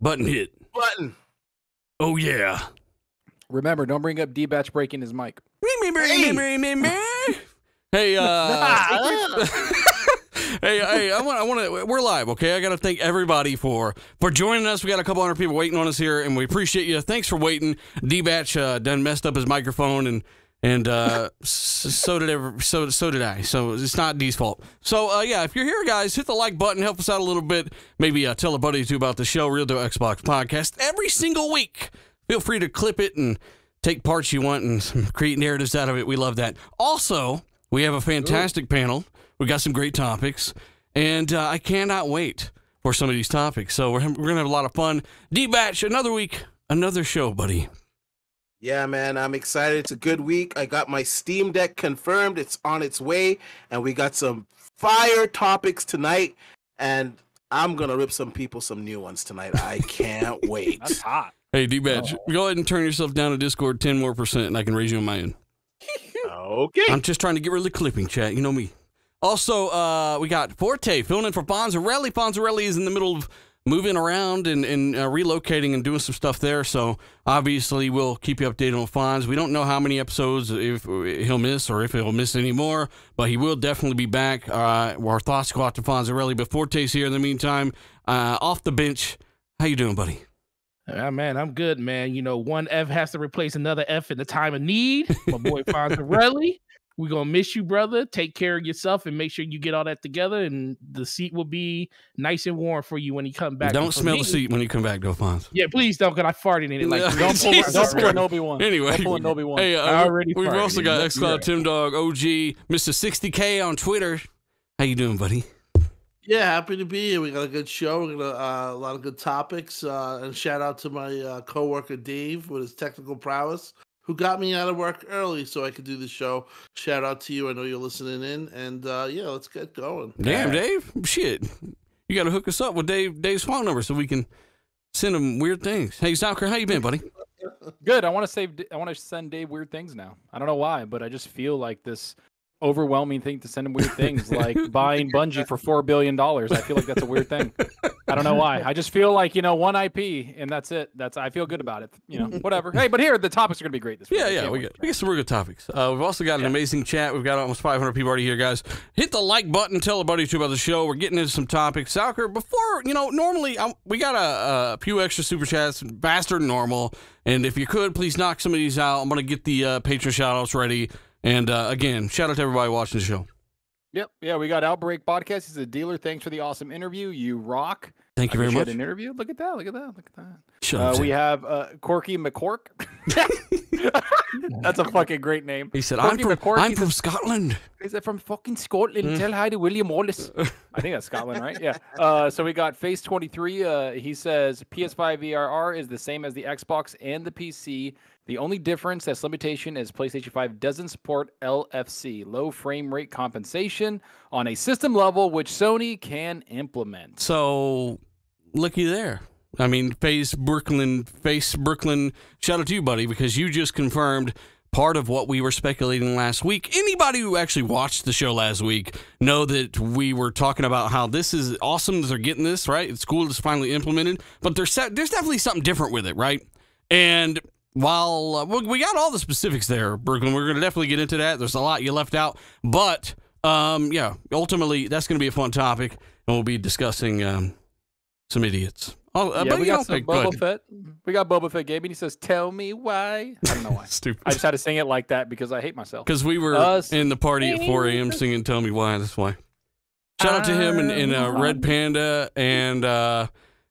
Button hit. Button. Oh yeah. Remember, don't bring up D Batch breaking his mic. Remember, remember. Hey, uh, hey, hey, I want, I want to. We're live, okay? I got to thank everybody for for joining us. We got a couple hundred people waiting on us here, and we appreciate you. Thanks for waiting. D Batch uh, done messed up his microphone, and and uh, so did ever, so so did I. So it's not D's fault. So uh, yeah, if you're here, guys, hit the like button, help us out a little bit. Maybe uh, tell a buddy or two about the show, Real Deal Xbox Podcast, every single week. Feel free to clip it and take parts you want and create narratives out of it. We love that. Also, we have a fantastic panel. We got some great topics, and uh, I cannot wait for some of these topics. So we're, we're gonna have a lot of fun. D Batch, another week, another show, buddy. Yeah, man, I'm excited. It's a good week. I got my Steam Deck confirmed. It's on its way, and we got some fire topics tonight. And I'm gonna rip some people some new ones tonight. I can't wait. That's hot. Hey, D Batch, go ahead and turn yourself down to Discord ten more percent, and I can raise you on my end. Okay. I'm just trying to get rid of the clipping chat. You know me. Also, uh, we got Forte filling in for Fonzarelli. Fonzarelli is in the middle of moving around and, and uh, relocating and doing some stuff there. So obviously, we'll keep you updated on Fonz. We don't know how many episodes if he'll miss or if he'll miss any more, but he will definitely be back. Uh, our thoughts go out to Fonzarelli, but Forte's here in the meantime. Uh, off the bench. How you doing, buddy? Ah, man, I'm good, man. You know, one F has to replace another F in the time of need. My boy Fonzarelli. We're gonna miss you, brother. Take care of yourself and make sure you get all that together. And the seat will be nice and warm for you when you come back. don't smell me- the seat when you come back, though, Fonz. Yeah, please don't, cause I farted in it. Like Don't pull, Jesus don't pull Christ. an Obi Wan. Anyway, don't pull an Obi Wan. Hey, I uh, already we've farted. also got You're xCloud right. Tim Dog OG Mr. 60K on Twitter. How you doing, buddy? Yeah, happy to be here. We got a good show. We got gonna uh, a lot of good topics. Uh, and shout out to my uh, coworker Dave with his technical prowess, who got me out of work early so I could do the show. Shout out to you. I know you're listening in, and uh, yeah, let's get going. Damn, Dave. Shit. You got to hook us up with Dave Dave's phone number so we can send him weird things. Hey, Zalker, how you been, buddy? Good. I want to save. I want to send Dave weird things now. I don't know why, but I just feel like this overwhelming thing to send him weird things, like buying Bungie for four billion dollars. I feel like that's a weird thing. I don't know why. I just feel like you know one IP and that's it. That's I feel good about it. You know, whatever. Hey, but here the topics are gonna be great this week. Yeah, yeah, we get, we got some real good topics. Uh, we've also got an amazing chat. We've got almost 500 people already here, guys. Hit the like button. Tell a buddy or two about the show. We're getting into some topics. Salker, before, you know, normally um, we got a, a few extra super chats, faster than normal. And if you could, please knock some of these out. I'm going to get the uh, patron shout outs ready. And uh, again, shout out to everybody watching the show. Yep. Yeah, we got Outbreak Podcast. He's a dealer. Thanks for the awesome interview. You rock. Thank you I very much. an interview. Look at that. Look at that. Look at that. Shut Uh, we have uh, Corky McCork. That's a fucking great name. he said, Corky I'm from, McCork, I'm from Scotland. Is it from fucking Scotland? Mm. Tell hi to William Wallace. I think that's Scotland, right? Yeah. Uh, so we got Face 23. Uh, he says PS5 VRR is the same as the Xbox and the PC. The only difference that's limitation is PlayStation 5 doesn't support LFC, low frame rate compensation, on a system level, which Sony can implement. So, looky there. I mean, face Brooklyn, face Brooklyn. Shout out to you, buddy, because you just confirmed part of what we were speculating last week. Anybody who actually watched the show last week know that we were talking about how this is awesome they're getting this right. It's cool it's finally implemented, but there's there's definitely something different with it, right? And while uh, we got all the specifics there, Brooklyn, we're going to definitely get into that. There's a lot you left out, but um, yeah, ultimately that's going to be a fun topic, and we'll be discussing um, some idiots. Oh, uh, yeah, but we got some Boba. Fett. We got Boba Fett Gabe, and he says, "Tell me why." I don't know why. Stupid. I just had to sing it like that because I hate myself. Because we were Us. in the party at 4 a.m. singing "Tell Me Why." That's why. Shout out to him and, and uh, Red Panda and uh,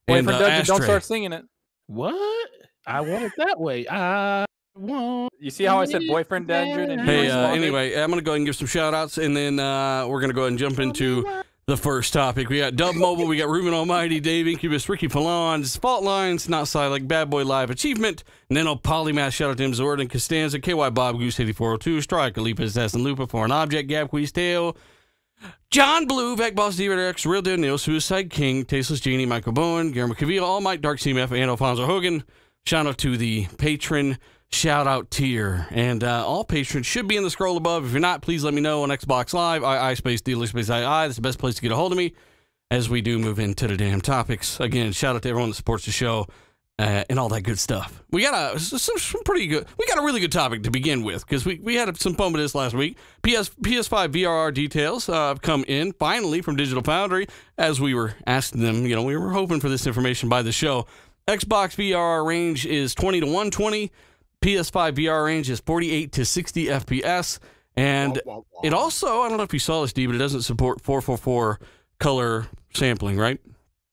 and Boyfriend uh, don't start singing it. What? I want it that way. I want. You see how I said boyfriend dungeon? And Hey, uh, anyway, I'm going to go ahead and give some shout outs and then uh, we're going to go ahead and jump into the first topic. We got Dub Mobile, we got Ruben Almighty, Dave Incubus, Ricky Falons, Fault Lines, Not Silent, Bad Boy Live Achievement, Nano Polymath, shout out to him, Zord and Costanza, KY Bob Goose 8402, Strike, Alipa Assassin Lupa, Foreign Object, Gap Queez Tail, John Blue, Vec Boss David X, Real Deal Neil, Suicide King, Tasteless Genie, Michael Bowen, Guillermo Cavill, All Might, Dark CMF, and Alfonso Hogan. Shout out to the patron shout out tier. And uh, all patrons should be in the scroll above. If you're not, please let me know on Xbox Live, I, I space dealer space I, I. That's the best place to get a hold of me. as we do move into the damn topics. Again, shout out to everyone that supports the show uh, and all that good stuff. We got a some, some pretty good. We got a really good topic to begin with because we, we had some fun with this last week. PS PS5 VRR details uh, have come in finally from Digital Foundry as we were asking them. You know, we were hoping for this information by the show. Xbox VR range is 20 to 120. PS5 VR range is 48 to 60 FPS. And Wah, wah, wah. it also, I don't know if you saw this, D, but it doesn't support 444 color sampling, right?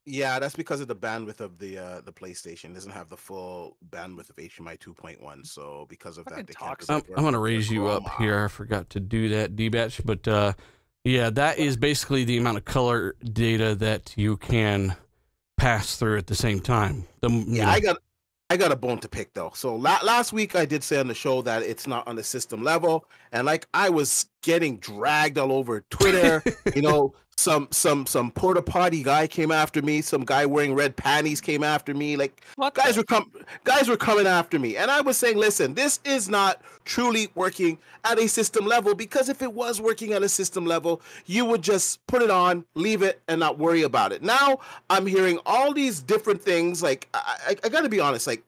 Yeah, that's because of the bandwidth of the uh, the PlayStation. It doesn't have the full bandwidth of HDMI 2.1. So because of Fucking that, they can't. I'm, I'm going to raise you up chroma. here. I forgot to do that, D-Batch. But uh, yeah, that is basically the amount of color data that you can pass through at the same time. The, Yeah, know- I got I got a bone to pick though. So la- last week I did say on the show that it's not on the system level, and like I was getting dragged all over Twitter. you know, some some some porta potty guy came after me. Some guy wearing red panties came after me. Like What guys the- were com- guys were coming after me, and I was saying, listen, this is not truly working at a system level because if it was working at a system level, you would just put it on, leave it, and not worry about it. Now I'm hearing all these different things. Like I, I, I got to be honest, like.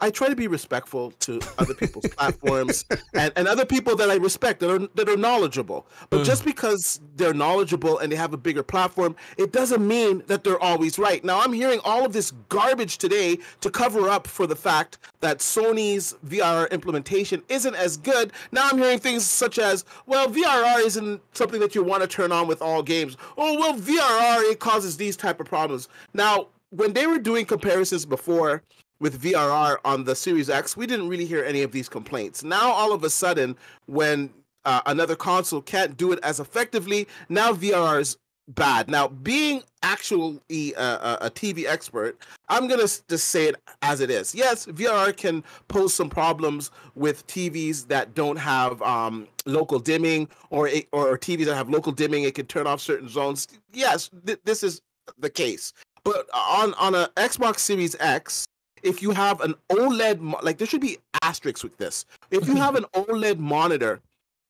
I try to be respectful to other people's platforms and, and other people that I respect that are that are knowledgeable. But just mm. because they're knowledgeable and they have a bigger platform, it doesn't mean that they're always right. Now I'm hearing all of this garbage today to cover up for the fact that Sony's VR implementation isn't as good. Now I'm hearing things such as, well, VRR isn't something that you want to turn on with all games. Oh well, VRR it causes these type of problems. Now when they were doing comparisons before with VRR on the Series X, we didn't really hear any of these complaints. Now, all of a sudden, when uh, another console can't do it as effectively, now VRR is bad. Now, being actually a, a TV expert, I'm gonna just say it as it is. Yes, VRR can pose some problems with TVs that don't have um, local dimming, or or TVs that have local dimming. It can turn off certain zones. Yes, th- this is the case. But on on a Xbox Series X, if you have an OLED, mo- like there should be asterisks with this. If you have an OLED monitor,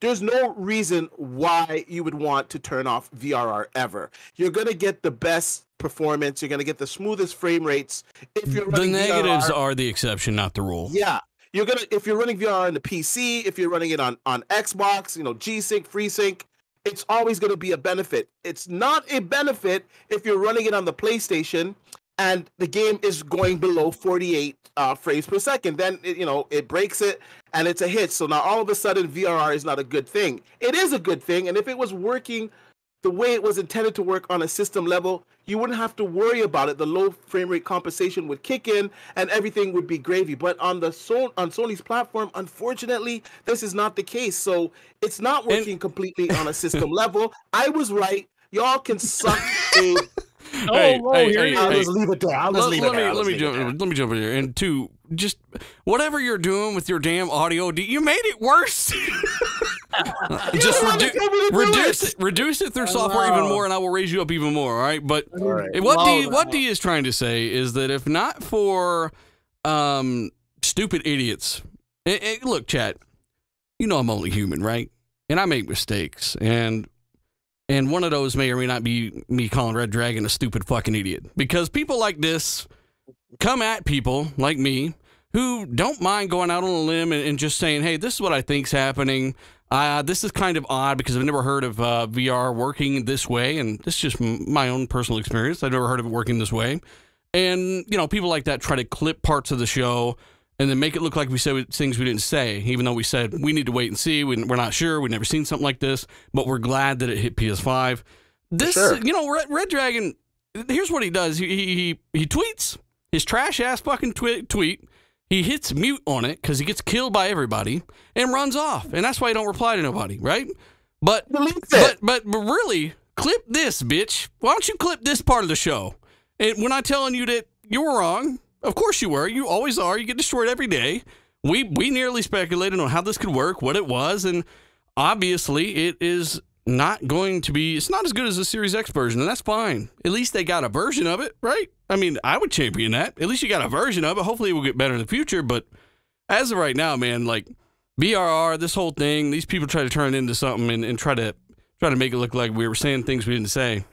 there's no reason why you would want to turn off VRR ever. You're gonna get the best performance. You're gonna get the smoothest frame rates. If you're the negatives VRR, are the exception, not the rule. yeah. You're gonna if you're running VR on the PC, if you're running it on on Xbox, you know, G Sync, FreeSync, it's always gonna be a benefit. It's not a benefit if you're running it on the PlayStation and the game is going below 48 uh, frames per second. Then it, you know it breaks it and it's a hit. So now all of a sudden VRR is not a good thing. It is a good thing, and if it was working the way it was intended to work on a system level, you wouldn't have to worry about it. The low frame rate compensation would kick in, and everything would be gravy. But on the so- on Sony's platform, unfortunately, this is not the case. So it's not And- working completely on a system level. I was right. Y'all can suck a. Oh, Hey, whoa, hey, here hey, I'll just leave it there. I'll just Let, leave let it me there. Let me jump let me jump in here. And two, just whatever you're doing with your damn audio, d- you made it worse. just redu- tell me to do reduce it. it, reduce it through software even more, and I will raise you up even more. All right, but All right. what D what. D is trying to say is that if not for um stupid idiots, eh, eh, look, chat, you know I'm only human, right? And I make mistakes, and and one of those may or may not be me calling Red Dragon a stupid fucking idiot because people like this come at people like me who don't mind going out on a limb and, and just saying, "Hey, this is what I think's happening." Uh, this is kind of odd because I've never heard of uh, VR working this way, and this is just my own personal experience. I've never heard of it working this way, and you know, people like that try to clip parts of the show and then make it look like we said things we didn't say, even though we said we need to wait and see. We, we're not sure. We've never seen something like this, but we're glad that it hit PS5. This, sure. you know, Red, Red Dragon. Here's what he does. He he he, he tweets his trash ass fucking twi- tweet. He hits mute on it because he gets killed by everybody and runs off, and that's why he don't reply to nobody, right? But but, but but really, clip this, bitch. Why don't you clip this part of the show? And we're not telling you that you were wrong. Of course you were. You always are. You get destroyed every day. We we nearly speculated on how this could work, what it was, and obviously it is not going to be. It's not as good as the Series X version, and that's fine. At least they got a version of it, right? I mean, I would champion that. At least you got a version of it. Hopefully, it will get better in the future. But as of right now, man, like VRR, this whole thing, these people try to turn it into something and, and try to try to make it look like we were saying things we didn't say.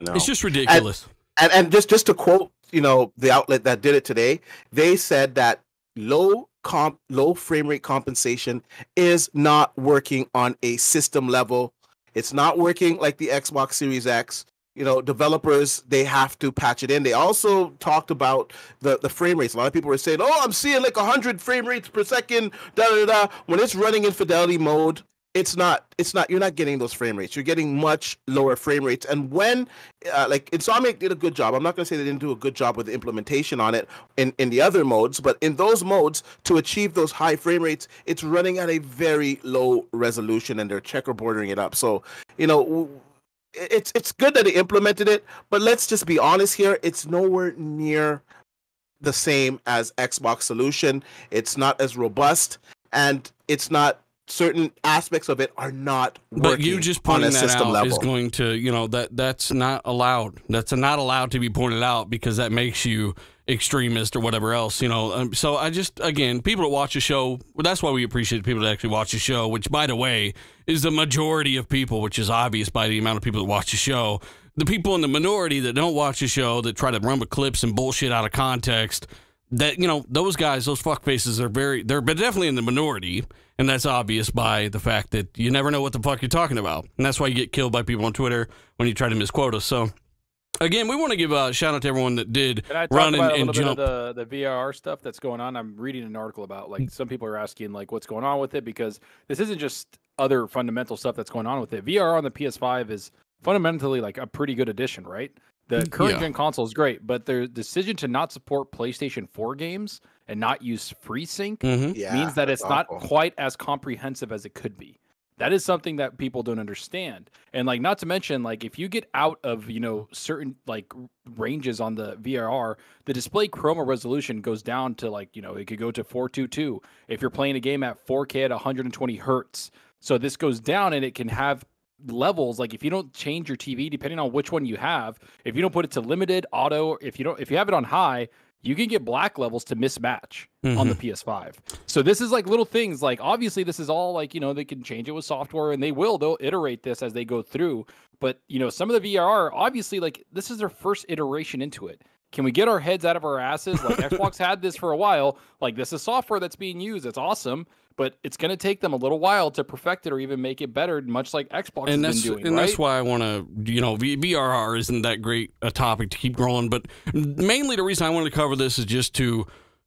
No. It's just ridiculous. and and just just to quote you know the outlet that did it today they said that low comp low frame rate compensation is not working on a system level. It's not working like the xbox series x. You know developers they have to patch it in. They also talked about the the frame rates. A lot of people were saying oh i'm seeing like 100 frame rates per second da da da when it's running in fidelity mode it's not it's not you're not getting those frame rates. You're getting much lower frame rates. And when uh, like insomniac did a good job. I'm not going to say they didn't do a good job with the implementation on it in in the other modes but in those modes to achieve those high frame rates it's running at a very low resolution and they're checkerboarding it up. So you know it's it's good that they implemented it but let's just be honest here. It's nowhere near the same as xbox solution. It's not as robust and it's not certain aspects of it are not working But you just on pointing a that system out level. is going to, you know, that that's not allowed. That's not allowed to be pointed out because that makes you extremist or whatever else, you know. Um, so I just, again, people that watch the show, well, that's why we appreciate people that actually watch the show, which, by the way, is the majority of people, which is obvious by the amount of people that watch the show. The people in the minority that don't watch the show, that try to run with clips and bullshit out of context, that you know those guys those fuck faces are very they're but definitely in the minority and that's obvious by the fact that you never know what the fuck you're talking about and that's why you get killed by people on twitter when you try to misquote us so again we want to give a shout out to everyone that did Can I talk run and, and jump the, the VRR stuff that's going on? I'm reading an article about like some people are asking like what's going on with it because this isn't just other fundamental stuff that's going on with it. VR on the PS5 is fundamentally like a pretty good addition, right? The current Yeah. gen console is great, but their decision to not support PlayStation 4 games and not use FreeSync Mhm. yeah, means that that's it's not quite as comprehensive as it could be. That is something that people don't understand. And like not to mention like if you get out of, you know, certain like ranges on the VRR, the display chroma resolution goes down to like, you know, it could go to 422 if you're playing a game at 4K at 120 hertz. So this goes down and it can have levels like if you don't change your TV depending on which one you have, if you don't put it to limited, auto, if you don't if you have it on high, you can get black levels to mismatch on the mm-hmm. PS5. So this is like little things like obviously this is all like, you know, they can change it with software and they will they'll iterate this as they go through, but you know, some of the VRR obviously like this is their first iteration into it. Can we get our heads out of our asses? Like Xbox had this for a while. Like this is software that's being used. It's awesome, but it's going to take them a little while to perfect it or even make it better, much like Xbox and has that's been doing. and right? that's why I want to you know VRR isn't that great a topic to keep growing, but mainly the reason I wanted to cover this is just to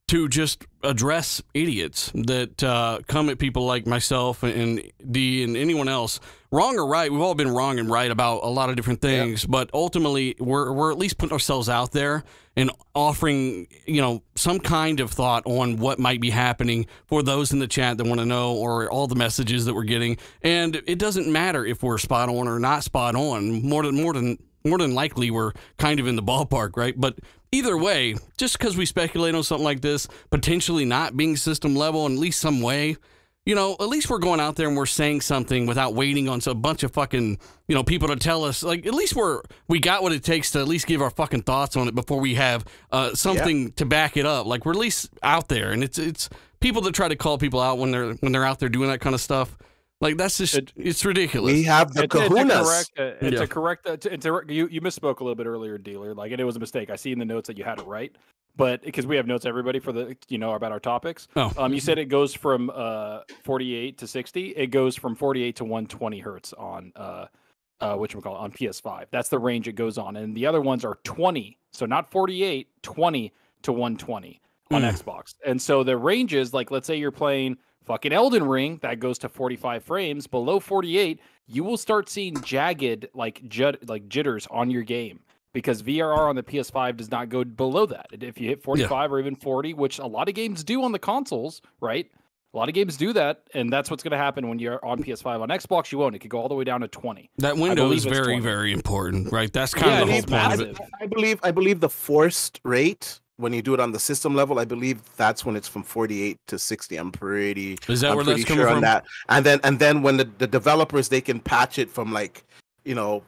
to just address idiots that uh, come at people like myself and D and anyone else, wrong or right. We've all been wrong and right about a lot of different things, but ultimately we're we're at least putting ourselves out there and offering you know some kind of thought on what might be happening for those in the chat that want to know or all the messages that we're getting. And it doesn't matter if we're spot on or not spot on. More than more than more than likely we're kind of in the ballpark, right? But either way, just because we speculate on something like this, potentially not being system level in at least some way, you know, at least we're going out there and we're saying something without waiting on a bunch of fucking, you know, people to tell us. Like, at least we're we got what it takes to at least give our fucking thoughts on it before we have uh, something to back it up. Like, we're at least out there, and it's it's people that try to call people out when they're when they're out there doing that kind of stuff. Like, that's just It- it's ridiculous. we have the it's, it's a kahunas correct. Uh, it's Yeah. a correct. Uh, it's a, you you misspoke a little bit earlier, dealer. Like, and it was a mistake. I see in the notes that you had it right, but because we have notes everybody for the you know about our topics. Oh. Um, you said it goes from uh 48 to 60. It goes from 48 to 120 hertz on uh uh which we call on PS5. That's the range it goes on, and the other ones are 20. So not 48, 20 to 120 on Mm. Xbox. And so the ranges, like let's say you're playing fucking Elden Ring, that goes to 45 frames. Below 48, you will start seeing jagged like jut like jitters on your game because VRR on the PS5 does not go below that. If you hit 45 or even 40, which a lot of games do on the consoles, right? A lot of games do that, and that's what's going to happen when you're on PS5. On Xbox, you won't. It could go all the way down to 20. that window is very 20. very important, right? That's kind Yeah, of the it whole is point of it. I believe I believe the forced rate when you do it on the system level, I believe that's when it's from 48 to 60. I'm pretty Is that I'm where pretty that's coming sure from? on that. And then and then when the, the developers they can patch it from like, you know,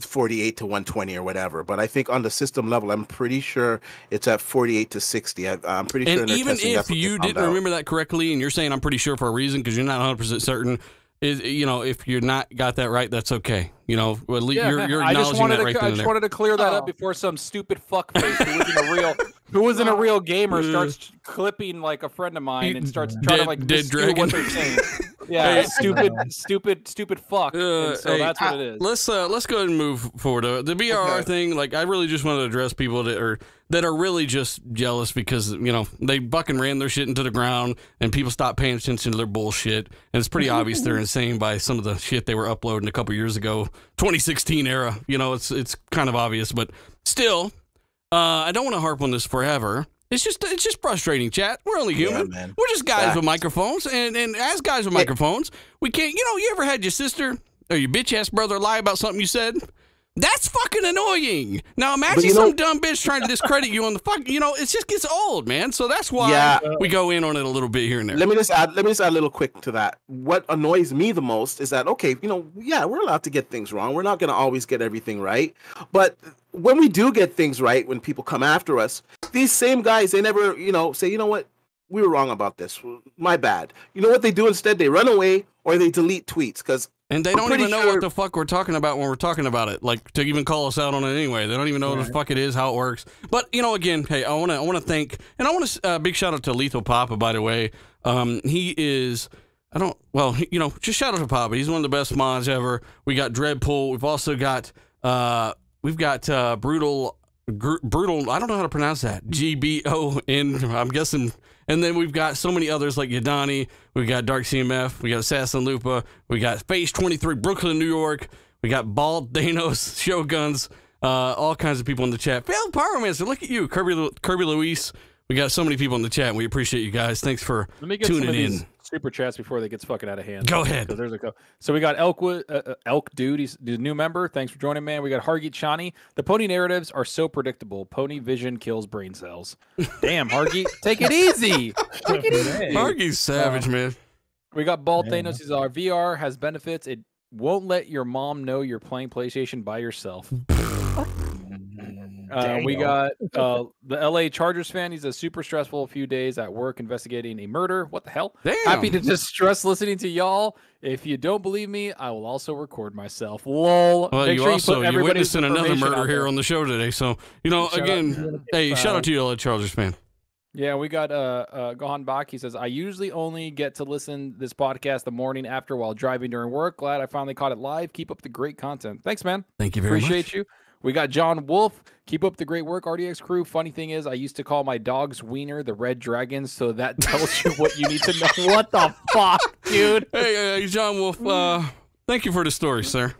48 to 120 or whatever. But I think on the system level, I'm pretty sure it's at 48 to 60. I, I'm pretty sure. And their even if that's what they you didn't out. remember that correctly, and you're saying I'm pretty sure for a reason because you're not 100 percent certain, is you know if you're not got that right, that's okay. You know, well, at least Yeah, you're, you're I just acknowledging wanted that to, right I just there. wanted to clear that Oh. up before some stupid fuckface who isn't a real who isn't a real gamer starts clipping like a friend of mine and starts trying Dead- to like dragon. what they're saying. Yeah, stupid, stupid, stupid fuck. Uh, so hey, that's what I- it is. Let's uh, let's go ahead and move forward. Uh, the VRR Okay. thing, like I really just want to address people that are that are really just jealous because you know they fucking ran their shit into the ground and people stopped paying attention to their bullshit. And it's pretty obvious they're insane by some of the shit they were uploading a couple years ago, 2016 era. You know, it's it's kind of obvious, but still, uh, I don't want to harp on this forever. It's just it's just frustrating, chat. We're only Yeah, human. man. We're just guys with microphones, and and as guys with microphones, we can't. You know, you ever had your sister or your bitch ass brother lie about something you said? That's fucking annoying. Now imagine some dumb bitch trying to discredit you on the fuck. You know, it just gets old, man. So that's why Yeah. we go in on it a little bit here and there. Let me just add. Let me just add a little quick to that. What annoys me the most is that okay, you know, yeah, we're allowed to get things wrong. We're not going to always get everything right, but when we do get things right, when people come after us, these same guys, they never, you know, say, you know what, we were wrong about this. My bad. You know what they do instead? They run away or they delete tweets because And they I'm don't even know sure- what the fuck we're talking about when we're talking about it. Like to even call us out on it anyway. They don't even know what the fuck it is, how it works. But you know, again, hey, I want to I want to thank and I want to uh, big shout out to Lethal Papa by the way. Um, he is. I don't. Well, you know, just shout out to Papa. He's one of the best mods ever. We got Dreadpool. We've also got. Uh, we've got uh, brutal. Gr- brutal. I don't know how to pronounce that. G B O N. I'm guessing. And then we've got so many others like Yadani. We've got Dark CMF. We got Assassin Lupa. We got Phase 23, Brooklyn, New York. We got Bald Thanos, Shoguns, uh, all kinds of people in the chat. Failed Pyromancer, look at you. Kirby, Kirby Luis. We got so many people in the chat. and We appreciate you guys. Thanks for Let me get some tuning in. Super chats before they gets fucking out of hand. Go ahead. 'Cause there's a go. So we got Elkwood, uh, uh, Elk Dude. He's, he's a new member. Thanks for joining, man. We got Hargeet Chani. The pony narratives are so predictable. Pony vision kills brain cells. Damn, Hargeet, take it easy. Take it easy. Margie's savage, man. We got Bald Yeah. Thanos. He's our VR has benefits. It won't let your mom know you're playing PlayStation by yourself. Uh, we got uh, the LA Chargers fan. He's a super stressful few days at work investigating a murder. What the hell? Damn. Happy to distress listening to y'all. If you don't believe me, I will also record myself. Lol. Well, Make you sure also you everybody's witnessing another murder here on the show today. So you know, Shout again, to hey, shout out to you, LA Chargers fan. Yeah, we got uh, uh Gohan Bach. He says, I usually only get to listen this podcast the morning after while driving during work. Glad I finally caught it live. Keep up the great content. Thanks, man. Thank you very Appreciate much. Appreciate you. We got John Wolf. Keep up the great work, RDX crew. Funny thing is, I used to call my dog's wiener the red dragon, so that tells you what you need to know. What the fuck, dude? Hey, uh, John Wolf. Uh, thank you for the story, sir.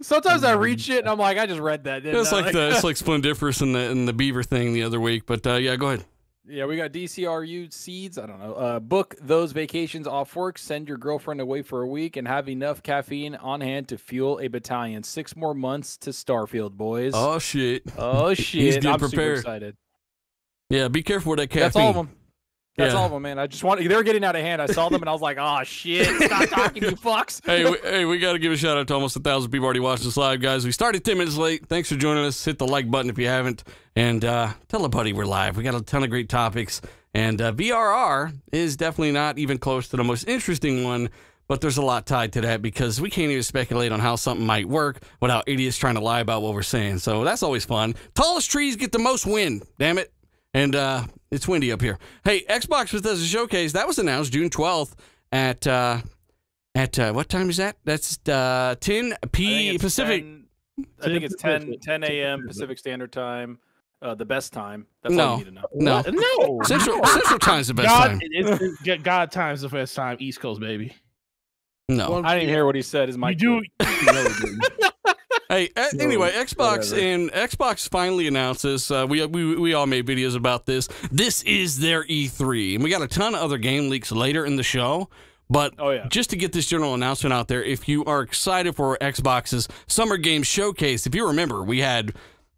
Sometimes I read shit and I'm like, I just read that. Didn't It's I? like the it's like Splendiferous and the and the Beaver thing the other week. But uh, yeah, go ahead. Yeah, we got DCRU seeds. I don't know. Uh, book those vacations off work. Send your girlfriend away for a week and have enough caffeine on hand to fuel a battalion. Six more months to Starfield, boys. Oh shit. Oh, shit! getting I'm super prepared. excited. Yeah, be careful with that caffeine. That's all of them. That's Yeah. all of them, man. I just want. They're getting out of hand. I saw them and I was like, oh shit! Stop talking, you fucks. hey, we, hey, we got to give a shout out to almost a thousand people already watching this live, guys. We started ten minutes late. Thanks for joining us. Hit the like button if you haven't, and uh, tell a buddy we're live. We got a ton of great topics, and uh, VRR is definitely not even close to the most interesting one. But there's a lot tied to that because we can't even speculate on how something might work without idiots trying to lie about what we're saying. So that's always fun. Tallest trees get the most wind. Damn it. And uh, it's windy up here. Hey, Xbox Bethesda Showcase that was announced June 12th at uh, at uh, what time is that? That's uh, 10 I p Pacific. 10 I think it's 10, 10 a.m. Pacific Standard Time. Uh, the best time. That's No. all you need to know. No, no. Central Central Time's the best God, time. it's, it's- God time's the best time. East Coast, baby. No. One I didn't hear what he said. Is my you do. Hey, uh, anyway, Xbox whatever. and Xbox finally announced this. Uh, we, we we all made videos about this. This is their E3, and we got a ton of other game leaks later in the show. But Oh yeah. just to get this general announcement out there, if you are excited for Xbox's Summer Games Showcase, if you remember, we had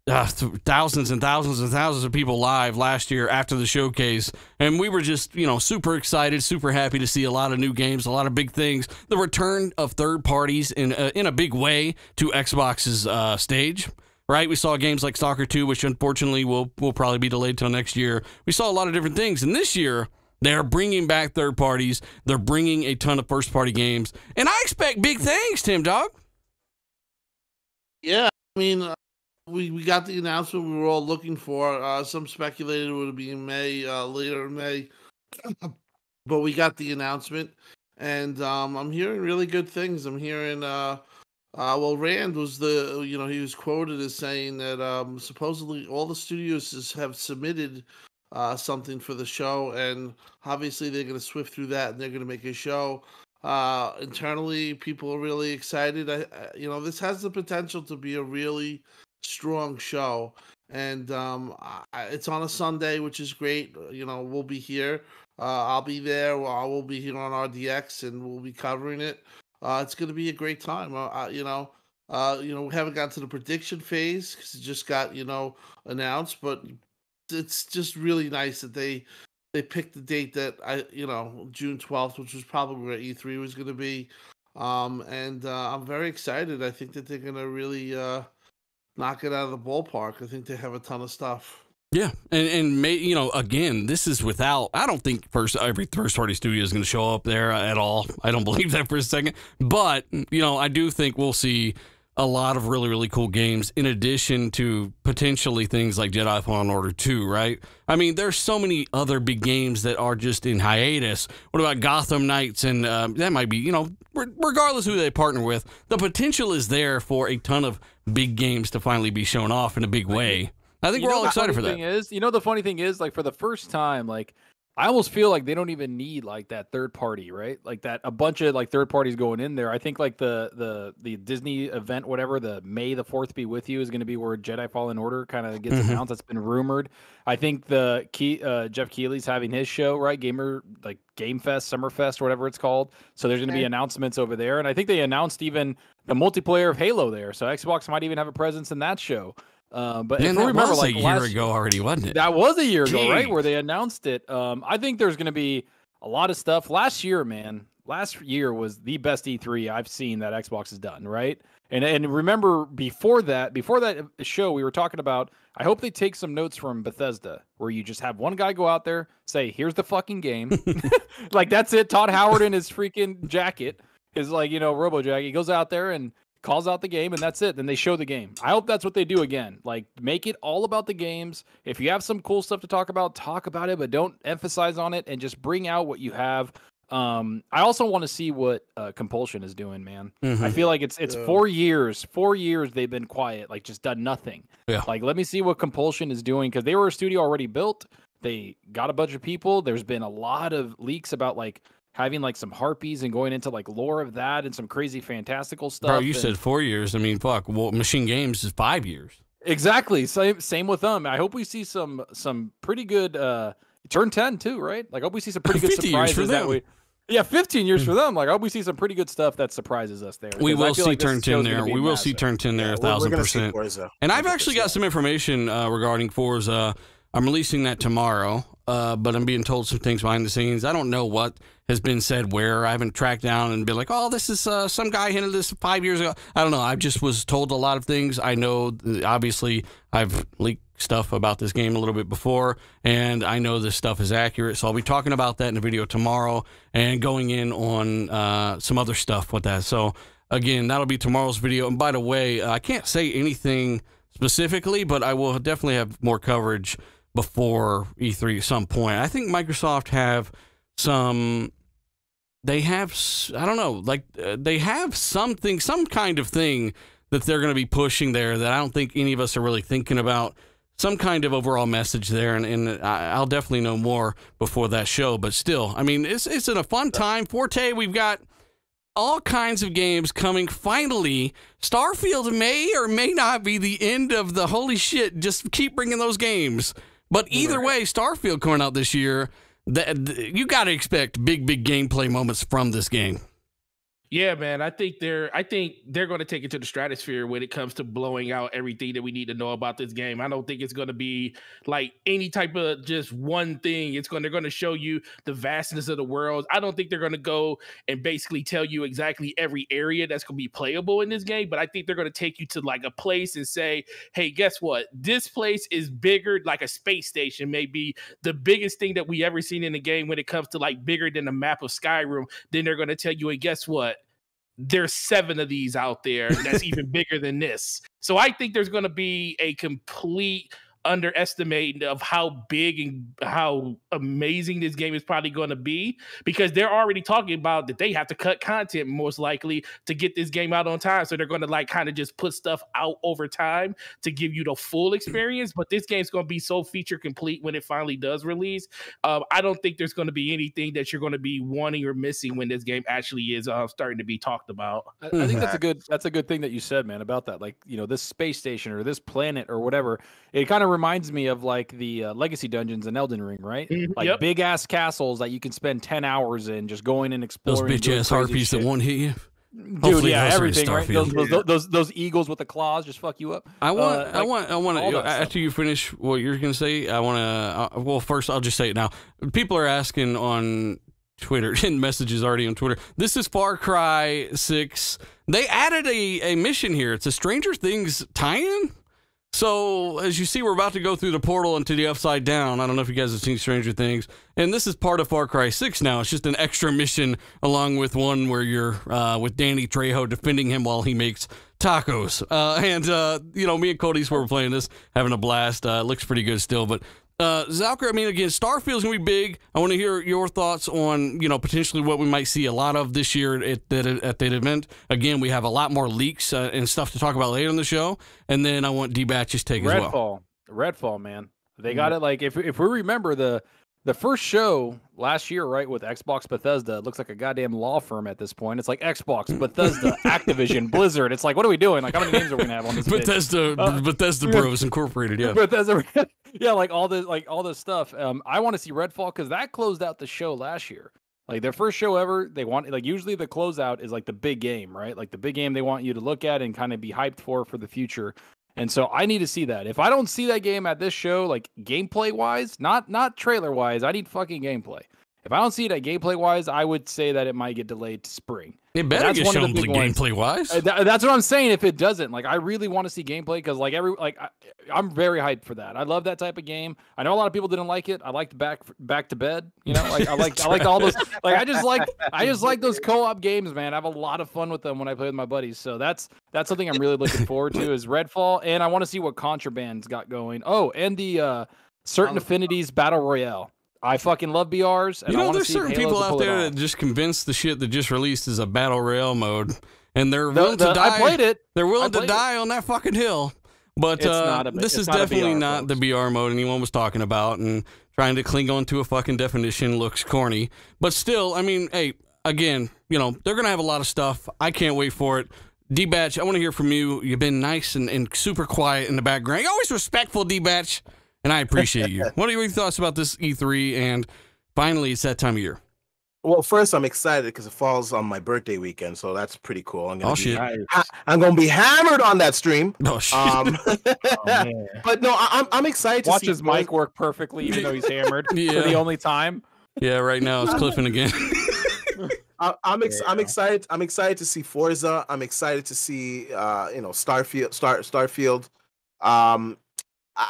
uh, thousands and thousands and thousands of people live last year after the showcase, and we were just you know super excited, super happy to see a lot of new games, a lot of big things, the return of third parties in a, in a big way to Xbox's uh, stage. Right, we saw games like Stalker 2, which unfortunately will will probably be delayed till next year. We saw a lot of different things, and this year They're bringing back third parties. They're bringing a ton of first party games, and I expect big things, Tim Dog. Yeah, I mean, uh, we we got the announcement we were all looking for. Uh, some speculated it would be in May, uh, later in May, but we got the announcement, and um, I'm hearing really good things. I'm hearing, uh, uh, well, Rand was the, you know, he was quoted as saying that um, supposedly all the studios have submitted uh, something for the show, and obviously they're going to swift through that and they're going to make a show. Uh, internally, people are really excited. I, I, you know, this has the potential to be a really strong show, and um, I, it's on a Sunday, which is great. You know, we'll be here. Uh, I'll be there. I will be here on RDX, and we'll be covering it. Uh, it's going to be a great time. Uh, you know, uh, you know, we haven't got to the prediction phase because it just got you know announced, but it's just really nice that they they picked the date that I you know June twelfth, which was probably where E three was going to be, um, and uh, I'm very excited. I think that they're going to really uh, knock it out of the ballpark. I think they have a ton of stuff. Yeah, and and may, you know, again, this is without. I don't think first every first party studio is going to show up there at all. I don't believe that for a second. But you know, I do think we'll see a lot of really really cool games in addition to potentially things like Jedi Fallen Order 2, right? I mean, there's so many other big games that are just in hiatus. What about Gotham Knights and um, that might be, you know, regardless who they partner with, the potential is there for a ton of big games to finally be shown off in a big way. I think You we're know all the excited for funny that. Thing is, you know, the funny thing is, like for the first time, like I almost feel like they don't even need like that third party, right? Like that a bunch of like third parties going in there. I think like the the the Disney event, whatever, the May the Fourth be with you is going to be where Jedi Fallen Order kind of gets Mhm. announced. That's been rumored. I think the Key, uh, Jeff Keighley's having his show, right? Gamer like Game Fest, Summerfest, or whatever it's called. So there's going to be announcements over there, and I think they announced even the multiplayer of Halo there. So Xbox might even have a presence in that show. Uh, but Man, if that remember, was like a year last, ago already, wasn't it? that was a year ago, right? Where they announced it. Um, I think there's going to be a lot of stuff. Last year, man, last year was the best E3 I've seen that Xbox has done, right? And and remember before that, before that show, we were talking about. I hope they take some notes from Bethesda, where you just have one guy go out there, say, "Here's the fucking game," like that's it. Todd Howard in his freaking jacket is like, you know, Robo Jack. He goes out there and calls out the game, and that's it. Then they show the game. I hope that's what they do again. Like, make it all about the games. If you have some cool stuff to talk about, talk about it, but don't emphasize on it, and just bring out what you have. Um, I also want to see what uh, Compulsion is doing, man. I Mhm. feel like it's it's Yeah. four years, four years they've been quiet, like just done nothing. Yeah. Like, let me see what Compulsion is doing because they were a studio already built. They got a bunch of people. There's been a lot of leaks about like having like some harpies and going into like lore of that and some crazy fantastical stuff. Bro, you and- said four years. I mean, fuck. Well, Machine Games is five years. exactly same same with them. I hope we see some some pretty good uh turn ten too, right? Like, I hope we see some pretty good 50 years surprises for that them. we. Yeah, 15 years for them. Like, I hope we see some pretty good stuff that surprises us there. We will see like turn 10 there. be We will see turn 10 there Yeah, a we're- we're thousand gonna see percent. Forza. And I've actually got some information uh, regarding Forza. I'm releasing that tomorrow, uh, but I'm being told some things behind the scenes. I don't know what has been said where. I haven't tracked down and been like, oh, this is uh, some guy hinted this five years ago. I don't know. I just was told a lot of things. I know, obviously, I've leaked stuff about this game a little bit before, and I know this stuff is accurate. So I'll be talking about that in a video tomorrow and going in on uh, some other stuff with that. So again, that'll be tomorrow's video. And by the way, I can't say anything specifically, but I will definitely have more coverage before E3 at some point. I think Microsoft have some. They have, I don't know, like uh, they have something, some kind of thing that they're going to be pushing there that I don't think any of us are really thinking about. Some kind of overall message there, and, and I'll definitely know more before that show. But still, I mean, it's it's in a fun time. Forte, we've got all kinds of games coming. Finally, Starfield may or may not be the end of the holy shit. Just keep bringing those games. But either way, Starfield coming out this year, that you got to expect big, big gameplay moments from this game. Yeah, man. I think they're I think they're going to take it to the stratosphere when it comes to blowing out everything that we need to know about this game. I don't think it's going to be like any type of just one thing. It's going they're going to show you the vastness of the world. I don't think they're going to go and basically tell you exactly every area that's going to be playable in this game, but I think they're going to take you to like a place and say, "Hey, guess what? This place is bigger like a space station, maybe the biggest thing that we ever seen in the game when it comes to like bigger than the map of Skyrim." Then they're going to tell you, "And guess what? There's seven of these out there that's even bigger than this. So I think there's going to be a complete underestimate of how big and how amazing this game is probably going to be because they're already talking about that they have to cut content most likely to get this game out on time. So they're going to like kind of just put stuff out over time to give you the full experience but this game's going to be so feature complete when it finally does release. Um, i don't think there's going to be anything that you're going to be wanting or missing when this game actually is uh, starting to be talked about. I, I think that's a good that's a good thing that you said man about that like you know this space station or this planet or whatever it kind of reminds me of like the uh, legacy dungeons in Elden Ring, right? Mhm, Like yep. big ass castles that you can spend ten hours in, just going and exploring. Those bitch ass crazy harpies that won't hit you. Dude, Hopefully yeah, those are in everything, right? Those, Starfield. those, those, those eagles with the claws just fuck you up. I want, Uh, I want, I want to. that stuff. After you finish what you're going to say, I want to. Uh, well, first, I'll just say it now. People are asking on Twitter and messages already on Twitter. This is Far Cry Six. They added a a mission here. It's a Stranger Things tie-in. So as you see, we're about to go through the portal into the Upside Down. I don't know if you guys have seen Stranger Things, and this is part of Far Cry Six now. It's just an extra mission along with one where you're uh, with Danny Trejo defending him while he makes tacos. Uh, and uh, you know, me and Cody's were playing this, having a blast. Uh, it looks pretty good still, but. Uh, Zalker, I mean, again, Starfield's gonna be big. I want to hear your thoughts on, you know, potentially what we might see a lot of this year at that at that event. Again, we have a lot more leaks uh, and stuff to talk about later in the show, and then I want D Batch's take as Redfall, well. Redfall, man. They Mm-hmm. got it. Like if if we remember the the first show last year, right, with Xbox Bethesda, looks like a goddamn law firm at this point. It's like Xbox, Bethesda, Activision, Blizzard. It's like, what are we doing? Like, how many names are we gonna have on this? Bethesda, Uh, Bethesda Bros Incorporated. Yeah, Bethesda, yeah, like all this, like all this stuff. Um, I want to see Redfall because that closed out the show last year. Like their first show ever, they want like usually the closeout is like the big game, right? Like the big game they want you to look at and kind of be hyped for for the future. And so I need to see that. If I don't see that game at this show, like gameplay wise, not not trailer wise, I need fucking gameplay. If I don't see it at gameplay wise, I would say that it might get delayed to spring. it better that's get one of the shown big gameplay wise. Uh, tha- that's what I'm saying. If it doesn't, like, I really want to see gameplay because, like, every like, I, I'm very hyped for that. I love that type of game. I know a lot of people didn't like it. I liked back Back 4 Blood. You know, like I like I like all those. Like I just like I just like those co-op games, man. I have a lot of fun with them when I play with my buddies. So that's that's something I'm really looking forward to is Redfall, and I want to see what Contraband's got going. Oh, and the uh Certain Affinity's battle royale. I fucking love BRs. And you know, wanna there's see certain Halo people out there that just convinced the shit that just released is a battle royale mode, and they're willing the- to die. I played it. They're willing to played it. die on that fucking hill. But uh, a- this is not definitely BR, not the BR mode anyone was talking about, and trying to cling on to a fucking definition looks corny. But still, I mean, hey, again, you know, they're gonna have a lot of stuff. I can't wait for it. D Batch, I want to hear from you. You've been nice and, and super quiet in the background. You're always respectful, D Batch, and I appreciate you. what are your thoughts about this E3? And finally, it's that time of year. Well, first I'm excited because it falls on my birthday weekend, so that's pretty cool. I'm gonna Oh be, shit! ha- I'm gonna be hammered on that stream. Oh shit! Um, Oh, man. but no, I, I'm I'm excited to Watch see his Forza- mic work perfectly, even though he's hammered Yeah. for the only time. yeah, right now it's cliffing again. I, I'm ex- I'm excited. I'm excited to see Forza. I'm excited to see uh, you know Starfield. Star Starfield. Um, I-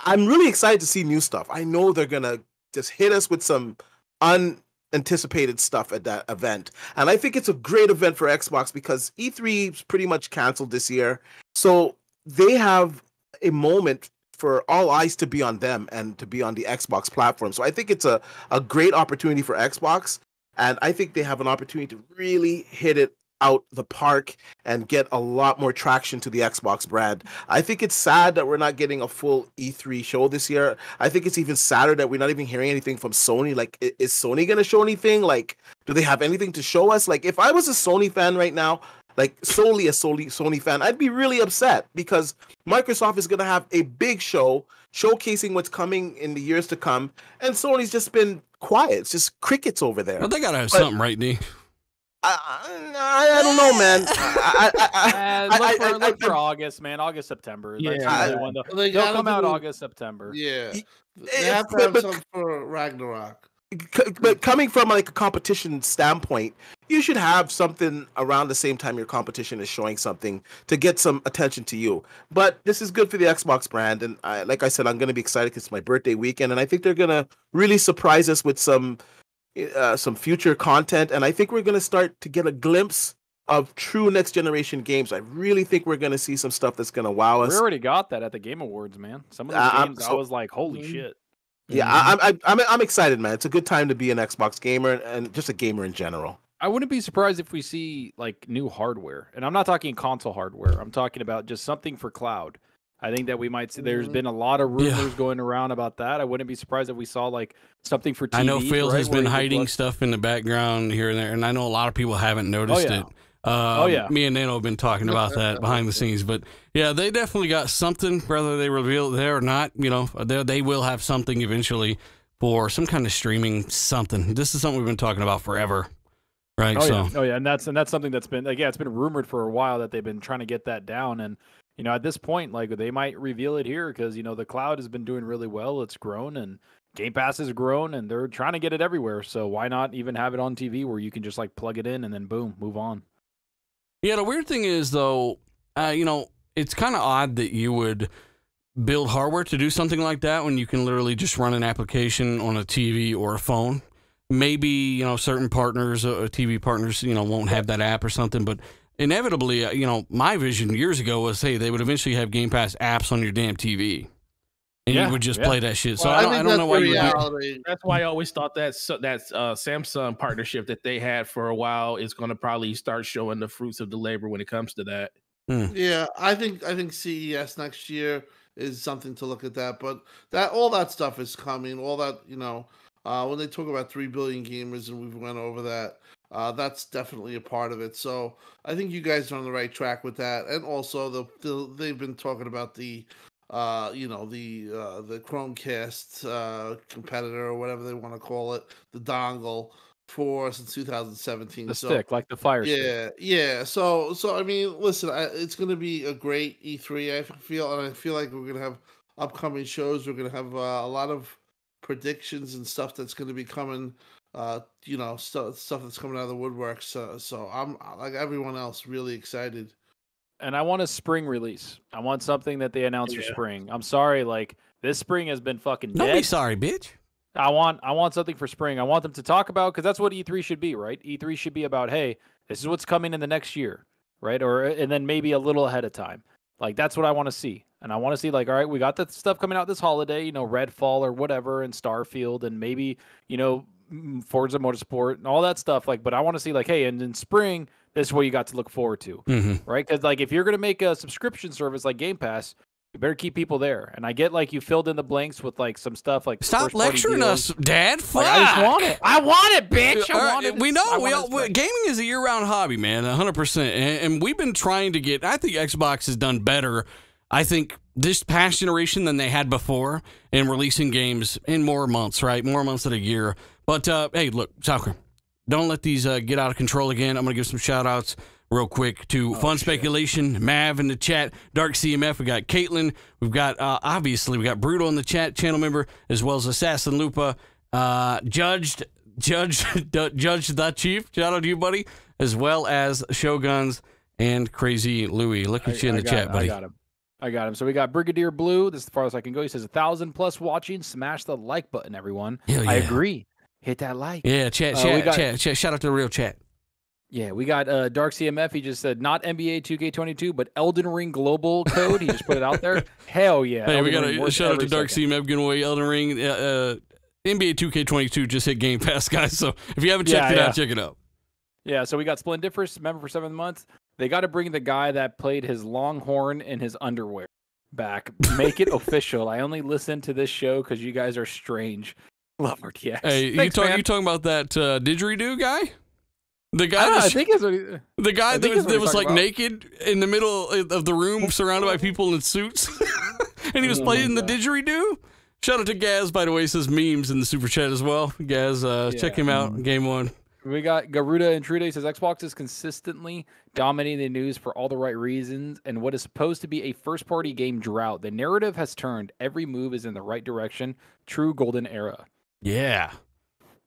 I'm really excited to see new stuff. I know they're gonna just hit us with some unanticipated stuff at that event, and I think it's a great event for Xbox because E3 is pretty much canceled this year, so they have a moment for all eyes to be on them and to be on the Xbox platform. So I think it's a, a great opportunity for Xbox. And I think they have an opportunity to really hit it out the park and get a lot more traction to the Xbox brand. I think it's sad that we're not getting a full E3 show this year. I think it's even sadder that we're not even hearing anything from Sony. Like, is Sony going to show anything? Like, do they have anything to show us? Like, if I was a Sony fan right now, like solely a Sony Sony fan, I'd be really upset because Microsoft is going to have a big show showcasing what's coming in the years to come, and Sony's just been quiet. It's just crickets over there. well, they gotta have But- something, right, D? I, I, I don't know, man. I, I, I, Uh, look I- for, I- look I- for August, man. August, September. That's Yeah. usually when the- they they'll gotta come out August, September. Yeah, Y- they eh, have to have but- something for Ragnarok. but coming from like a competition standpoint, you should have something around the same time your competition is showing something to get some attention to you. But this is good for the Xbox brand, and I, like I said, I'm going to be excited because it's my birthday weekend, and I think they're going to really surprise us with some uh, some future content, and I think we're going to start to get a glimpse of true next generation games. I really think we're going to see some stuff that's going to wow us. We already got that at the Game Awards, man. Some of those Uh, I'm games, I was like, holy Mhm. shit. Yeah, I, I'm I'm I'm excited, man. It's a good time to be an Xbox gamer and just a gamer in general. I wouldn't be surprised if we see like new hardware, and I'm not talking console hardware. I'm talking about just something for cloud. I think that we might see. There's been a lot of Yeah. rumors going around about that. I wouldn't be surprised if we saw like something for TV. I know Phil right, has been hiding plug- stuff in the background here and there, and I know a lot of people haven't noticed yeah. it. Um, yeah. Me and Nano have been talking about that behind the scenes, but yeah, they definitely got something. Whether they reveal it there or not, you know, they they will have something eventually for some kind of streaming something. This is something we've been talking about forever, right? Oh so yeah, oh yeah, and that's and that's something that's been like yeah, it's been rumored for a while that they've been trying to get that down, and you know at this point like they might reveal it here because you know the cloud has been doing really well, it's grown and Game Pass has grown and they're trying to get it everywhere, so why not even have it on TV where you can just like plug it in and then boom, move on. Yeah, the weird thing is though, uh, you know, it's kind of odd that you would build hardware to do something like that when you can literally just run an application on a TV or a phone. Maybe you know certain partners, uh, TV partners, you know, won't have that app or something, but inevitably, uh, you know, my vision years ago was, hey, they would eventually have Game Pass apps on your damn TV, and Yeah, you would just yeah. play that shit. So Well, I don't, I think don't know why the you would. Do. That's why I always thought that so, that uh, Samsung partnership that they had for a while is going to probably start showing the fruits of the labor when it comes to that. Yeah, I think I think CES next year is something to look at that. But that all that stuff is coming. All that you know, uh, when they talk about three billion gamers and we've went over that, uh, that's definitely a part of it. So I think you guys are on the right track with that. And also the, the they've been talking about the. Uh, you know the uh, the Chromecast uh, competitor or whatever they want to call it, the dongle for since 2017. The so stick, like the fire stick. yeah, yeah. So, so I mean, listen, I, it's going to be a great E3. I feel, and I feel like we're going to have upcoming shows. We're going to have uh, a lot of predictions and stuff that's going to be coming. Uh, you know, stuff stuff that's coming out of the woodwork. So, so I'm like everyone else, really excited. and I want a spring release. I want something that they announce for spring. I'm sorry, like this spring has been fucking Don't be sorry, bitch. I want I want something for spring. I want them to talk about because that's what E3 should be, right? E3 should be about, hey, this is what's coming in the next year, right? Or and then maybe a little ahead of time. Like that's what I want to see. And I want to see like, all right, we got the stuff coming out this holiday, you know, Redfall or whatever, and Starfield, and maybe you know Forza Motorsport and all that stuff. Like, but I want to see like, hey, and in spring, this is what you got to look forward to hmm right? Because like if you're gonna make a subscription service like Game Pass, you better keep people there. And I get like you filled in the blanks with like some stuff like Stop lecturing us, Dad. Fuck. Like, I just want it. I want it, bitch. I right, want it. we I know we all, we- gaming is a year-round hobby, man, hundred percent. And, and we've been trying to get. I think Xbox has done better. I think this past generation than they had before in releasing games in more months, right? More months than a year. But uh, hey, look, soccer. Don't let these uh, get out of control again. I'm gonna give some shout outs real quick to Fun Speculation, Mav in the chat, Dark CMF. We got Caitlin. We've got uh, obviously we got Brutal in the chat, channel member, as well as Assassin Lupa, uh, Judged, Judge, Judge the Chief. Shout out to you, buddy, as well as Shoguns and Crazy Louie. Look at I- you in I the chat, him, buddy. I got him. I got him. So we got Brigadier Blue. This is the farthest I can go. He says a thousand plus watching. Smash the like button, everyone. Hell I agree. Hit that like. Yeah, chat, Uh, chat, got- chat, chat. Shout out to the real chat. Yeah, we got uh, Dark CMF. He just said not NBA 2K22, but Elden Ring Global Code. He just put it out there. Hell yeah! Hey, we got Ring a shout out to Dark second. CMF giving away Elden Ring. Uh, uh, NBA 2K22 just hit Game Pass, guys. So if you haven't checked Yeah, it yeah. out, check it out. Yeah, so we got Splendiferous, member for seven months. They got to bring the guy that played his longhorn in his underwear back. Make it official. I only listen to this show because you guys are strange. Love RDX. Hey, Thanks, you talk, you talking about that uh, didgeridoo guy? The guy, know, that I think it's what he- the guy that was, that was like about. naked in the middle of the room, surrounded by people in suits, and he was Oh playing the didgeridoo. Shout out to Gaz, by the way, says memes in the super chat as well. Gaz, uh, check him out. Game one. We got Garuda Intrude says Xbox is consistently dominating the news for all the right reasons, and what is supposed to be a first party game drought. The narrative has turned. Every move is in the right direction. True golden era. Yeah.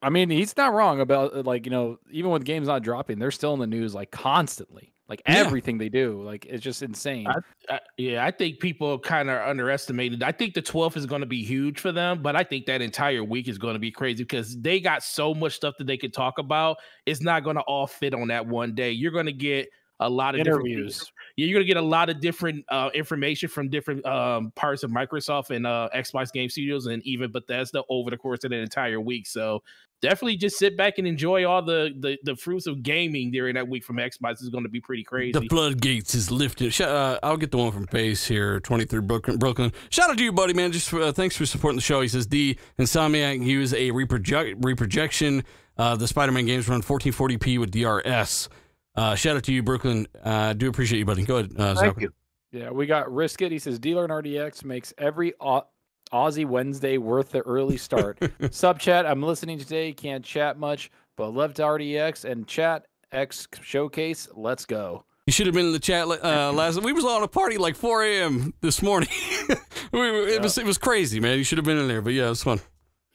I mean, he's not wrong about uh, like you know, even with games not dropping, they're still in the news like constantly. Like Yeah. everything they do, like it's just insane. I, yeah, I think people kind of underestimated. I think the 12th is going to be huge for them, but I think that entire week is going to be crazy because they got so much stuff that they could talk about. It's not going to all fit on that one day. You're going to get a lot of different Interviews. Yeah, you're gonna get a lot of different uh, information from different um, parts of Microsoft and uh, Xbox Game Studios and even Bethesda over the course of the entire week. So definitely just sit back and enjoy all the the, the fruits of gaming during that week from Xbox. is going to be pretty crazy. The floodgates is lifted. Uh, I'll get the one from Pace here, 23 Brooklyn. Brooklyn. Shout out to you, buddy, man. Just uh, thanks for supporting the show. He says the Insomniac use a reproject- reprojection. Uh, the Spider-Man games run 1440p with DRS. Uh, shout out to you, Brooklyn. Uh, do appreciate you, buddy. Go ahead. Uh, Thank you. Yeah, we got Risk It. He says Dealer and RDX makes every Au- Aussie Wednesday worth the early start. Sub chat, I'm listening today. Can't chat much, but love to RDX and chat X showcase. Let's go. You should have been in the chat uh, last. We was on a party like 4 a.m. this morning. we, were- it was it was crazy, man. You should have been in there, but yeah, it was fun.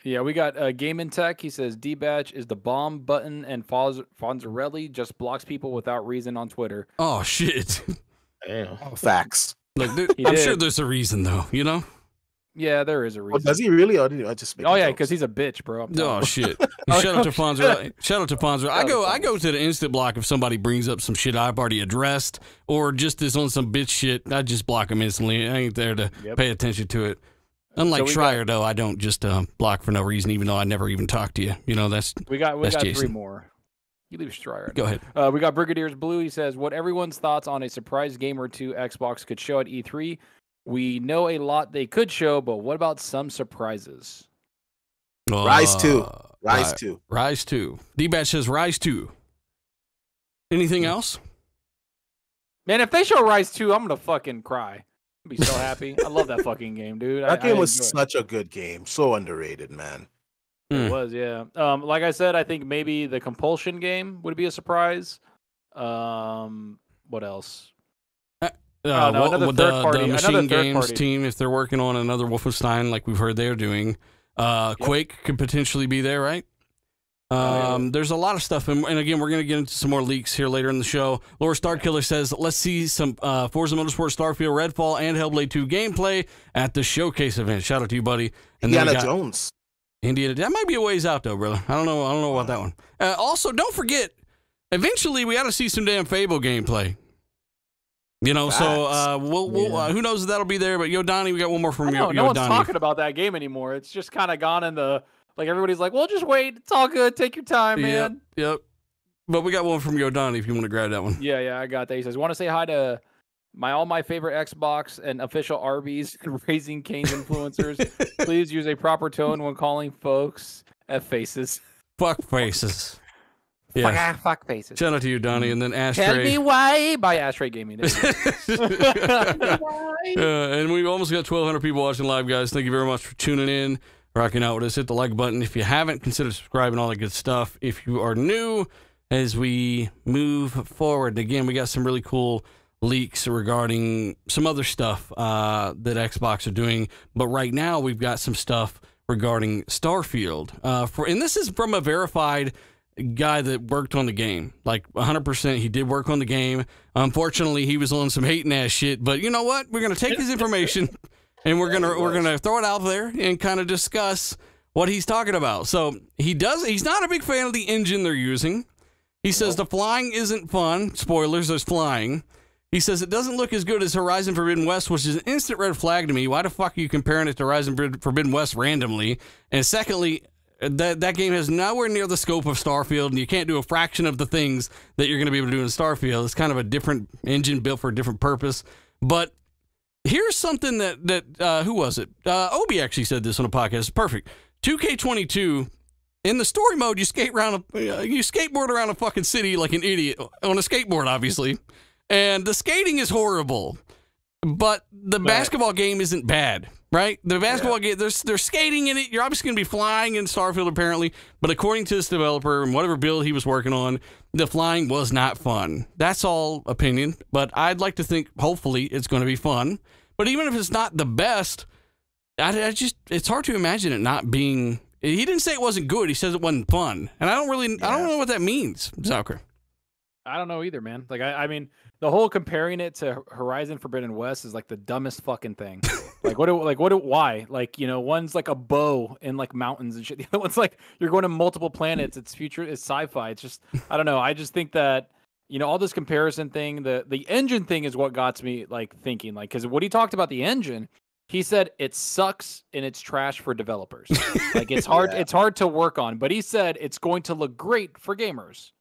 Yeah, we got uh, Game and Tech. He says D batch is the bomb button, and Fonz- Fonzarelli just blocks people without reason on Twitter. Oh shit! Damn. Facts. Look, there- I'm did. sure there's a reason though. You know? Yeah, there is a Oh, reason. does he really? Or did I just make oh yeah, because he's a bitch, bro. I'm Oh shit! Oh, Shout out to shit. Fonzo. Shout out to Fonzo. I go. to I go to the instant block if somebody brings up some shit I've already addressed, or just is on some bitch shit. I just block them instantly. I ain't there to Yep. pay attention to it. Unlike we Schreier, though, I don't just uh, block for no reason, even though I never even talk to you. You know, that's We got we That's got three more. You leave Strider. go ahead. Uh, we got Brigadier's Blue. He says, "What everyone's thoughts on a surprise game or two Xbox could show at E3? We know a lot they could show, but what about some surprises? Ryse two. Uh, Ryse Ri- two. Ryse two. D batch says Ryse two. Anything else? Man, if they show Ryse Two, I'm gonna fucking cry. I'd be so happy. I love that fucking game, dude. That I, game I was enjoy it. such a good game. So underrated, man. It was, yeah. Um, like I said, I think maybe the compulsion game would be a surprise. Um, what else? Uh, Oh, no, well, another with third the, party- the another Machine third Games party. team, if they're working on another Wolfenstein, like we've heard they're doing, uh, Yep. Quake could potentially be there, right? Oh, yeah. Um, there's a lot of stuff, and, and again, we're going to get into some more leaks here later in the show. Laura Starkiller says, "Let's see some uh, Forza Motorsport, Starfield, Redfall, and Hellblade 2 gameplay at the showcase event." Shout out to you, buddy. And then Indiana got- Jones. Indiana. That might be a ways out though, brother. I don't know. I don't know about that one. Uh, also, don't forget. Eventually, we got to see some damn Fable gameplay. You know, so uh, we'll, we'll uh, who knows if that'll be there. But Yo, Donnie, we got one more from you. No Yo one's Donnie. talking about that game anymore. It's just kind of gone in the like everybody's like, well, just wait. It's all good. Take your time, Yep, man. yep. But we got one from Yodani if you want to grab that one. Yeah, yeah, I got that. He says, want to say hi to my all my favorite Xbox and official Arby's and Raising Cane's influencers. Please use a proper tone when calling folks F faces. Fuck faces. Yeah. Fuck, fuck faces. Shout out to you, Donnie, and then Tell me Ashtray. why by Ashtray Gaming. There you go. Uh, and we've almost got 1,200 people watching live, guys. Thank you very much for tuning in, rocking out with us. Hit the like button. If you haven't, consider subscribing, all that good stuff. If you are new, as we move forward, again, we got some really cool leaks regarding some other stuff uh, that Xbox are doing. But right now, we've got some stuff regarding Starfield. Uh, for and this is from a verified guy that worked on the game. Like 100%, he did work on the game. Unfortunately, he was on some hating ass shit, but you know what? We're going to take his information and we're going to we're going to throw it out there and kind of discuss what he's talking about. So, he does he's not a big fan of the engine they're using. He says the flying isn't fun. Spoilers, there's flying. He says it doesn't look as good as Horizon Forbidden West, which is an instant red flag to me. Why the fuck are you comparing it to Horizon Forbidden West randomly? And secondly, that that game has nowhere near the scope of Starfield, and you can't do a fraction of the things that you're going to be able to do in Starfield. It's kind of a different engine built for a different purpose. But here's something that that uh, who was it? Uh, Obi actually said this on a podcast. It's perfect. 2K22 in the story mode, you skate around, a, uh, you skateboard around a fucking city like an idiot on a skateboard, obviously, and the skating is horrible. But the Right. basketball game isn't bad. Right? The basketball game, they're, they're skating in it. You're obviously going to be flying in Starfield, apparently. But according to this developer and whatever build he was working on, the flying was not fun. That's all opinion. But I'd like to think, hopefully, it's going to be fun. But even if it's not the best, I, I just, it's hard to imagine it not being. He didn't say it wasn't good. He says it wasn't fun. And I don't really, I don't know what that means, Zucker. I don't know either, man. Like I, I mean, the whole comparing it to Horizon Forbidden West is like the dumbest fucking thing. like what? Do, like what? Do, why? Like you know, one's like a bow in like mountains and shit. The other one's like you're going to multiple planets. It's future. It's sci-fi. It's just I don't know. I just think that you know all this comparison thing. The the engine thing is what got me like thinking. Like because what he talked about the engine. He said it sucks and it's trash for developers. like it's hard. Yeah. It's hard to work on. But he said it's going to look great for gamers.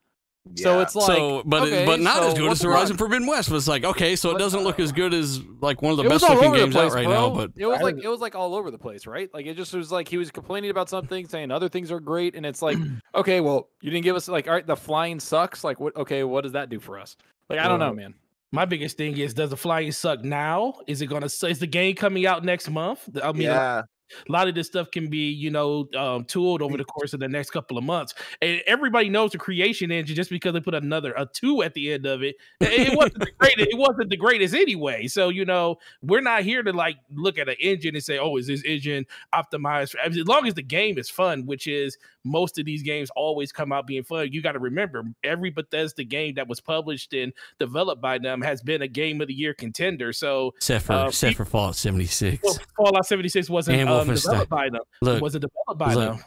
So it's like, so, but okay, but not so as good as Horizon run? Forbidden West was like okay, so it doesn't look as good as like one of the It best looking games place, out right bro. now. But it was like it was like all over the place, right? Like it just was like he was complaining about something, saying other things are great, and it's like, okay, well, you didn't give us like, all right, the flying sucks. Like, what? Okay, what does that do for us? Like, I don't know, man. My biggest thing is, does the flying suck now? Is it gonna? Is the game coming out next month? I mean, yeah. A lot of this stuff can be, you know, um, tooled over the course of the next couple of months. And everybody knows the creation engine just because they put another a two at the end of it. It, it wasn't the greatest. It wasn't the greatest anyway. So you know, we're not here to like look at an engine and say, oh, is this engine optimized? For, as long as the game is fun, which is most of these games always come out being fun. You got to remember, every Bethesda game that was published and developed by them has been a game of the year contender. So except for uh, except for Fallout seventy six. well, Fallout 76 wasn't um, developed by them. Look, it wasn't developed by look, them.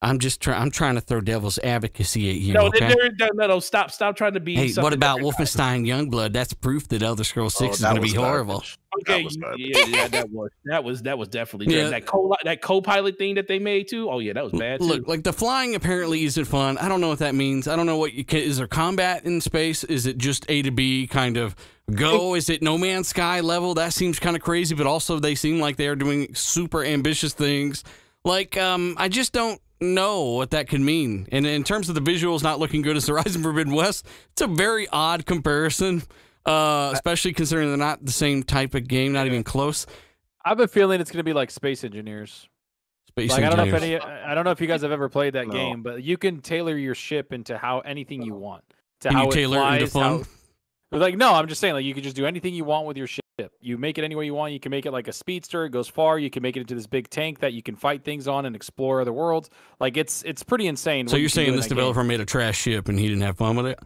I'm just trying. I'm trying to throw devil's advocacy at you. No, okay? there, there, no, no, stop, stop trying to be. Hey, what about that- Wolfenstein Youngblood? That's proof that Elder Scrolls Oh, Six is going to was be horrible. Okay, That was yeah, yeah, that was that was that was definitely Yeah. yeah. that co that co-pilot thing that they made too. Oh yeah, that was bad too. Look, like the flying apparently isn't fun. I don't know what that means. I don't know what you can. Is there combat in space? Is it just A to B kind of go? Is it No Man's Sky level? That seems kind of crazy, but also they seem like they are doing super ambitious things. Like, um, I just don't know what that could mean. And in terms of the visuals not looking good as Horizon Forbidden West, it's a very odd comparison, uh, especially considering they're not the same type of game, not even close. I have a feeling it's gonna be like Space Engineers. Space Like I don't know if engineers. any, I don't know if you guys have ever played that No. game, but you can tailor your ship into how anything you want. To Can how you it tailor it into flies, how- Like no, I'm just saying like you can just do anything you want with your ship. You make it any way you want. You can make it like a speedster. It goes far. You can make it into this big tank that you can fight things on and explore other worlds. Like it's it's pretty insane. So you you're saying this that game. developer made a trash ship and he didn't have fun with it?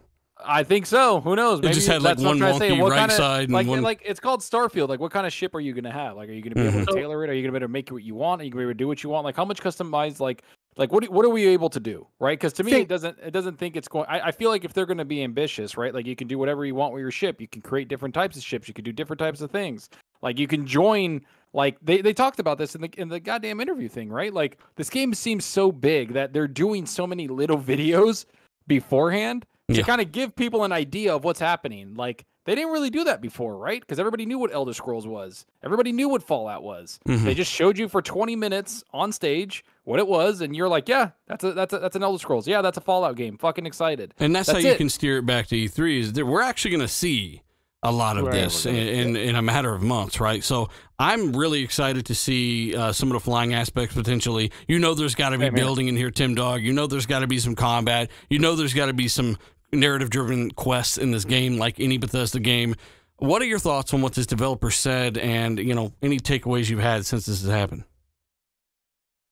I think so. Who knows? It Maybe just had, like, one wonky right kinda- side and like, one- like it's called Starfield. Like, what kind of ship are you gonna have? Like, are you gonna be able Mhm. to tailor it? Are you gonna be able to make it what you want? Are you gonna be able to do what you want? Like, how much customized? Like, like what? What are we able to do? Right? Because to me, Think- it doesn't. It doesn't think it's going. I, I feel like if they're gonna be ambitious, right? Like, you can do whatever you want with your ship. You can create different types of ships. You can do different types of things. Like, you can join. Like they, they talked about this in the in the goddamn interview thing, right? Like this game seems so big that they're doing so many little videos beforehand to Yeah. kind of give people an idea of what's happening. Like they didn't really do that before, right? Because everybody knew what Elder Scrolls was. Everybody knew what Fallout was. Mhm. They just showed you for 20 minutes on stage what it was, and you're like, yeah, that's a that's a, that's an Elder Scrolls. Yeah, that's a Fallout game. Fucking excited. And that's, how That's you it. can steer it back to E3 is that we're actually going to see a lot of Right, this in, in, in a matter of months, right? So I'm really excited to see uh, some of the flying aspects potentially. You know, there's got to be here. building in here, Tim Dog. You know, there's got to be some combat. You know, there's got to be some narrative driven quests in this game, like any Bethesda game. What are your thoughts on what this developer said and, you know, any takeaways you've had since this has happened?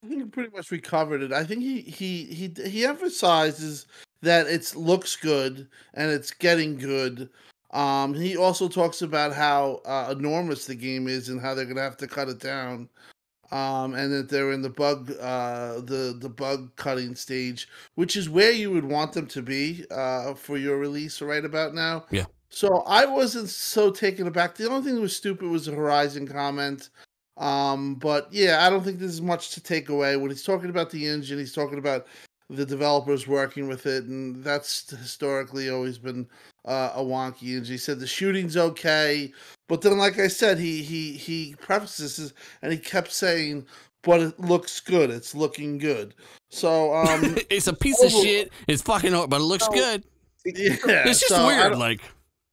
I think he pretty much we covered it. I think he he he he emphasizes that it looks good and it's getting good. Um, he also talks about how uh, enormous the game is and how they're gonna have to cut it down. Um, and that they're in the bug uh, the the bug cutting stage, which is where you would want them to be uh, for your release right about now. Yeah. So I wasn't so taken aback. The only thing that was stupid was the Horizon comment. Um, but yeah, I don't think there's much to take away. When he's talking about the engine, he's talking about the developers working with it, and that's historically always been uh, a wonky And He said the shooting's okay, but then, like I said, he he he prefaces this and he kept saying, "But it looks good. It's looking good." So um, it's a piece of Oh. shit. It's fucking hard, but it looks No. good. yeah, It's just so weird. don't- Like,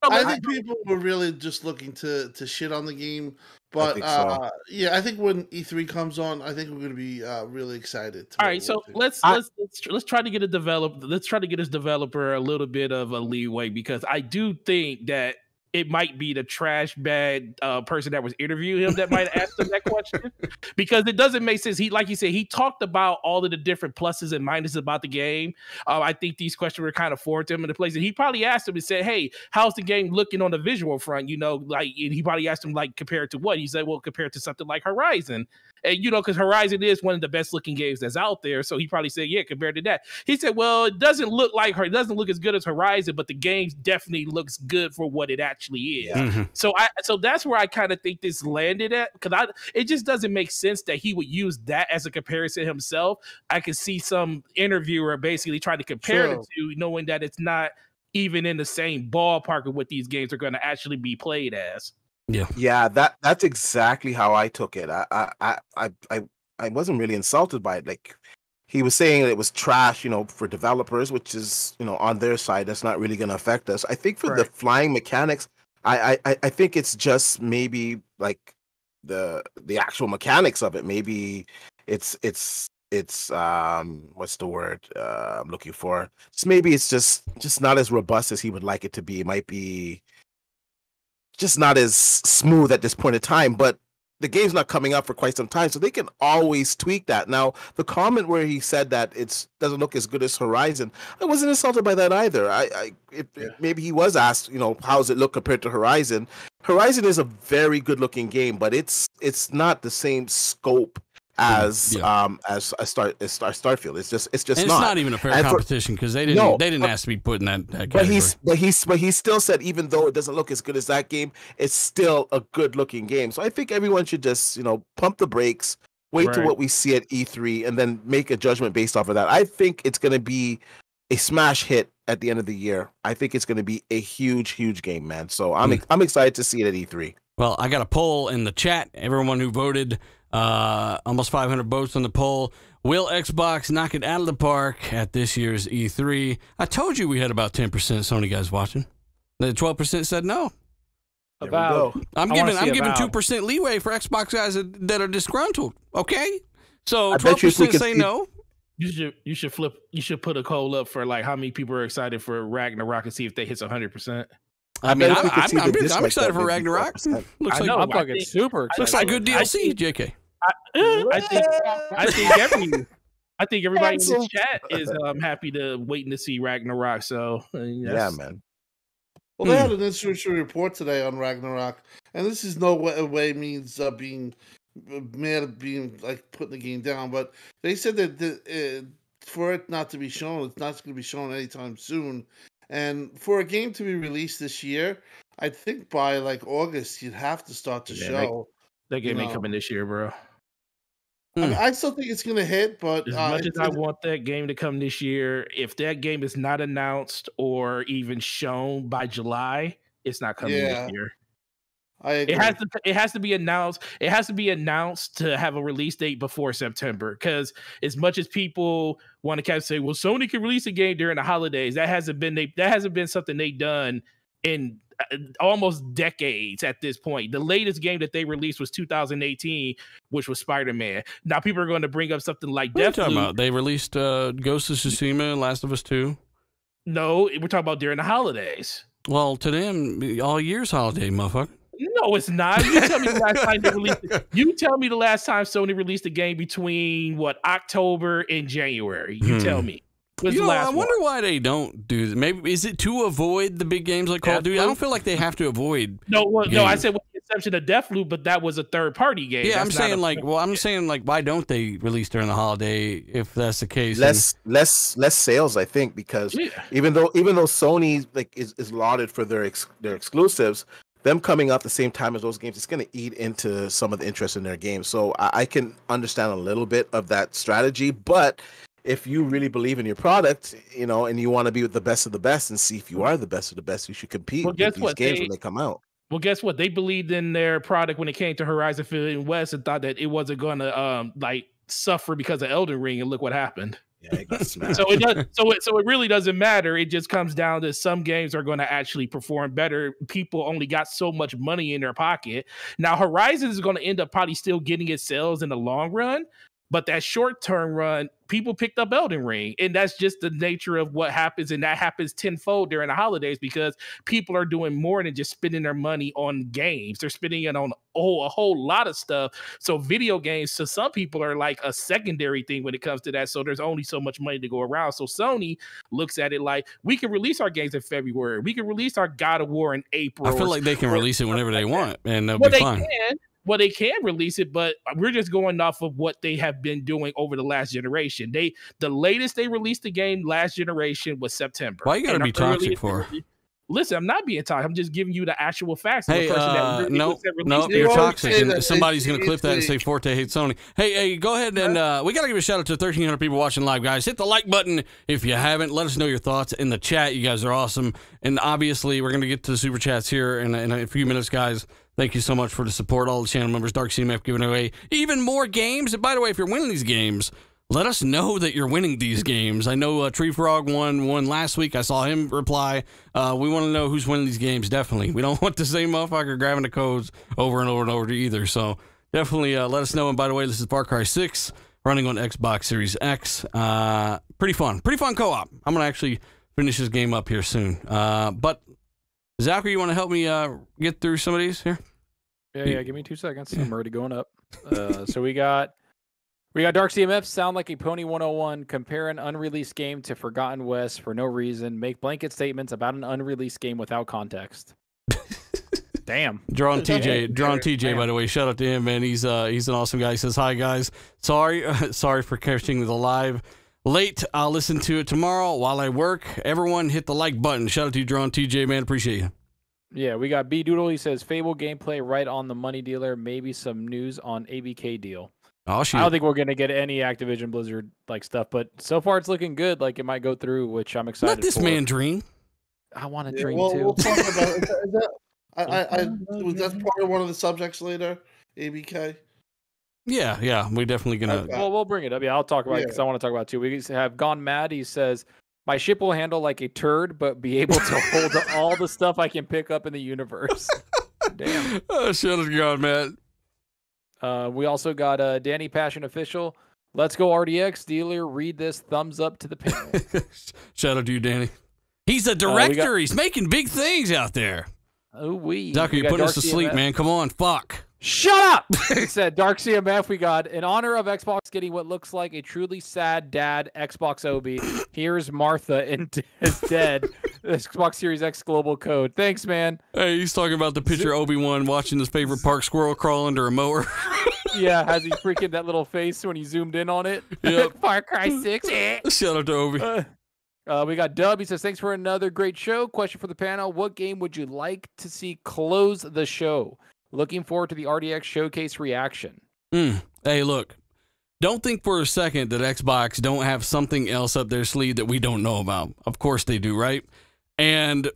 I think people were really just looking to to shit on the game, but think so. uh, yeah, I think when E3 comes on, I think we're going to be uh, really excited. To All right, so let's I- let's let's let's try to get a develop. Let's try to get this developer a little bit of a leeway because I do think that it might be the trash bag uh, person that was interviewing him that might ask him that question because it doesn't make sense. He, like you said, he talked about all of the different pluses and minuses about the game. Uh, I think these questions were kind of forward to him in the place, and he probably asked him and said, "Hey, how's the game looking on the visual front?" You know, like and he probably asked him like compared to what? He said, "Well, compared to something like Horizon." And you know, because Horizon is one of the best looking games that's out there, so he probably said, "Yeah." Compared to that, he said, "Well, it doesn't look like her. It doesn't look as good as Horizon, but the game definitely looks good for what it actually is." Mhm. So I, so that's where I kind of think this landed at because I, it just doesn't make sense that he would use that as a comparison himself. I could see some interviewer basically trying to compare True. the two, knowing that it's not even in the same ballpark of what these games are going to actually be played as. Yeah, yeah, that that's exactly how I took it. I I I I I, I wasn't really insulted by it. Like he was saying that it was trash, you know, for developers, which is you know on their side. That's not really going to affect us. I think for the flying mechanics, I, I I I think it's just maybe like the the actual mechanics of it. Maybe it's it's it's um what's the word uh, I'm looking for? Just maybe it's just just not as robust as he would like it to be. It might be just not as smooth at this point in time, but the game's not coming out for quite some time, so they can always tweak that. Now, the comment where he said that it's doesn't look as good as Horizon, I wasn't insulted by that either. I, I it, Yeah. maybe he was asked, you know, how does it look compared to Horizon? Horizon is a very good looking game, but it's it's not the same scope as Yeah. um as a start as Star Starfield. It's just it's just And it's not. not even a fair And competition because they didn't No, they didn't but- ask to be put in that, that But he's but he's but he still said even though it doesn't look as good as that game, it's still a good looking game. So I think everyone should just you know pump the brakes, wait till Right. what we see at E3, and then make a judgment based off of that. I think it's going to be a smash hit at the end of the year. I think it's going to be a huge huge game, man. So I'm ex- I'm excited to see it at E E3. Well, I got a poll in the chat. Everyone who voted, uh, almost 500 votes on the poll. Will Xbox knock it out of the park at this year's E3? I told you we had about 10% Sony guys watching. The 12% said no. About. I'm giving I'm giving Avowed. two percent leeway for Xbox guys that, that are disgruntled. Okay, so I twelve bet you if we percent say see- no. You should you should flip you should put a poll up for like how many people are excited for Ragnarok and see if they hits hundred percent. I mean, bet if I'm, I'm, I'm, I'm excited for Ragnarok. Looks I like know. I'm fucking think- super excited. looks like for good it. I DLC. JK. I, I think I think every I think everybody in the chat is um happy to waiting to see Ragnarok. So uh, Yeah, man. Well, they Hmm. had an interesting report today on Ragnarok, and this is no way, way means uh, being uh, mad at being like putting the game down, but they said that the, uh, for it not to be shown, it's not going to be shown anytime soon, and for a game to be released this year, I think by like August you'd have to start to Yeah, show. That game ain't No. coming this year, bro. I, mean, I still think it's going to hit, but As uh, much as I want that game to come this year, if that game is not announced or even shown by July, it's not coming Yeah. this year. I agree. It has to it has to be announced. It has to be announced to have a release date before September. Because as much as people want to kind of say, well, Sony can release a game during the holidays, that hasn't been they, that hasn't been something they've done in uh, almost decades at this point. The latest game that they released was 2018, which was Spider Man. Now people are going to bring up something like What are you talking about? They released uh, Ghost of Tsushima and Last of Us 2. No, we're talking about during the holidays. Well, to them, all year's holiday, motherfucker. No, it's not. You tell me the last time they released. You tell me the last time Sony released a game between what October and January. You Hmm. tell me. When's You know, last I one? wonder why they don't do that. Maybe is it to avoid the big games like Call of Duty? I don't feel like they have to avoid. No, well, no, I said with the exception of Deathloop, but that was a third party game. Yeah, I'm saying like, well, I'm saying like, why don't they release during the holiday if that's the case? And- Less less less sales, I think, because Yeah. even though even though Sony like is, is lauded for their ex, their exclusives, them coming out the same time as those games, it's going to eat into some of the interest in their games. So I, I can understand a little bit of that strategy, but if you really believe in your product, you know, and you want to be with the best of the best and see if you are the best of the best, you should compete Well, with guess these what? games They- when they come out. Well, guess what? They believed in their product when it came to Horizon Forbidden West and thought that it wasn't going to um like suffer because of Elden Ring, and look what happened. Yeah, it so it does so it so it really doesn't matter. It just comes down to some games are going to actually perform better. People only got so much money in their pocket. Now Horizon is going to end up probably still getting its sales in the long run, but that short term run, people picked up Elden Ring, and that's just the nature of what happens, and that happens tenfold during the holidays because people are doing more than just spending their money on games. They're spending it on oh, a whole lot of stuff. So video games to some people are like a secondary thing when it comes to that. So there's only so much money to go around. So Sony looks at it like we can release our games in February, we can release our God of War in April. I feel like they can or release it whenever they want, and they'll well, be fine. can. Well, they can release it, but we're just going off of what they have been doing over the last generation. They the latest they released the game last generation was September. Why you gotta And be toxic they for? Listen, I'm not being toxic. I'm just giving you the actual facts. of the Hey, that uh, really no, no, You you're toxic, and that somebody's gonna clip that and say Forte hates Sony. Hey, hey, go ahead and uh, we gotta give a shout out to 1,300 people watching live, guys. Hit the like button if you haven't. Let us know your thoughts in the chat. You guys are awesome, and obviously we're gonna get to the super chats here in, in a few minutes, guys. Thank you so much for the support. All the channel members, Dark CMF giving away even more games. And by the way, if you're winning these games, let us know that you're winning these games. I know uh, Tree Frog won one last week. I saw him reply. Uh, we want to know who's winning these games. Definitely, we don't want the same motherfucker grabbing the codes over and over and over either. So definitely uh, let us know. And by the way, this is Far Cry Six running on Xbox Series X. Uh, pretty fun, pretty fun co-op. I'm gonna actually finish this game up here soon. Uh, but Zachary, you want to help me uh, get through some of these here? Yeah, yeah. Give me two seconds. I'm already going up. Uh, so we got we got Dark CMF sound like a Pony 101. Compare an unreleased game to Forgotten West for no reason. Make blanket statements about an unreleased game without context. Damn. Drawn TJ, drawn TJ. By the way, shout out to him, man. He's uh he's an awesome guy. He says hi, guys. Sorry, sorry for catching the live late. I'll listen to it tomorrow while I work. Everyone, hit the like button. Shout out to you, drawn TJ, man. Appreciate you. Yeah, we got B Doodle. He says Fable gameplay right on the money dealer. Maybe some news on ABK deal. Oh shoot. I don't think we're gonna get any Activision Blizzard like stuff, but so far it's looking good. Like it might go through, which I'm excited. Let this for. man dream. I want to Yeah, dream well, too. we'll talk about is that, is that, I, I, I, was that part of one of the subjects later? ABK. Yeah, yeah. we're definitely gonna. Okay. Well, we'll bring it up. Yeah, I'll talk about it because I want to talk about it too. We have gone mad. He says, "My ship will handle like a turd, but be able to hold all the stuff I can pick up in the universe." Damn. Oh, shit out gone, God, man. Uh, we also got uh, Danny Passion official. Let's go RDX dealer. Read this. Thumbs up to the panel. shout out to you, Danny. He's a Uh, director. got- He's making big things out there. oh we. Doc, we you got putting us Dark to sleep, man. Come on, fuck. Shut up! it said Dark CMF. We got in honor of Xbox getting what looks like a truly sad dad Xbox Obi. Here's Martha and is dead. Xbox Series X global code. Thanks, man. Hey, he's talking about the picture Obi Wan watching his favorite park squirrel crawl under a mower. Yeah, has he freaking that little face when he zoomed in on it? Yep. Far Cry Six. eh. shout out to Obi. Uh, uh, we got Dub. He says, "Thanks for another great show." Question for the panel: What game would you like to see close the show? Looking forward to the RDX showcase reaction. Mm. Hey, look. Don't think for a second that Xbox don't have something else up their sleeve that we don't know about. Of course they do, right? And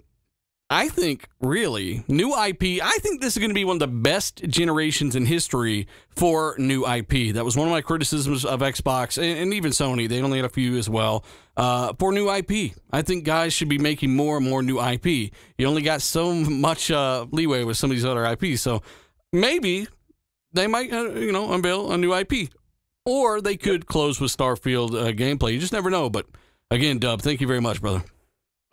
I think really new IP. I think this is going to be one of the best generations in history for new IP. That was one of my criticisms of Xbox and, and even Sony. They only had a few as well uh, for new IP. I think guys should be making more and more new IP. You only got so much uh, leeway with some of these other IPs, so maybe they might uh, you know unveil a new IP, or they could close with Starfield uh, gameplay. You just never know. But again, Dub, thank you very much, brother.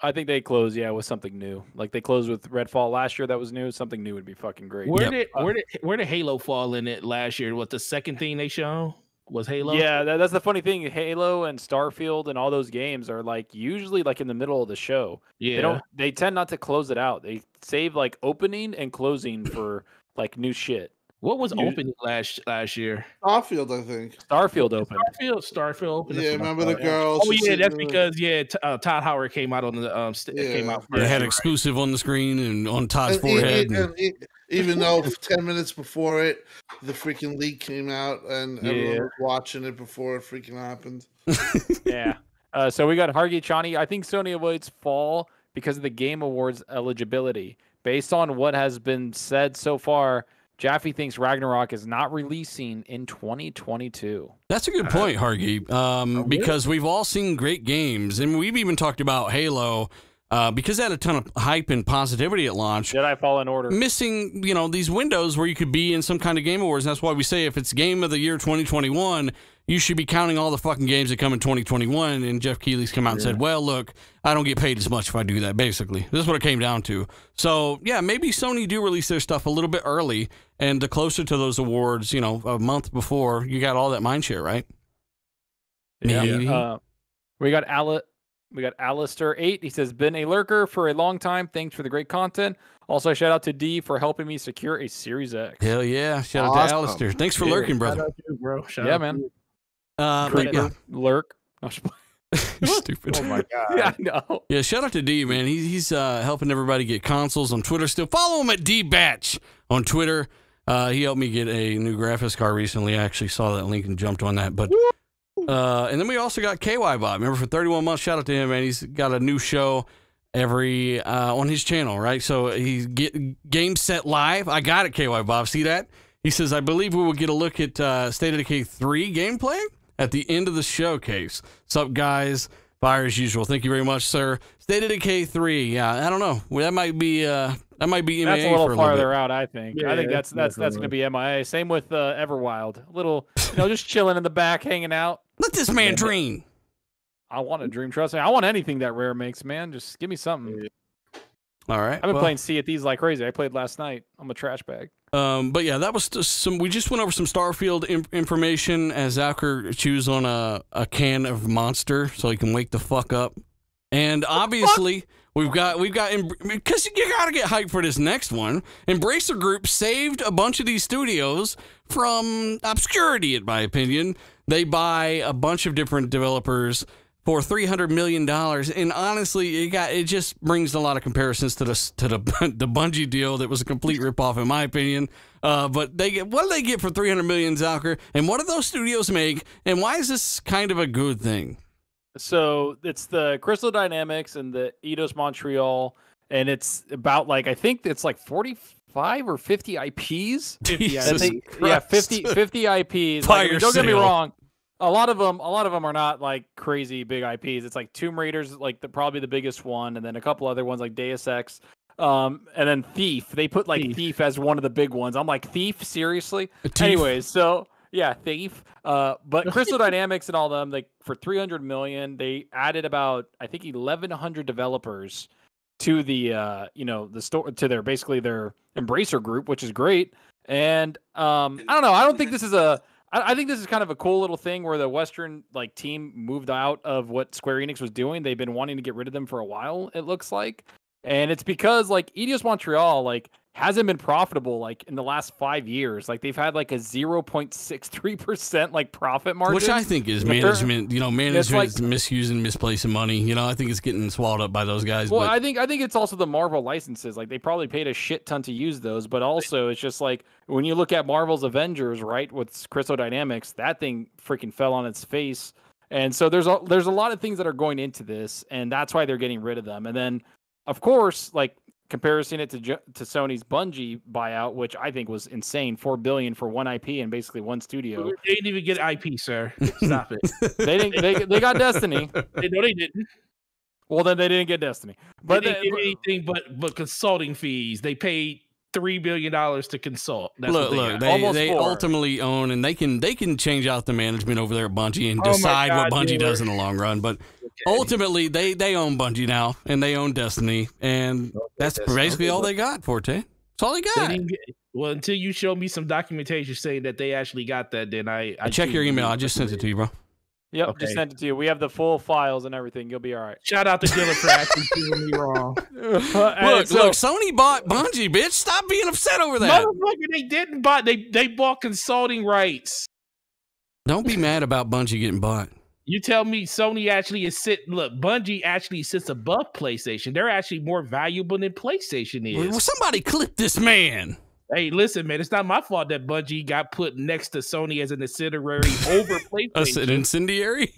I think they close, yeah, with something new. Like they closed with Redfall last year. That was new. Something new would be fucking great. Where Yep. did Uh, where did where did Halo fall in it last year? What the second thing they show was Halo? Yeah, that, that's the funny thing. Halo and Starfield and all those games are like usually like in the middle of the show. yeah. They don't. They tend not to close it out. They save like opening and closing for like new shit. What was You- opening last last year? Starfield, I think. Starfield open. Starfield, Starfield. opened. Yeah, That's what I remember the thought, girls? Oh yeah, that's in because yeah, t- uh, Todd Howard came out on the um st- came out. They first, had you're exclusive on the screen and on Todd's and forehead. e- and- and e- even though 10 minutes before it, the freaking leak came out and everyone was watching it before it freaking happened. yeah. Uh, so we got Hargi Chani. I think Sony avoids fall because of the Game Awards eligibility. Based on what has been said so far, Jaffe thinks Ragnarok is not releasing in 2022. That's a good point, Hargy. Um, really? because we've all seen great games, and we've even talked about Halo. Uh, because it had a ton of hype and positivity at launch. Jedi Fallen Order. missing, you know, these windows where you could be in some kind of game awards. And that's why we say if it's game of the year 2021, you should be counting all the fucking games that come in 2021. And Geoff Keighley's come out and said, well, look, I don't get paid as much if I do that, basically. This is what it came down to. So, yeah, maybe Sony do release their stuff a little bit early. And the closer to those awards, you know, a month before, you got all that mind share, right? Yeah. Maybe. Uh, we got Ali- we got Alistair eight. He says, "Been a lurker for a long time. Thanks for the great content. Also, shout out to D for helping me secure a Series X. Hell yeah. Shout out Awesome. to Alistair. Thanks for Yeah. lurking, Shout brother. out to you, bro. Shout Yeah, out to man. you. Uh, but yeah. lurk. No, You're stupid. Oh my god. yeah, I know. Yeah, shout out to D, man. He's he's uh, helping everybody get consoles on Twitter. Still follow him at D Batch on Twitter. Uh, he helped me get a new graphics card recently. I actually saw that link and jumped on that. But uh, and then we also got KY Bob. Remember for 31 months. Shout out to him, man. He's got a new show every uh, on his channel, right? So he's get game set live. I got it, KY Bob. See that? He says, I believe we will get a look at uh, State of Decay 3 gameplay at the end of the showcase. What's up, guys? Fire as usual. Thank you very much, sir. State of Decay 3. Yeah, I don't know. Well, that might be uh that might be MIA That's a little for a farther little bit. out, I think. Yeah, I think yeah, that's that's that's going to be MIA. Same with uh, Everwild. A little, you know, just chilling in the back, hanging out. Let this man dream. I want a dream. Trust me. I want anything that Rare makes, man. Just give me something. All right. I've been well, playing Sea of Thieves like crazy. I played last night. I'm a trash bag. Um, but yeah, that was just some. We just went over some Starfield im- information as Zalker chews on a, a can of Monster so he can wake the fuck up. And obviously, we've got we've got because you got to get hyped for this next one. Embracer Group saved a bunch of these studios from obscurity, in my opinion. They buy a bunch of different developers for three hundred million dollars, and honestly, it got it just brings a lot of comparisons to the to the the Bungie deal that was a complete ripoff, in my opinion. Uh, but they get what do they get for three hundred million, Zalker? And what do those studios make? And why is this kind of a good thing? So it's the Crystal Dynamics and the Eidos Montreal, and it's about like I think it's like 45 or 50 IPs. that Jesus they- yeah, 50, 50 IPs. Like, don't get me wrong. A lot of them, a lot of them are not like crazy big IPs. It's like Tomb Raiders, like the probably the biggest one, and then a couple other ones like Deus Ex, um, and then Thief. They put like Thief. Thief as one of the big ones. I'm like Thief, seriously. Thief. Anyways, so yeah, Thief. Uh, but Crystal Dynamics and all them, like for 300 million, they added about I think 1,100 developers to the uh, you know the store to their basically their Embracer group, which is great. And um, I don't know. I don't think this is a. I I think this is kind of a cool little thing where the Western like team moved out of what Square Enix was doing. They've been wanting to get rid of them for a while. It looks like, and it's because like Eidos Montreal like hasn't been profitable like in the last five years. Like they've had like a zero point six three percent like profit margin. Which I think is management. You know, management like- is misusing, misplacing money. You know, I think it's getting swallowed up by those guys. Well, but I think I think it's also the Marvel licenses. Like they probably paid a shit ton to use those, but also it's just like when you look at Marvel's Avengers, right, with Crystal Dynamics, that thing freaking fell on its face. And so there's a there's a lot of things that are going into this, and that's why they're getting rid of them. And then, of course, like comparison it to to Sony's Bungie buyout, which I think was insane, four billion for one IP and basically one studio. They didn't even get IP, sir. Stop it. they didn't they, they got Destiny. They, no, they didn't. Well, then they didn't get Destiny. But But they they- didn't get anything but but consulting fees. They paid three billion dollars to consult. That's look, what they look, they, Almost they four. ultimately own and they can they can change out the management over there at Bungie and Oh my decide what God, Bungie dude. does in the long run. But ultimately, they they own Bungie now and they own Destiny, and that's that's- basically okay, all they got. Forte, that's all they They got. didn't get, well, until you show me some documentation saying that they actually got that, then I, I Check your email. I just sent it to you, bro. Yep, Okay. just sent it to you. We have the full files and everything. You'll be all right. Shout out to Dylan for actually proving me wrong. Uh, look, look, look, Sony bought Bungie, bitch. Stop being upset over that. Motherfucker, they didn't buy. They they bought consulting rights. Don't be mad about Bungie getting bought. You tell me Sony actually is sit. Look, Bungie actually sits above PlayStation. They're actually more valuable than PlayStation is. Well, somebody clip this man. Hey, listen, man, it's not my fault that Bungie got put next to Sony as an incendiary over Us an incendiary.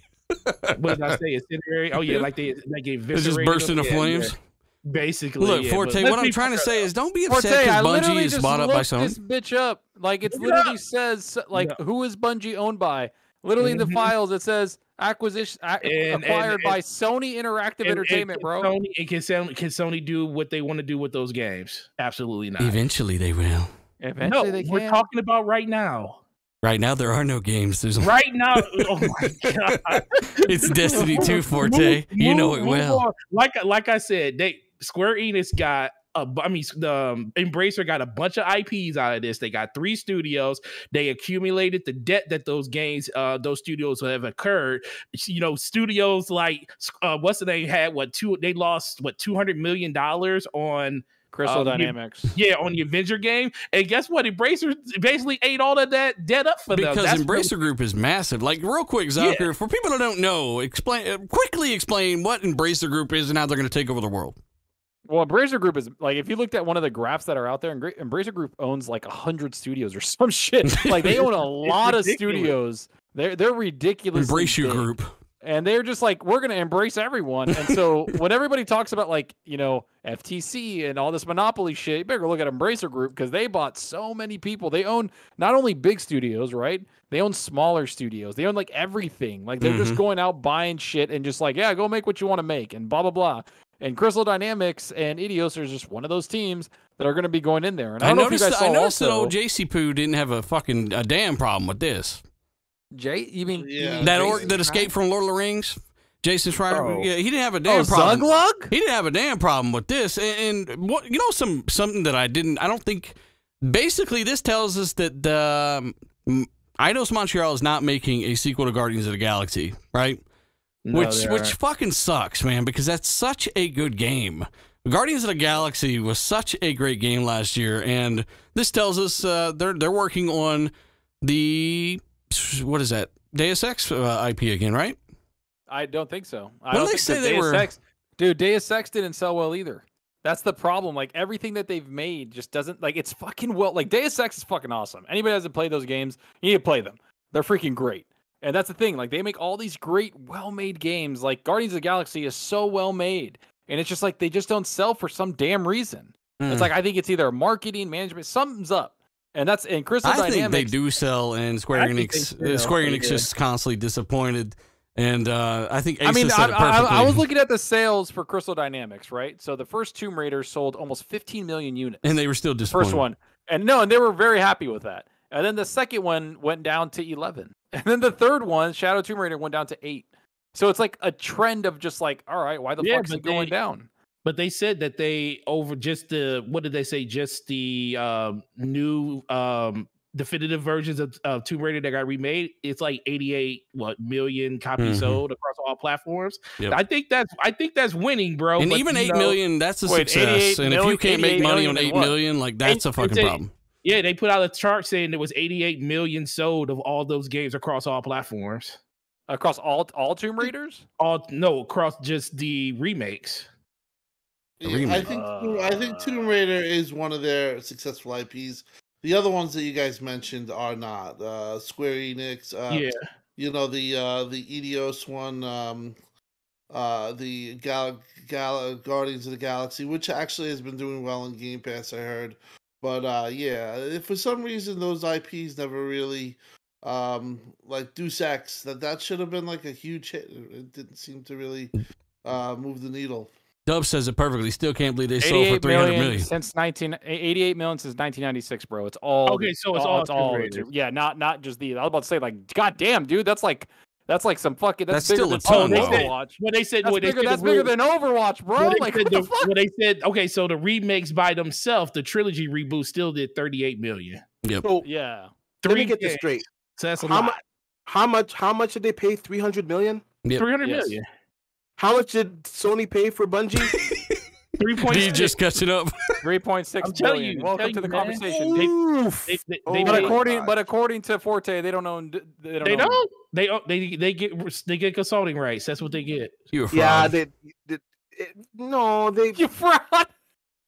what did I say? Incendiary? Oh yeah, like they like they It just eviscerated burst into Yeah, flames. yeah. Basically, Look, yeah, Forte. What I'm trying to say though. is, don't be upset I because Bungie is just bought up by looked Sony. this bitch up. Like it's it literally up. says like Yeah. who is Bungie owned by? Literally in the Mhm. files it says acquisition ac- And- and- acquired and- by Sony Interactive And- and Entertainment, bro. Sony, and can Sony, can Sony do what they want to do with those games? Absolutely not. Eventually, they will. Eventually no, they can. we're talking about right now. Right now, there are no games. There's Right now, oh my god, it's Destiny 2 Forte. Move- you know it move well. on. Like like I said, they Square Enix got a bu- I mean the um, Embracer got a bunch of IPs out of this. They got three studios. They accumulated the debt that those games, uh, those studios have occurred. You know, studios like uh, what's the name had what two? They lost what two hundred million dollars on Crystal um, Dynamics. yeah on the Avenger game. And guess what? Embracer basically ate all of that debt up for them. Because That's Embracer Group is massive. Like real quick, Zucker, for people that don't know, explain uh, quickly explain what Embracer Group is and how they're going to take over the world. Well, Embracer Group is like if you looked at one of the graphs that are out there, Emgra- Embracer Group owns like a hundred studios or some shit. Like they own a lot of studios. They're they're ridiculous. Embrace you group. and they're just like we're going to embrace everyone and so when everybody talks about like you know ftc and all this monopoly shit you better look at embracer group because they bought so many people they own not only big studios right they own smaller studios they own like everything like they're just Mhm. going out buying shit and just like yeah go make what you want to make and blah blah blah and crystal dynamics and Eidos are just one of those teams that are going to be going in there and i, I, don't know you noticed. guys saw I noticed that also, old JC Poo didn't have a fucking a damn problem with this. jay you mean, you mean That Jason orc that Schreier? escaped from Lord of the Rings, Jason Schreier. Oh. Yeah, he didn't have a damn oh problem. Zuglug? He didn't have a damn problem with this. And, and what you know, some something that I didn't. I don't think. Basically, this tells us that the um, Eidos Montreal is not making a sequel to Guardians of the Galaxy, right? No, which which aren't. fucking sucks, man, because that's such a good game. Guardians of the Galaxy was such a great game last year, and this tells us uh, they're they're working on the what is that Deus Ex uh, IP again, right? I don't think so. I What don't did they think say that they Deus were- Ex, dude, Deus Ex didn't sell well either. That's the problem. Like everything that they've made just doesn't like it's fucking well. Like Deus Ex is fucking awesome. Anybody that hasn't played those games, you need to play them. They're freaking great. And that's the thing. Like they make all these great, well-made games. Like Guardians of the Galaxy is so well made, and it's just like they just don't sell for some damn reason. Mm. It's like I think it's either marketing, management, something's up. And that's and Crystal Dynamics. I think they do sell, and Square I Enix they uh, do. Square Enix do. is constantly disappointed, and uh, I think I Asa mean, I, it I, I was looking at the sales for Crystal Dynamics, right? So the first Tomb Raider sold almost 15 million units. and they were still disappointed. first one, and no, and they were very happy with that. And then the second one went down to 11, and then the third one, Shadow Tomb Raider, went down to eight. So it's like a trend of just like, all right, why the Yeah, fuck is it going they- down? But they said that they over just the what did they say? Just the um, new um, definitive versions of, of Tomb Raider that got remade. It's like 88 what million copies Mhm. sold across all platforms. Yep. I think that's I think that's winning, bro. and but, even you eight know, million, that's a Wait, success. 88 And if you can't make money on eight million, what? like that's a fucking a- problem. Yeah, they put out a chart saying there was 88 million sold of all those games across all platforms. Across all all Tomb Raiders? All no, across just the remakes. The Yeah, I remake. think I think Tomb Raider is one of their successful IPs. The other ones that you guys mentioned are not. Uh, Square Enix, uh, yeah. you know the uh, the Eidos one, um, uh, the Gal- Gal- Guardians of the Galaxy, which actually has been doing well in Game Pass, I heard. But uh, yeah, if for some reason those IPs never really, um, like Deus Ex, that that should have been like a huge hit. It didn't seem to really uh, move the needle. Dub says it perfectly. Still can't believe they sold for 88 three hundred million million. since 19 88 million since 1996, bro. It's all Okay, so it's all Tomb all Raiders. yeah, not not just the. I was about to say like, god damn, dude, that's like that's like some fucking that's, That's bigger still a than ton, Total though. Overwatch. What they said, That's what they bigger. said That's bigger than Overwatch, bro. what they Like said what the the- fuck? what they said, okay, so the remakes by themselves, the trilogy reboot still did 38 million. So Yeah, let me Three get this straight. So that's a How lot. much? How much? How much did they pay? Three hundred million. Yep. 300 Yes. million. How much did Sony pay for Bungie? Three point Do just catching up? three point six I'm billion. you, Welcome to the you, man. conversation. They- Oof. they, they, Oh they, but according gosh. but according to Forte, they don't own. They don't. they own- don't. They they they get they get consulting rights. That's what they get. You a yeah, fraud. they, they, it- no, they You fraud.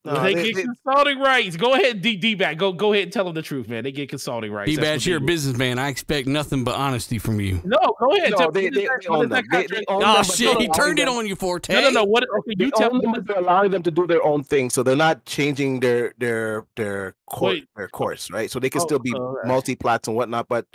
No, they, they- get they- consulting rights. Go ahead, D D back. Go go ahead and tell them the truth, man. They get consulting rights. D That's what Batch, you're a businessman. I expect nothing but honesty from you. No, go ahead. No, tell they- what is they- that- own them. that They- they contract? own Oh them, but shit, they're he allowing turned it them- on you, Forte. No, no, no. What? Okay, They you tell own them, they're allowing them to do their own thing, so they're not changing their their their course Wait. their course, right? So they can Oh, still be oh, alright. multi-plats and whatnot, but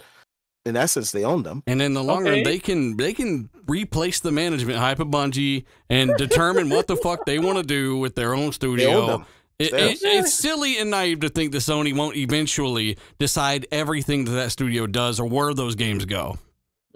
in essence, they own them. And in the long Okay. run, they can they can replace the management hype of Bungie and determine what the fuck they want to do with their own studio. It, it- it's silly and naive to think that Sony won't eventually decide everything that that studio does or where those games go.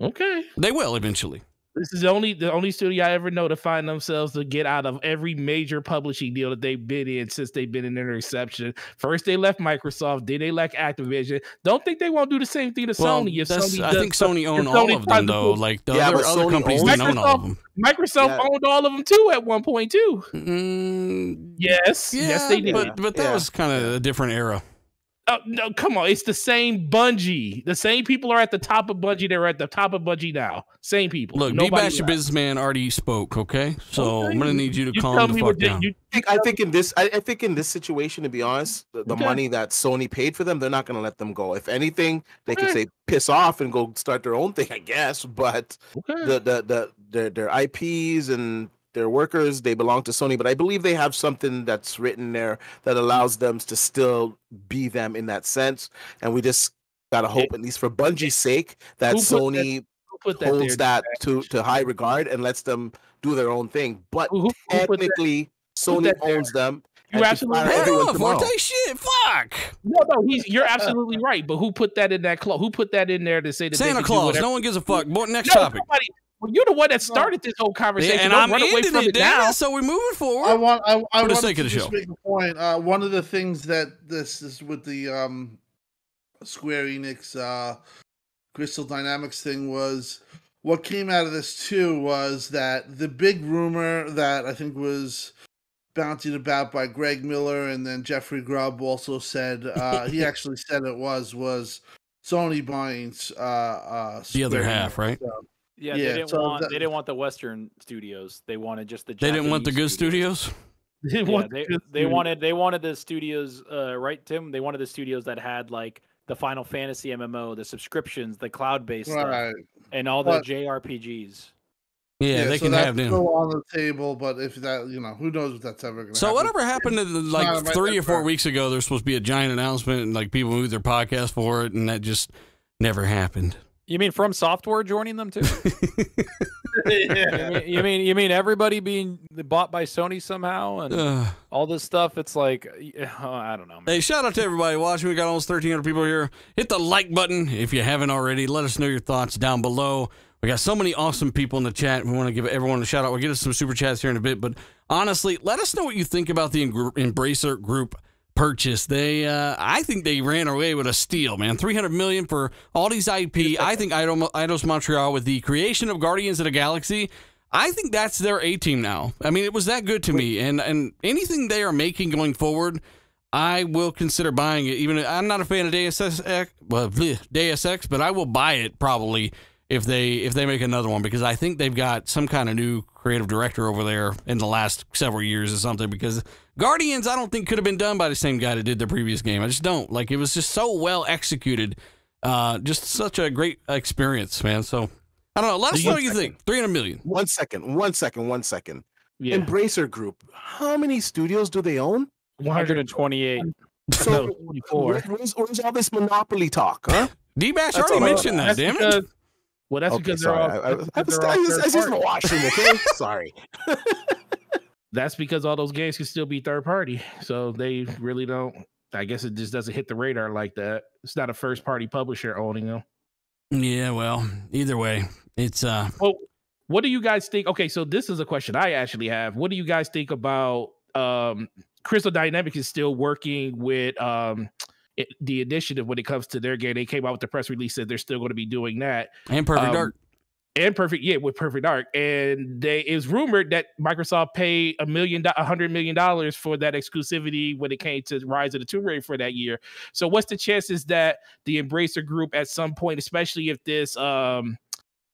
Okay. They will eventually. This is the only the only studio I ever know to find themselves to get out of every major publishing deal that they've been in since they've been in their inception. First they left Microsoft, then they left Activision. Don't think they won't do the same thing to Well, Sony if that's- Sony I think Sony own if all Sony of them though. pull- Like the Yeah, other but other Sony companies owns don't own all of them. Microsoft Yeah. owned all of them too at one point too. Mm, Yes, yes they did. But but that Yeah. was kind of a different era. Oh, no, come on. It's the same Bungie. The same people are at the top of Bungie. They're at the top of Bungie now. Same people. Look, D Nobody Batch, your businessman, already spoke. Okay, so Okay. I'm gonna need you to You calm the fuck down. you- I think, I think in this, I, I think in this situation, to be honest, the, the Okay. money that Sony paid for them, they're not going to let them go. If anything, they can Okay. say piss off and go start their own thing, I guess. But okay. the the the their their IPs and their workers, they belong to Sony. But I believe they have something that's written there that allows them to still be them in that sense. And we just gotta hope, at least for Bungie's sake, that Who put that- Sony Who that holds that to to high regard and lets them do their own thing. But Who- who- who technically, Sony owns them. You and should absolutely fire right. everyone Hell, tomorrow. Forte, shit, fuck. No, no, he's you're absolutely right. But who put that in that clause? Who put that in there to say that Santa can Claus. whatever- No one gives a fuck. Boy, Next No, topic. somebody- well, you're the one that started this whole conversation. Yeah, and Don't I'm run away ending from it, it now. Dan, so we're moving forward. I want. I, I For the wanted sake to just show. make a point. Uh, one of the things that this is with the um, Square Enix uh, Crystal Dynamics thing was what came out of this too was that the big rumor that I think was bountied about by Greg Miller and then Jeffrey Grubb also said uh, he actually said it was was Sony buying uh, uh, The other Square half, right? So, Yeah, Yeah, they didn't so want that- they didn't want the Western studios. They wanted just the. They didn't want the good Japanese studios. They Yeah, want they, to just they wanted they wanted the studios, uh, right, Tim? They wanted the studios that had like the Final Fantasy MMO, the subscriptions, the cloud based stuff, right. and all the But- JRPGs. Yeah, they so can that's have them. Still on the table, but if that, you know, who knows if that's ever going to So happen. whatever happened to the, like on my three or four bro. weeks ago? There's supposed to be a giant announcement, and like people moved their podcast for it, and that just never happened. You mean From Software joining them too? you, yeah. mean, you mean you mean everybody being bought by Sony somehow and Ugh. all this stuff? It's like oh, I don't know. Man. Hey, shout out to everybody watching. We got almost 1,300 people here. Hit the like button if you haven't already. Let us know your thoughts down below. We got so many awesome people in the chat. We want to give everyone a shout out. We'll get us some super chats here in a bit. But honestly, let us know what you think about the Embracer Group purchase. They, uh, I think they ran away with a steal, man. 300 million for all these IP. I think Eidos Montreal with the creation of Guardians of the Galaxy. I think that's their A team now. I mean, it was that good to me, and and anything they are making going forward, I will consider buying it. Even I'm not a fan of Deus Ex, well, bleh, Deus Ex, but I will buy it probably if they if they make another one because I think they've got some kind of new creative director over there in the last several years or something. Because Guardians, I don't think could have been done by the same guy that did the previous game. I just don't like it was just so well executed. Uh, just such a great experience, man. So I don't know. Let us Do know what you think. Three hundred million. One second, one second, one second. yeah, Embracer Group. How many studios do they own? 128. So No, 24. where's, where's all this monopoly talk, huh? D Bash That's already mentioned that. That's Damn it. because, well, that's Okay, because they're sorry. all. I, I, I, was, they're I, all was, I third was just party. watching, okay? sorry. That's because all those games can still be third party, so they really don't. I guess it just doesn't hit the radar like that. It's not a first party publisher owning them. Yeah, well, either way, it's uh Well, what do you guys think? Okay, so this is a question I actually have. What do you guys think about um Crystal Dynamics is still working with um it, the initiative when it comes to their game? They came out with the press release that they're still going to be doing that. and perfect Um, art. And perfect yeah with Perfect Dark and they it was rumored that microsoft paid a million a hundred million dollars for that exclusivity when it came to rise of the tomb raider for that year so what's the chances that the embracer group at some point especially if this um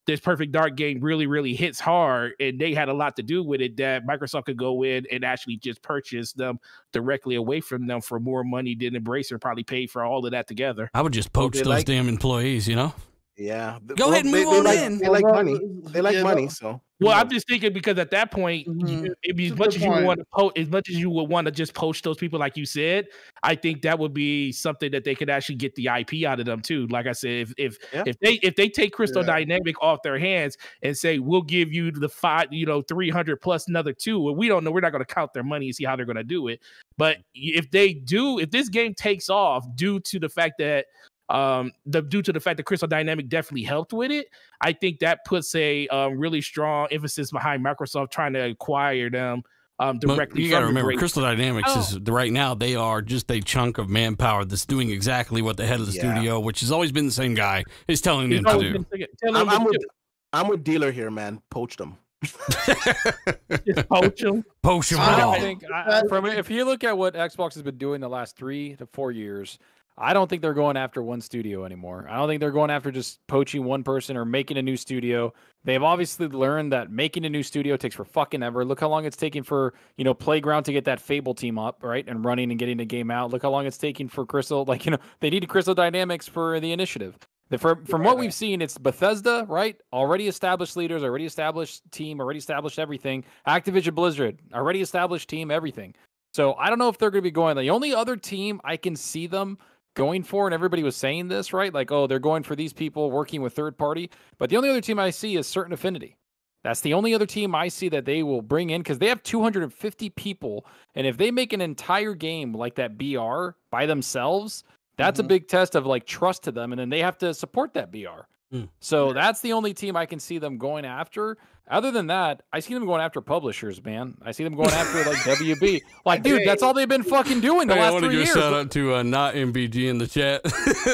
this Perfect Dark game really, really hits hard, and they had a lot to do with it, that Microsoft could go in and actually just purchase them directly away from them for more money than Embracer probably paid for all of that together. I would just poach those like- damn employees, you know? Yeah. Go ahead and they, move they on like, in. They like money. They like yeah, money. So. Well, Yeah. I'm just thinking because at that point, you- Mhm. it'd be as much good as you point. want to post, as much as you would want to just poach those people, like you said, I think that would be something that they could actually get the IP out of them too. Like I said, if if Yeah. if they if they take Crystal Yeah. Dynamic off their hands and say we'll give you the five, you know, three hundred plus another two, well, we don't know. We're not going to count their money and see how they're going to do it. But if they do, if this game takes off due to the fact that um the due to the fact that Crystal Dynamic definitely helped with it, I think that puts a um, really strong emphasis behind Microsoft trying to acquire them um, But directly. you got to remember, Embracer. Crystal Dynamics Oh. is right now they are just a chunk of manpower that's doing exactly what the head of the Yeah. studio, which has always been the same guy, is telling It's them to do. been thinking- I'm, them I'm to with I'm with dealer here, man. Poach them. just poach them. I all. don't think I, from if you look at what Xbox has been doing the last three to four years, I don't think they're going after one studio anymore. I don't think they're going after just poaching one person or making a new studio. They've obviously learned that making a new studio takes for fucking ever. Look how long it's taking for you know Playground to get that Fable team up right and running and getting the game out. Look how long it's taking for Crystal. Like you know they needed Crystal Dynamics for the initiative. The, from from what we've seen, it's Bethesda, right? Already established leaders, already established team, already established everything. Activision Blizzard, already established team, everything. So I don't know if they're going to be going. The only other team I can see them going for, and everybody was saying this, right? Like, oh, they're going for these people working with third party. But the only other team I see is Certain Affinity. That's the only other team I see that they will bring in because they have 250 people. And if they make an entire game like that BR by themselves, that's Mhm. a big test of like trust to them. And then they have to support that BR. Hmm. So that's the only team I can see them going after. Other than that, I see them going after publishers, man. I see them going after like WB. Like, dude, that's all they've been fucking doing the Hey, I want to three give a shout out to uh, not MBG in the chat.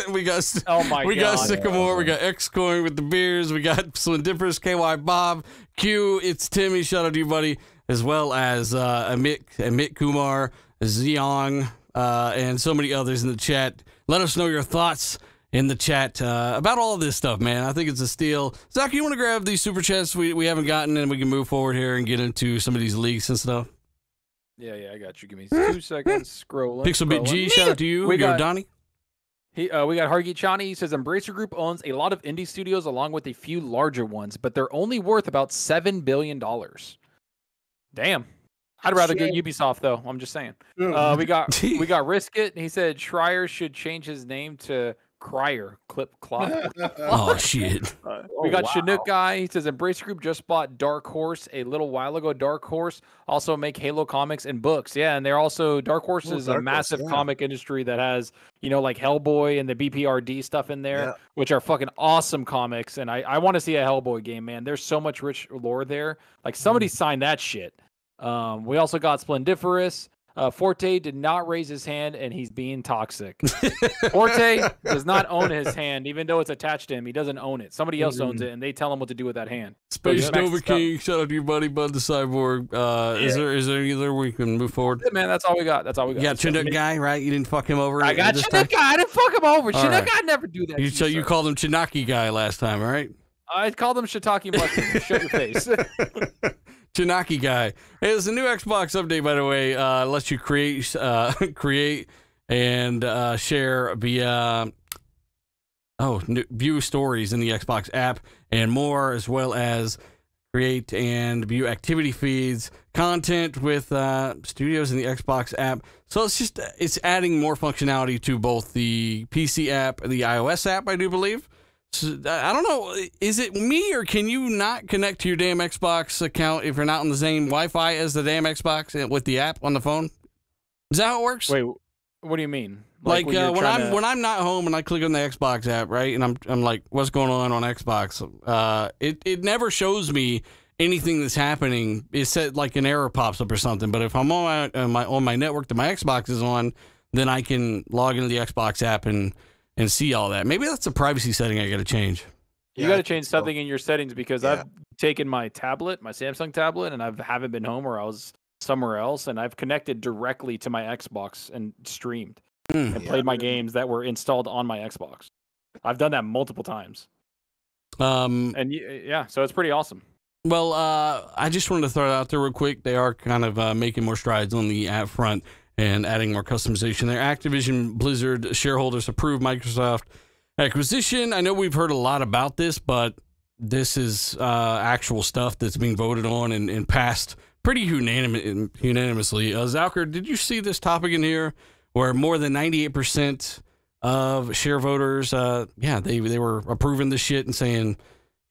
we got s- Oh my we got god. Sycamore, we got X Coin with the beers, we got Splendiferous, KY Bob, Q, it's Timmy, shout out to you, buddy, as well as uh, Amit, Amit Kumar, Zeong, uh, and so many others in the chat. Let us know your thoughts in the chat uh, about all of this stuff, man. I think it's a steal. Zach, you want to grab these super chats we, we haven't gotten, and we can move forward here and get into some of these leaks and stuff. Yeah, yeah, I got you. Give me two seconds. Scrolling. Pixel Big G, scrolling. shout out to you. We Yo, got- Donnie. He, uh, we got Hargeet Chani. He says Embracer Group owns a lot of indie studios along with a few larger ones, but they're only worth about seven billion dollars. Damn. I'd rather go Ubisoft though. I'm just saying. Uh, we got we got Risk It. He said Schreier should change his name to Crier Clip Clop. Oh, shit. Uh, we got Chinook guy. He says Embrace Group just bought Dark Horse a little while ago. Dark Horse also make Halo comics and books. Yeah, and they're also Dark Horse Oh, is Dark a Horse, massive yeah. comic industry that has you know like Hellboy and the BPRD stuff in there, Yeah. which are fucking awesome comics. And I I want to see a Hellboy game, man. There's so much rich lore there. Like somebody signed that shit. Um, we also got Splendiferous. Uh, Forte did not raise his hand, and he's being toxic. Forte does not own his hand, even though it's attached to him. He doesn't own it. Somebody else owns it, and they tell him what to do with that hand. Space Next Nova. King, shout out to your buddy Bud the Cyborg. Uh, Is there is there any other we can move forward? Yeah, man, that's all we got. That's all we You got. got Chinook guy, right? You didn't fuck him over. I got Chinook guy. I didn't fuck him over. All Chinook right. guy never do that. You to so you sir. called him Chinaki guy last time, all right? I called him Shiitake Mustard. Shut your face. Chinaki guy. Hey, there's a new Xbox update, by the way. Uh, lets you create, uh, create and uh, share via oh new, view stories in the Xbox app and more, as well as create and view activity feeds, content with uh, studios in the Xbox app. So it's just it's adding more functionality to both the PC app and the iOS app, I do believe. I don't know. Is it me or can you not connect to your damn Xbox account if you're not on the same Wi-Fi as the damn Xbox uh, with the app on the phone? Is that how it works? Wait, what do you mean? like, when uh, when I'm to- when I'm not home and I click on the Xbox app, right, and I'm I'm like, what's going on on Xbox? Uh, it it never shows me anything that's happening. It said like an error pops up or something. But if I'm on my on my, on my network that my Xbox is on, then I can log into the Xbox app and and see all that. Maybe that's a privacy setting I got to change. You Yeah, got to think change so. something in your settings because Yeah. I've taken my tablet, my Samsung tablet, and I haven't been home or I was somewhere else, and I've connected directly to my Xbox and streamed Hmm. and Yeah. played my games that were installed on my Xbox. I've done that multiple times. Um, And yeah, so it's pretty awesome. Well, uh, I just wanted to throw it out there real quick. They are kind of uh, making more strides on the app front and adding more customization there. Activision Blizzard shareholders approved Microsoft acquisition. I know we've heard a lot about this, but this is uh, actual stuff that's being voted on and, and passed pretty unanim- unanimously. Uh, Zalker, did you see this topic in here where more than 98% of share voters, uh, yeah, they, they were approving this shit and saying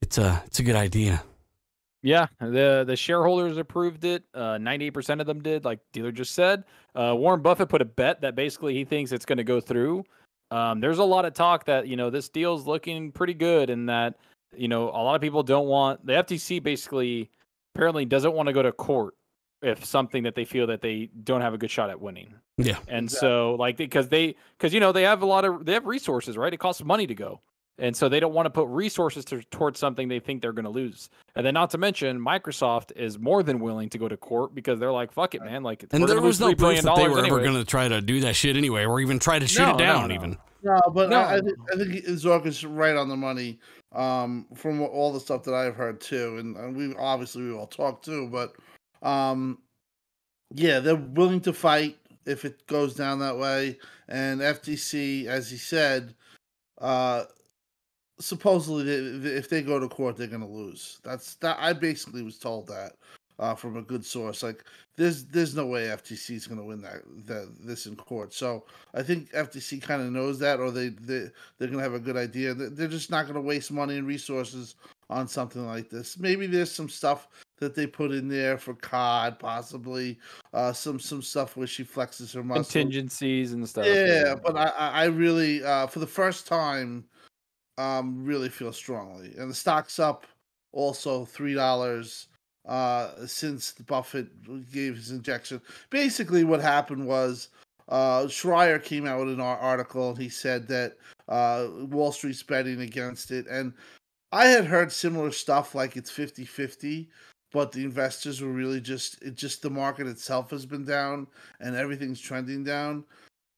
it's a, it's a good idea. Yeah, the the shareholders approved it. Uh, Ninety eight percent of them did, like dealer just said. Uh, Warren Buffett put a bet that basically he thinks it's going to go through. Um, there's a lot of talk that you know this deal's looking pretty good, and that you know a lot of people don't want the FTC basically apparently doesn't want to go to court if something that they feel that they don't have a good shot at winning. Yeah. And so like because they because you know they have a lot of they have resources, right? It costs money to go. And so they don't want to put resources to, towards something they think they're going to lose. And then not to mention Microsoft is more than willing to go to court because they're like, fuck it, man. Like, And we're there was no $3 proof that they were anyway. ever going to try to do that shit anyway, or even try to shoot No, it down. no. Even No, but No, I, I, think, I think Zork is right on the money um, from all the stuff that I've heard too, and, and we obviously we all talked too. But um, yeah, they're willing to fight if it goes down that way. And FTC, as he said, uh, supposedly if they go to court, they're going to lose. That's that. I basically was told that uh, from a good source. Like, there's there's no way FTC is going to win that, that this in court. So I think FTC kind of knows that, or they they they're going to have a good idea. They- They're just not going to waste money and resources on something like this. Maybe there's some stuff that they put in there for COD, possibly uh, some some stuff where she flexes her muscle. contingencies and stuff. Yeah, but I I I really uh, for the first time um really feel strongly, and the stock's up also three dollars uh since the Buffett gave his injection. Basically, what happened was uh Schreier came out with an article and he said that uh Wall Street's betting against it. And I had heard similar stuff like it's 50-50 but the investors were really just it just the market itself has been down and everything's trending down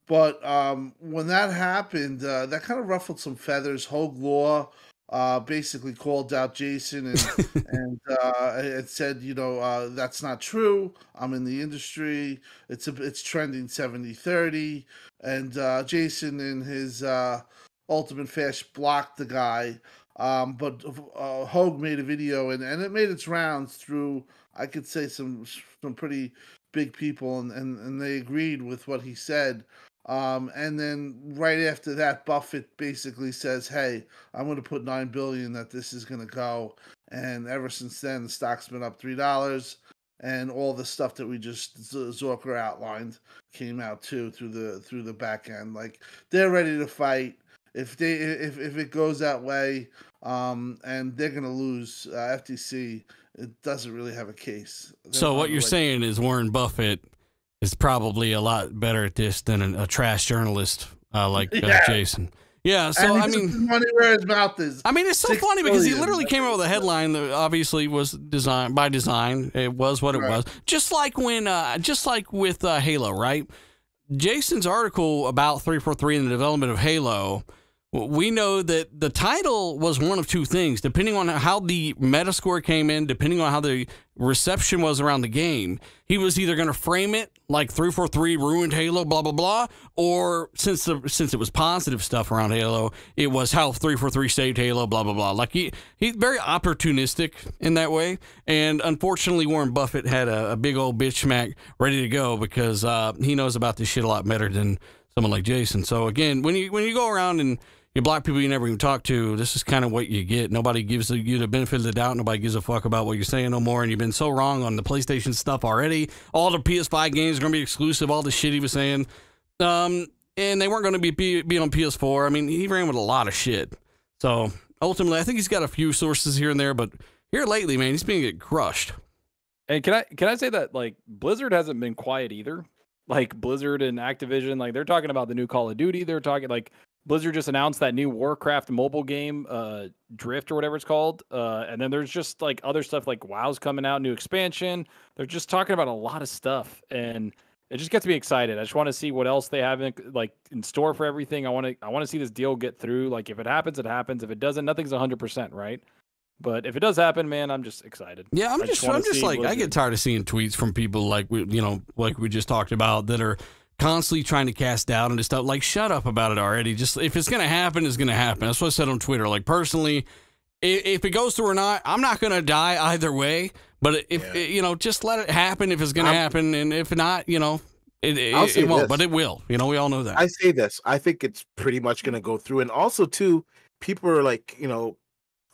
but um when that happened uh, that kind of ruffled some feathers. Hoeg Law uh basically called out Jason and and uh it said you know uh that's not true. I'm in the industry. It's a it's trending 70 30 and uh jason in his uh ultimate fast blocked the guy. Um but uh Hoeg made a video and and it made its rounds through i could say some some pretty big people and and, and they agreed with what he said um and then right after that buffett basically says hey i'm going to put 9 billion that this is going to go. And ever since then the stock's been up three dollars and all the stuff that we just Zorker outlined came out too through the through the back end. Like they're ready to fight. If they if, if it goes that way um and they're gonna lose uh, ftc it doesn't really have a case. They're so what you're saying is Warren Buffett is probably a lot better at this than a, a trash journalist uh, like uh, Yeah. Jason. Yeah. So I mean. money where his mouth is I mean, it's so funny because he literally came up with a headline that obviously was designed by design. It was what it was. Just like when, uh, just like with uh, Halo, right? Jason's article about 343 and the development of Halo, we know that the title was one of two things, depending on how the Metascore came in, depending on how the reception was around the game. He was either going to frame it like 343 ruined Halo, blah blah blah, or since the since it was positive stuff around Halo, it was how 343 saved Halo, blah blah blah. Like he he's very opportunistic in that way, and unfortunately, Warren Buffett had a, a big old bitch smack ready to go because uh, he knows about this shit a lot better than someone like Jason. So again, when you when you go around and you block people you never even talk to, this is kind of what you get. Nobody gives you the benefit of the doubt. Nobody gives a fuck about what you're saying no more. And you've been so wrong on the PlayStation stuff already. All the PS5 games are going to be exclusive. All the shit he was saying. Um, and they weren't going to be, be be on PS4. I mean, he ran with a lot of shit. So ultimately, I think he's got a few sources here and there, but here lately, man, he's being crushed. And can I can I say that like Blizzard hasn't been quiet either? Like Blizzard and Activision, like they're talking about the new Call of Duty. They're talking like Blizzard just announced that new Warcraft mobile game, uh, Drift or whatever it's called. Uh, and then there's just like other stuff like WoW's coming out, new expansion. They're just talking about a lot of stuff. And it just gets me excited. I just want to see what else they have in, like in store for everything. I want to I want to see this deal get through. Like if it happens, it happens. If it doesn't, nothing's hundred percent right. But if it does happen, man, I'm just excited. Yeah, I'm I just, I'm just like I get tired of seeing tweets from people like we, you know, like we just talked about that are constantly trying to cast doubt into stuff. Like, shut up about it already. Just if it's gonna happen, it's gonna happen. That's what I said on Twitter. Like personally, if, if it goes through or not, I'm not gonna die either way. But if Yeah. you know, just let it happen if it's gonna I'm- happen, and if not, you know, it, it, it won't. this. But it will. You know, we all know that. I say this. I think it's pretty much going to go through. And also, too, people are like, you know,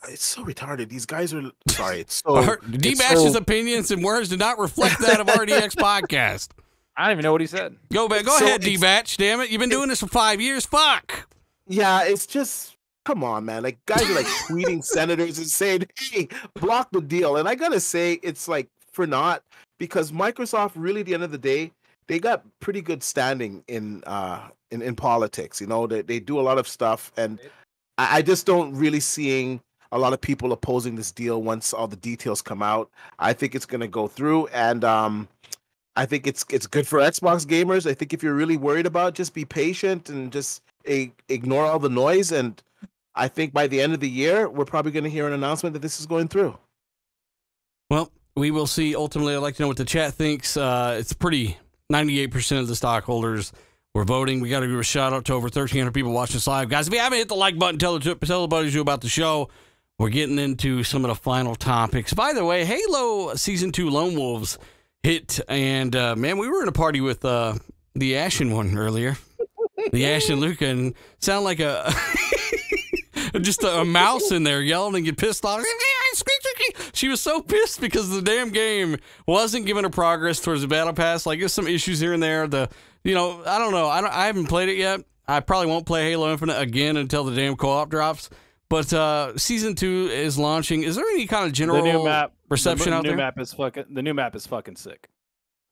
it's so retarded. These guys are sorry. It's so D Bash's so- opinions and words do not reflect that of RDX podcast. I don't even know what he said. Go back. Go So ahead, D Batch. Damn it. You've been doing this for five years. Fuck. Yeah, it's just come on, man. Like guys are like tweeting senators and saying, "Hey, block the deal." And I gotta say, it's like for not because Microsoft really, at the end of the day, they got pretty good standing in uh in, in politics. You know, they they do a lot of stuff, and I, I just don't really seeing a lot of people opposing this deal once all the details come out. I think it's gonna go through, and um. I think it's it's good for Xbox gamers. I think if you're really worried about, it, just be patient and just a, ignore all the noise. And I think by the end of the year, we're probably going to hear an announcement that this is going through. Well, we will see. Ultimately, I'd like to know what the chat thinks. Uh, it's pretty 98% of the stockholders were voting. We got to give a shout out to over 1,300 people watching this live. Guys, if you haven't hit the like button, tell, the- tell the buddies you about the show. We're getting into some of the final topics. By the way, Halo Season 2 Lone Wolves hit, and uh, man, we were in a party with uh, the Ashen one earlier. The Ashen Luca, and sound like a. just a, a mouse in there yelling and get pissed off. She was so pissed because the damn game wasn't giving her progress towards the battle pass. Like there's some issues here and there. The you know I don't know. I don't. I haven't played it yet. I probably won't play Halo Infinite again until the damn co-op drops. But uh season two is launching. Is there any kind of general the new map reception the, out new there? map is fucking. The new map is fucking sick.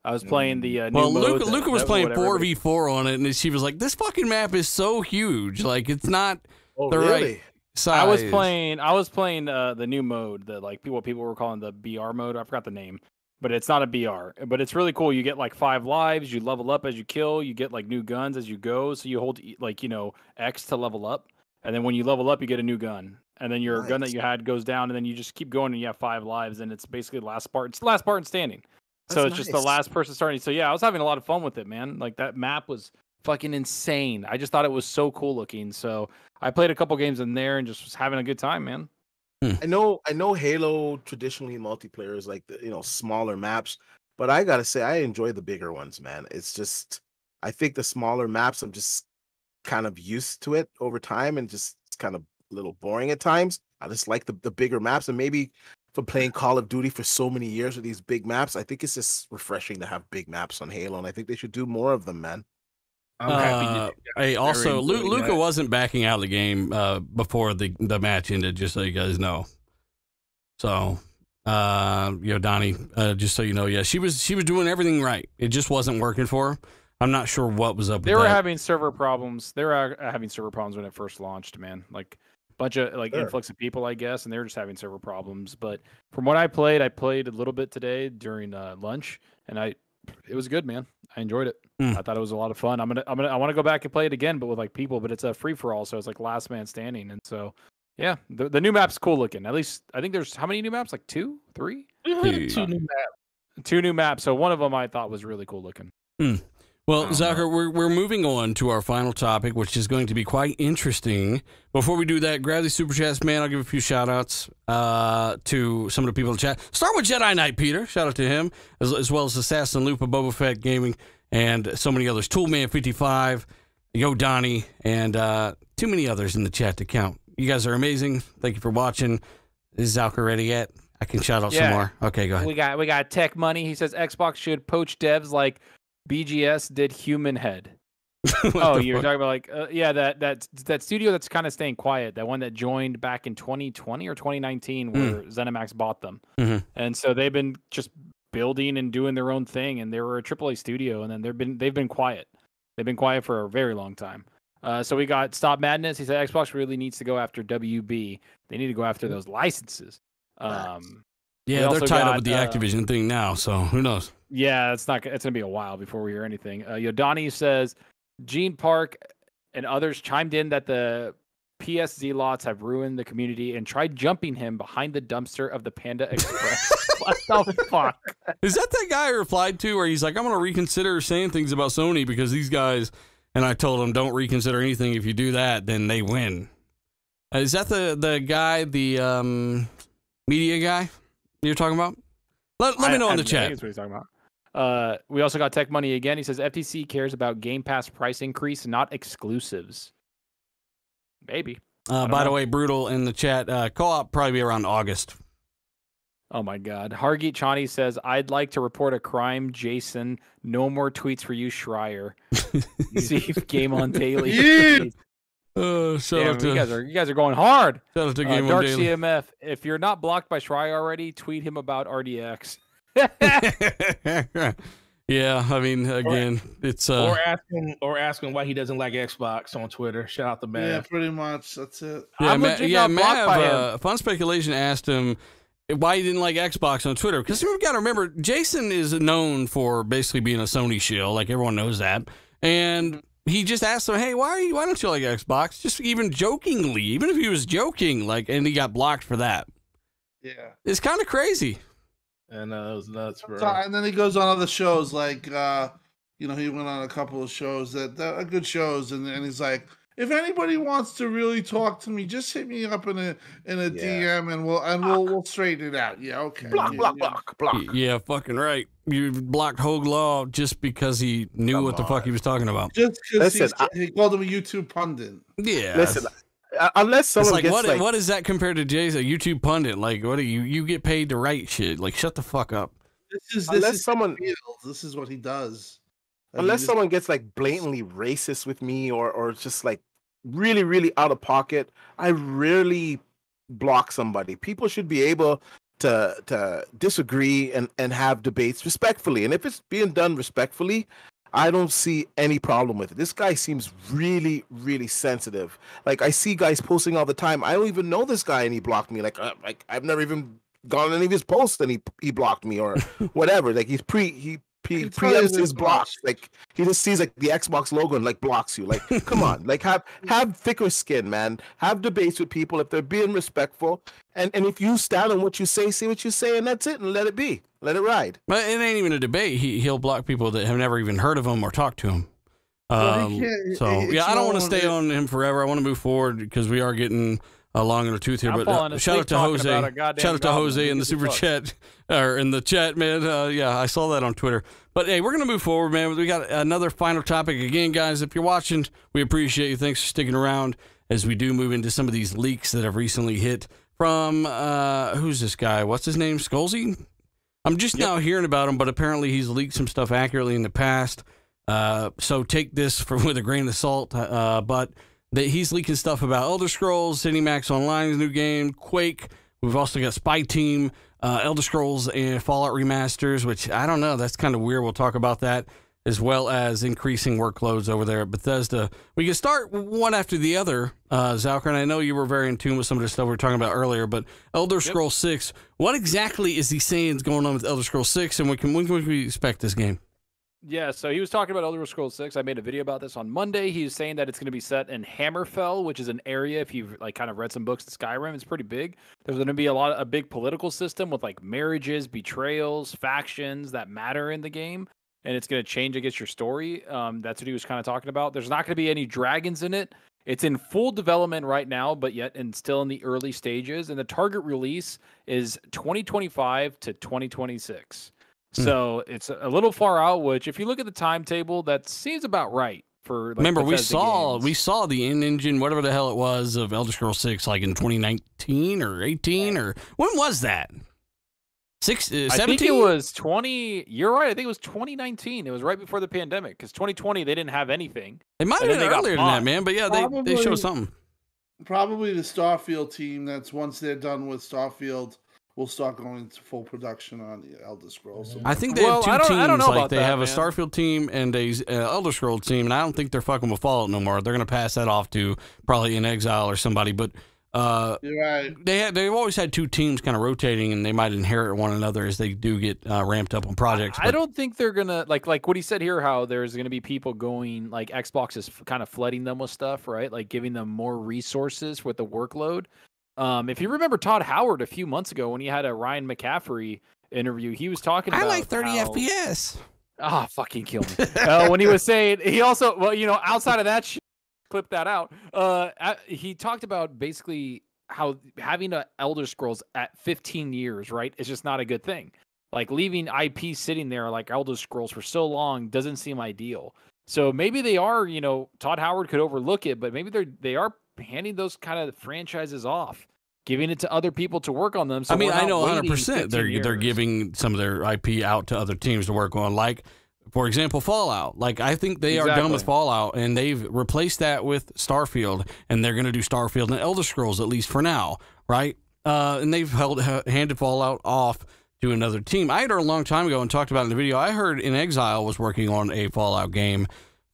I was playing the uh, new well, mode Luca, that- was that- playing four v four on it, and she was like, "This fucking map is so huge. Like it's not Oh, The right- size." I was playing. I was playing uh, the new mode, the like people what people were calling the BR mode. I forgot the name, but it's not a BR. But it's really cool. You get like five lives. You level up as you kill. You get like new guns as you go. So you hold like you know X to level up, and then when you level up, you get a new gun. And then your gun that you had goes down, and then you just keep going, and you have five lives, and it's basically the last part. It's the last part in standing. so That's it's just the last person starting. So yeah, I was having a lot of fun with it, man. Like that map was fucking insane. I just thought it was so cool looking. So I played a couple games in there and just was having a good time, man. Hmm. I know, I know. Halo traditionally multiplayer is like the you know smaller maps, but I gotta say I enjoy the bigger ones, man. It's just I think the smaller maps I'm just kind of used to it over time, and just kind of a little boring at times. I just like the the bigger maps, and maybe for playing Call of Duty for so many years with these big maps, I think it's just refreshing to have big maps on Halo, and I think they should do more of them, man. I'm happy to Uh, do hey, also, Lu- Luca that. wasn't backing out of the game uh, before the the match ended. Just so you guys know. So, uh, you know, Donnie, uh, just so you know, yeah, she was she was doing everything right. It just wasn't working for her. I'm not sure what was up. They with were that. having server problems. They were uh, having server problems when it first launched, man. Like bunch of like Sure. influx of people, I guess, and they were just having server problems. But from what I played, I played a little bit today during uh, lunch, and I it was good, man. I enjoyed it. Hmm. I thought it was a lot of fun. I'm gonna I'm gonna I want to go back and play it again, but with like people. But it's a free for all, so it's like last man standing, and so. Yeah, the, the new map's cool looking. At least I think there's how many new maps? Like two, three, Dude. two new maps. two new maps. So one of them I thought was really cool looking. Well, Oh, Zucker, we're, we're moving on to our final topic, which is going to be quite interesting. Before we do that, grab the super chats, man. I'll give a few shout outs uh, to some of the people in the chat. Start with Jedi Knight Peter. Shout out to him, as, as well as Assassin Lupa, Boba Fett Gaming, and so many others. Toolman55, Yo Donnie, and uh, too many others in the chat to count. You guys are amazing. Thank you for watching. Is Zalker ready yet? I can shout out some more. Okay, go ahead. We got we got tech money. He says Xbox should poach devs like BGS did Human Head. Oh, you're fuck? talking about like uh, yeah that that that studio that's kind of staying quiet. That one that joined back in 2020 or 2019, where ZeniMax bought them, Mhm. and so they've been just building and doing their own thing. And they were a AAA studio, and then they've been they've been quiet. They've been quiet for a very long time. Uh, so we got Stop Madness. He said Xbox really needs to go after WB. They need to go after those licenses. Um, Yeah, they're tied got, up with the uh, Activision thing now, so who knows? Yeah, it's not. It's gonna be a while before we hear anything. Uh, Yodani says Gene Park and others chimed in that the PSZ lots have ruined the community and tried jumping him behind the dumpster of the Panda Express. what the fuck? Is that the guy I replied to where he's like, I'm going to reconsider saying things about Sony because these guys, and I told him, don't reconsider anything. If you do that, then they win. Uh, is that the, the guy, the um, media guy you're talking about? Let, let me know I in the chat. idea what he's talking about. Uh, we also got Tech Money again. He says FTC cares about Game Pass price increase, not exclusives. Maybe. Uh, by the way, Brutal in the chat, uh, co op probably be around August. Oh my God. Hargeet Chani says, I'd like to report a crime, Jason. No more tweets for you, Schreier. See if Game on Daily. Yeah. Uh, shout, Damn, out to, you guys are you guys are going hard. shout out to Uh, Dark Daily. CMF. If you're not blocked by Schreier already, tweet him about RDX. yeah, I mean, again, it's uh, or ask him, or asking why he doesn't like Xbox on Twitter. Shout out to Yeah, pretty much. That's it. yeah, I'm Ma- yeah, not blocked Mav, uh, Fun Speculation asked him why he didn't like Xbox on Twitter because we've got to remember Jason is known for basically being a Sony shill, like everyone knows that, and he just asked him, "Hey, why are you, why don't you like Xbox?" Just even jokingly, even if he was joking, like, and he got blocked for that. Yeah. It's kind of crazy. And uh, it was nuts, bro. And then he goes on other shows like uh you know he went on a couple of shows that, that are good shows and, and he's like if anybody wants to really talk to me just hit me up in a in a Yeah. dm and we'll and we'll we'll straighten it out yeah okay Block, yeah, block, yeah. block, block. Yeah, fucking right. You blocked Hoeg Law just because he knew Come what the fuck he was talking about. just because Listen, he called him a youtube pundit Yeah. Listen, uh, unless It's someone like gets what? like, what is that compared to Jay's a YouTube pundit? Like, what do you? You get paid to write shit. Like, shut the fuck up. this is this unless is someone field. this is what he does Like, he unless just- someone gets like blatantly racist with me or or just like really really out of pocket i rarely block somebody. People should be able to to disagree and and have debates respectfully. And if it's being done respectfully i don't see any problem with it. This guy seems really really sensitive. Like i see guys posting all the time. I don't even know this guy and he blocked me. Like uh, like i've never even gone on any of his posts and he he blocked me or whatever. Like he's pre he pre can tell you preempts this his blocks like he just sees like the Xbox logo and like blocks you. Like, come on, like have have thicker skin, man. Have debates with people if they're being respectful, and and if you stand on what you say, say what you say, and that's it, and let it be, let it ride. But it ain't even a debate. He he'll block people that have never even heard of him or talked to him. Um, can't- so yeah, I don't want to stay on him forever. I want to move forward because we are getting uh, long in the tooth here. I'm but uh, shout out to Jose. about a goddamn Shout out to. Jose Who in the super fuck? chat or in the chat, man. Uh, yeah, I saw that on Twitter. But hey, we're gonna move forward, man. We got another final topic again, guys. If you're watching, we appreciate you. Thanks for sticking around as we do move into some of these leaks that have recently hit from uh, who's this guy? What's his name? Skolzy. I'm just now hearing about him, but apparently he's leaked some stuff accurately in the past. Uh, so take this for with a grain of salt. Uh, but that he's leaking stuff about Elder Scrolls, ZeniMax Online's new game, Quake. We've also got Spy Team, uh, Elder Scrolls, and Fallout remasters. Which I don't know. That's kind of weird. We'll talk about that as well as increasing workloads over there at Bethesda. We can start one after the other, uh, Zalker, and I know you were very in tune with some of the stuff we were talking about earlier, but Elder Scrolls 6, what exactly is he saying is going on with Elder Scrolls 6, and when can, when can we expect this game? Yeah, so he was talking about Elder Scrolls 6. I made a video about this on Monday. He was saying that it's going to be set in Hammerfell, which is an area if you've like kind of read some books in Skyrim, it's pretty big. There's going to be a lot a big political system with like marriages, betrayals, factions that matter in the game, and it's going to change against your story. Um, that's what he was kind of talking about. There's not going to be any dragons in it. It's in full development right now, but yet and still in the early stages. And the target release is 2025 to 2026. Hmm. So it's a little far out. Which, if you look at the timetable, that seems about right for. Like, Remember, we saw games. we saw the in engine, whatever the hell it was, of Elder Scrolls 6, like in 2019 or 18, or when was that? Six, uh, I 17? think it was 20. You're right. I think it was 2019. It was right before the pandemic because 2020 they didn't have anything. It might have been got earlier than that, man. But yeah, they, they Probably- showed something. Probably the Starfield team. That's once they're done with Starfield, will start going to full production on the Elder Scrolls. So I think they Well, have two I don't- teams. I don't know like about they that, have a. Starfield team and a uh, Elder Scrolls team, and I don't think they're fucking with Fallout no more. They're gonna pass that off to probably inXile or somebody. But uh, right. they had they've always had two teams kind of rotating, and they might inherit one another as they do get uh, ramped up on projects. I but- don't think they're gonna like like what he said here. How there's gonna be people going like Xbox is f- kind of flooding them with stuff, right? Like giving them more resources with the workload. Um, if you remember Todd Howard a few months ago when he had a Ryan McCaffrey interview, he was talking about I like how- FPS. Ah, fucking kill me. uh, when he was saying he also well, you know, outside of that, shit, clip that out. Uh, he talked about basically how having a Elder Scrolls at 15 years, right, is just not a good thing. Like leaving IP sitting there like Elder Scrolls for so long doesn't seem ideal. So maybe they are, you know, Todd Howard could overlook it, but maybe they're they are handing those kind of franchises off, giving it to other people to work on them. So I mean, I know 100% they're 15 they're giving some of their IP out to other teams to work on, like for example, Fallout. Like I think they are done with Fallout, and they've replaced that with Starfield, and they're going to do Starfield and Elder Scrolls at least for now, right? Uh, and they've held ha- handed Fallout off to another team. I had heard a long time ago and talked about in the video. I heard inXile was working on a Fallout game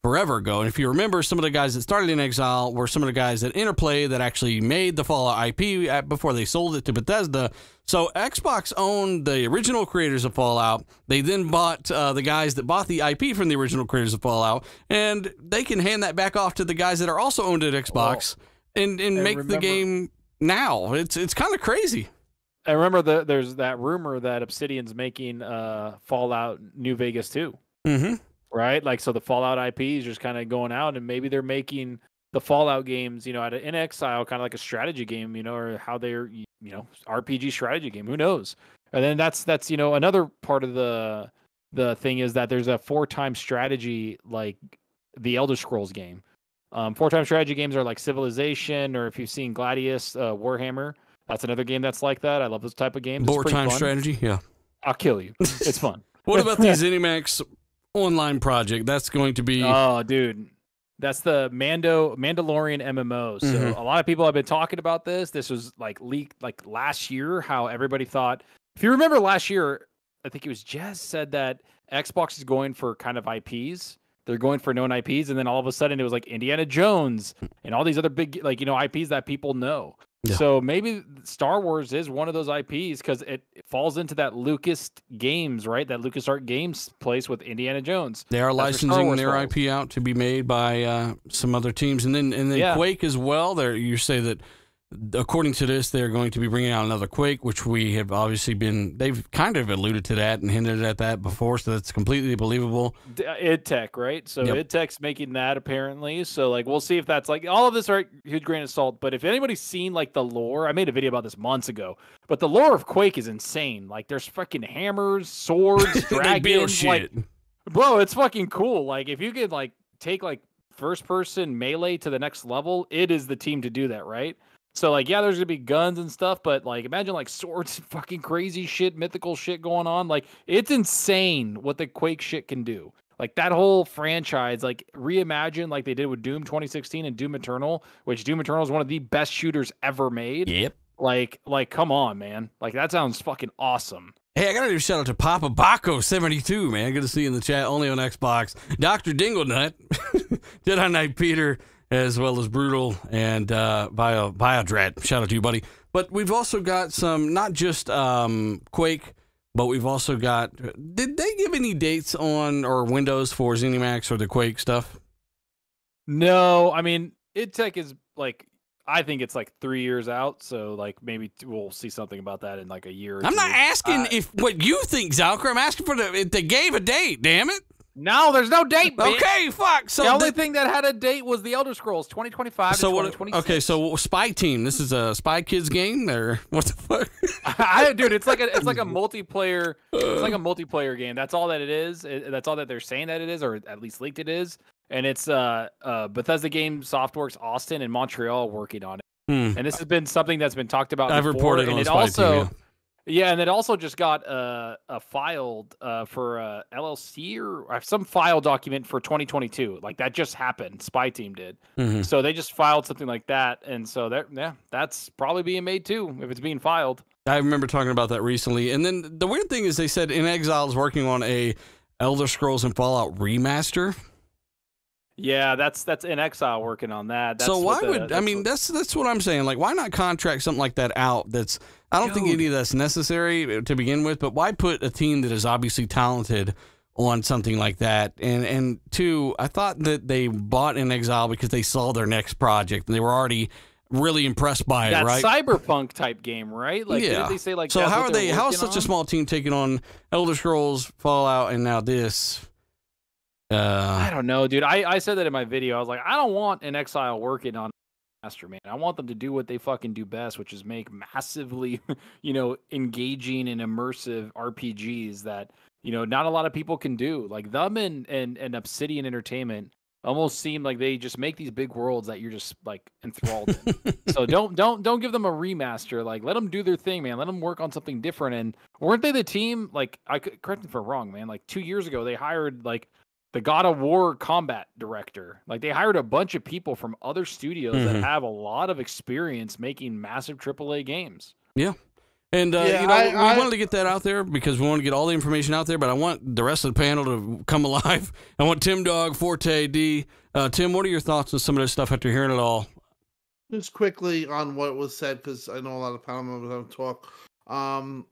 forever ago. And if you remember, some of the guys that started inXile were some of the guys at Interplay that actually made the Fallout IP before they sold it to Bethesda. So Xbox owned the original creators of Fallout. They then bought uh, the guys that bought the IP from the original creators of Fallout, and they can hand that back off to the guys that are also owned at Xbox and and and make the game now. It's it's kind of crazy. I remember the, there's that rumor that Obsidian's making uh, Fallout New Vegas too, Mm-hmm. Right? Like, so the Fallout IP is just kind of going out, and maybe they're making the Fallout games, you know, at a, inXile, kind of like a strategy game, you know, or how they're, you know, RPG strategy game. Who knows? And then that's that's you know another part of the the thing is that there's a four time strategy like the Elder Scrolls game. Um, four time strategy games are like Civilization, or if you've seen Gladius, uh, Warhammer. That's another game that's like that. I love this type of game. Four time fun. strategy. Yeah. I'll kill you. It's fun. What about these ZeniMax online project? That's going to be. oh, dude. That's the Mando Mandalorian MMO. So Mhm. a lot of people have been talking about this. This was like leaked like last year. How everybody thought. If you remember last year, I think it was Jess said that Xbox is going for kind of IPs. They're going for known IPs, and then all of a sudden it was like Indiana Jones and all these other big like you know IPs that people know. Yeah. So maybe Star Wars is one of those IPs because it, it falls into that Lucas Games, right? That LucasArts Games place with Indiana Jones. They are That's licensing their falls. IP out to be made by uh, some other teams, and then and then Yeah. Quake as well. There, you say that according to this, they're going to be bringing out another Quake, which we have obviously been. They've kind of alluded to that and hinted at that before, so that's completely believable. Uh, IdTech, right? So Yep. IdTech's making that apparently. So like we'll see if that's like all of this are huge grain of salt. But if anybody's seen like the lore, I made a video about this months ago. But the lore of Quake is insane. Like there's freaking hammers, swords, dragons. Like shit. bro, it's fucking cool. Like if you could like take like first person melee to the next level, it is the team to do that, right? So like yeah, there's gonna be guns and stuff, but like imagine like swords, and fucking crazy shit, mythical shit going on. Like it's insane what the Quake shit can do. Like that whole franchise, like reimagine like they did with Doom 2016 and Doom Eternal, which Doom Eternal is one of the best shooters ever made. Yep. Like, like, come on, man. Like that sounds fucking awesome. Hey, I got to do a shout out to Papa Baco seventy two, man. Good to see you in the chat. Only on Xbox. Doctor Dinglenut, Jedi Knight Peter, as well as Brutal and uh, Bio Biodrat. Shout out to you, buddy. But we've also got some, not just um, Quake, but we've also got. Did they give any dates on or windows for ZeniMax or the Quake stuff? No, I mean, it tech is like I think it's like three years out, so like maybe we'll see something about that in like a year. Or I'm not asking Uh, if what you think, Zalker. I'm asking for the. If they gave a date. Damn it. No, there's no date. bitch. Okay, fuck. So the only thing that had a date was the Elder Scrolls 2025 So to what? 2026. Okay, so Spy Team. This is a Spy Kids game, or what the fuck? I, dude, it's like a it's like a multiplayer it's like a multiplayer game. That's all that it is. It- that's all that they're saying that it is, or at least leaked it is. And it's uh, uh Bethesda Game Softworks Austin and Montreal working on it. Hmm. And this has been something that's been talked about. I've before, reported and on it Spy also, Team. Yeah, and it also just got uh, a filed uh, for uh, LLC or uh, some file document for 2022. Like that just happened. Spy Team did. Yeah. Mhm. So they just filed something like that, and so that yeah, that's probably being made too if it's being filed. I remember talking about that recently. And then the weird thing is, they said inXile is working on a Elder Scrolls and Fallout remaster. Yeah, that's that's inXile working on that. That's so why the- would I mean what- that's that's what I'm saying. Like why not contract something like that out? That's I don't think any of that's necessary eh, to begin with. But why put a team that is obviously talented on something like that? And and two, I thought that they bought inXile because they saw their next project and they were already really impressed by it, right? cyberpunk type game, right? Like, Yeah. they say like? so how are they're? How is working such a small team taking on Elder Scrolls, Fallout, and now this? I Uh, don't know, dude. I, I said that in my video. I was like, I don't want inXile working on Master Man. I want them to do what they fucking do best, which is make massively, you know, engaging and immersive RPGs that you know not a lot of people can do. Like them and and and Obsidian Entertainment almost seem like they just make these big worlds that you're just like enthralled in. so don't don't don't give them a remaster. Like let them do their thing, man. Let them work on something different. And weren't they the team? Like I could correct me if I'm wrong, man. Like two years ago, they hired like the God of War combat director. Like they hired a bunch of people from other studios Mhm. that have a lot of experience making massive AAA games. Yeah. And uh, Yeah, you know, I- we I- wanted to get that out there because we want to get all the information out there. But I want the rest of the panel to come alive. I want Tim Dog, Forte, D. Uh, Tim, what are your thoughts on some of this stuff after hearing it all? Just quickly on what was said, because I know a lot of panel members haven't talked. Um,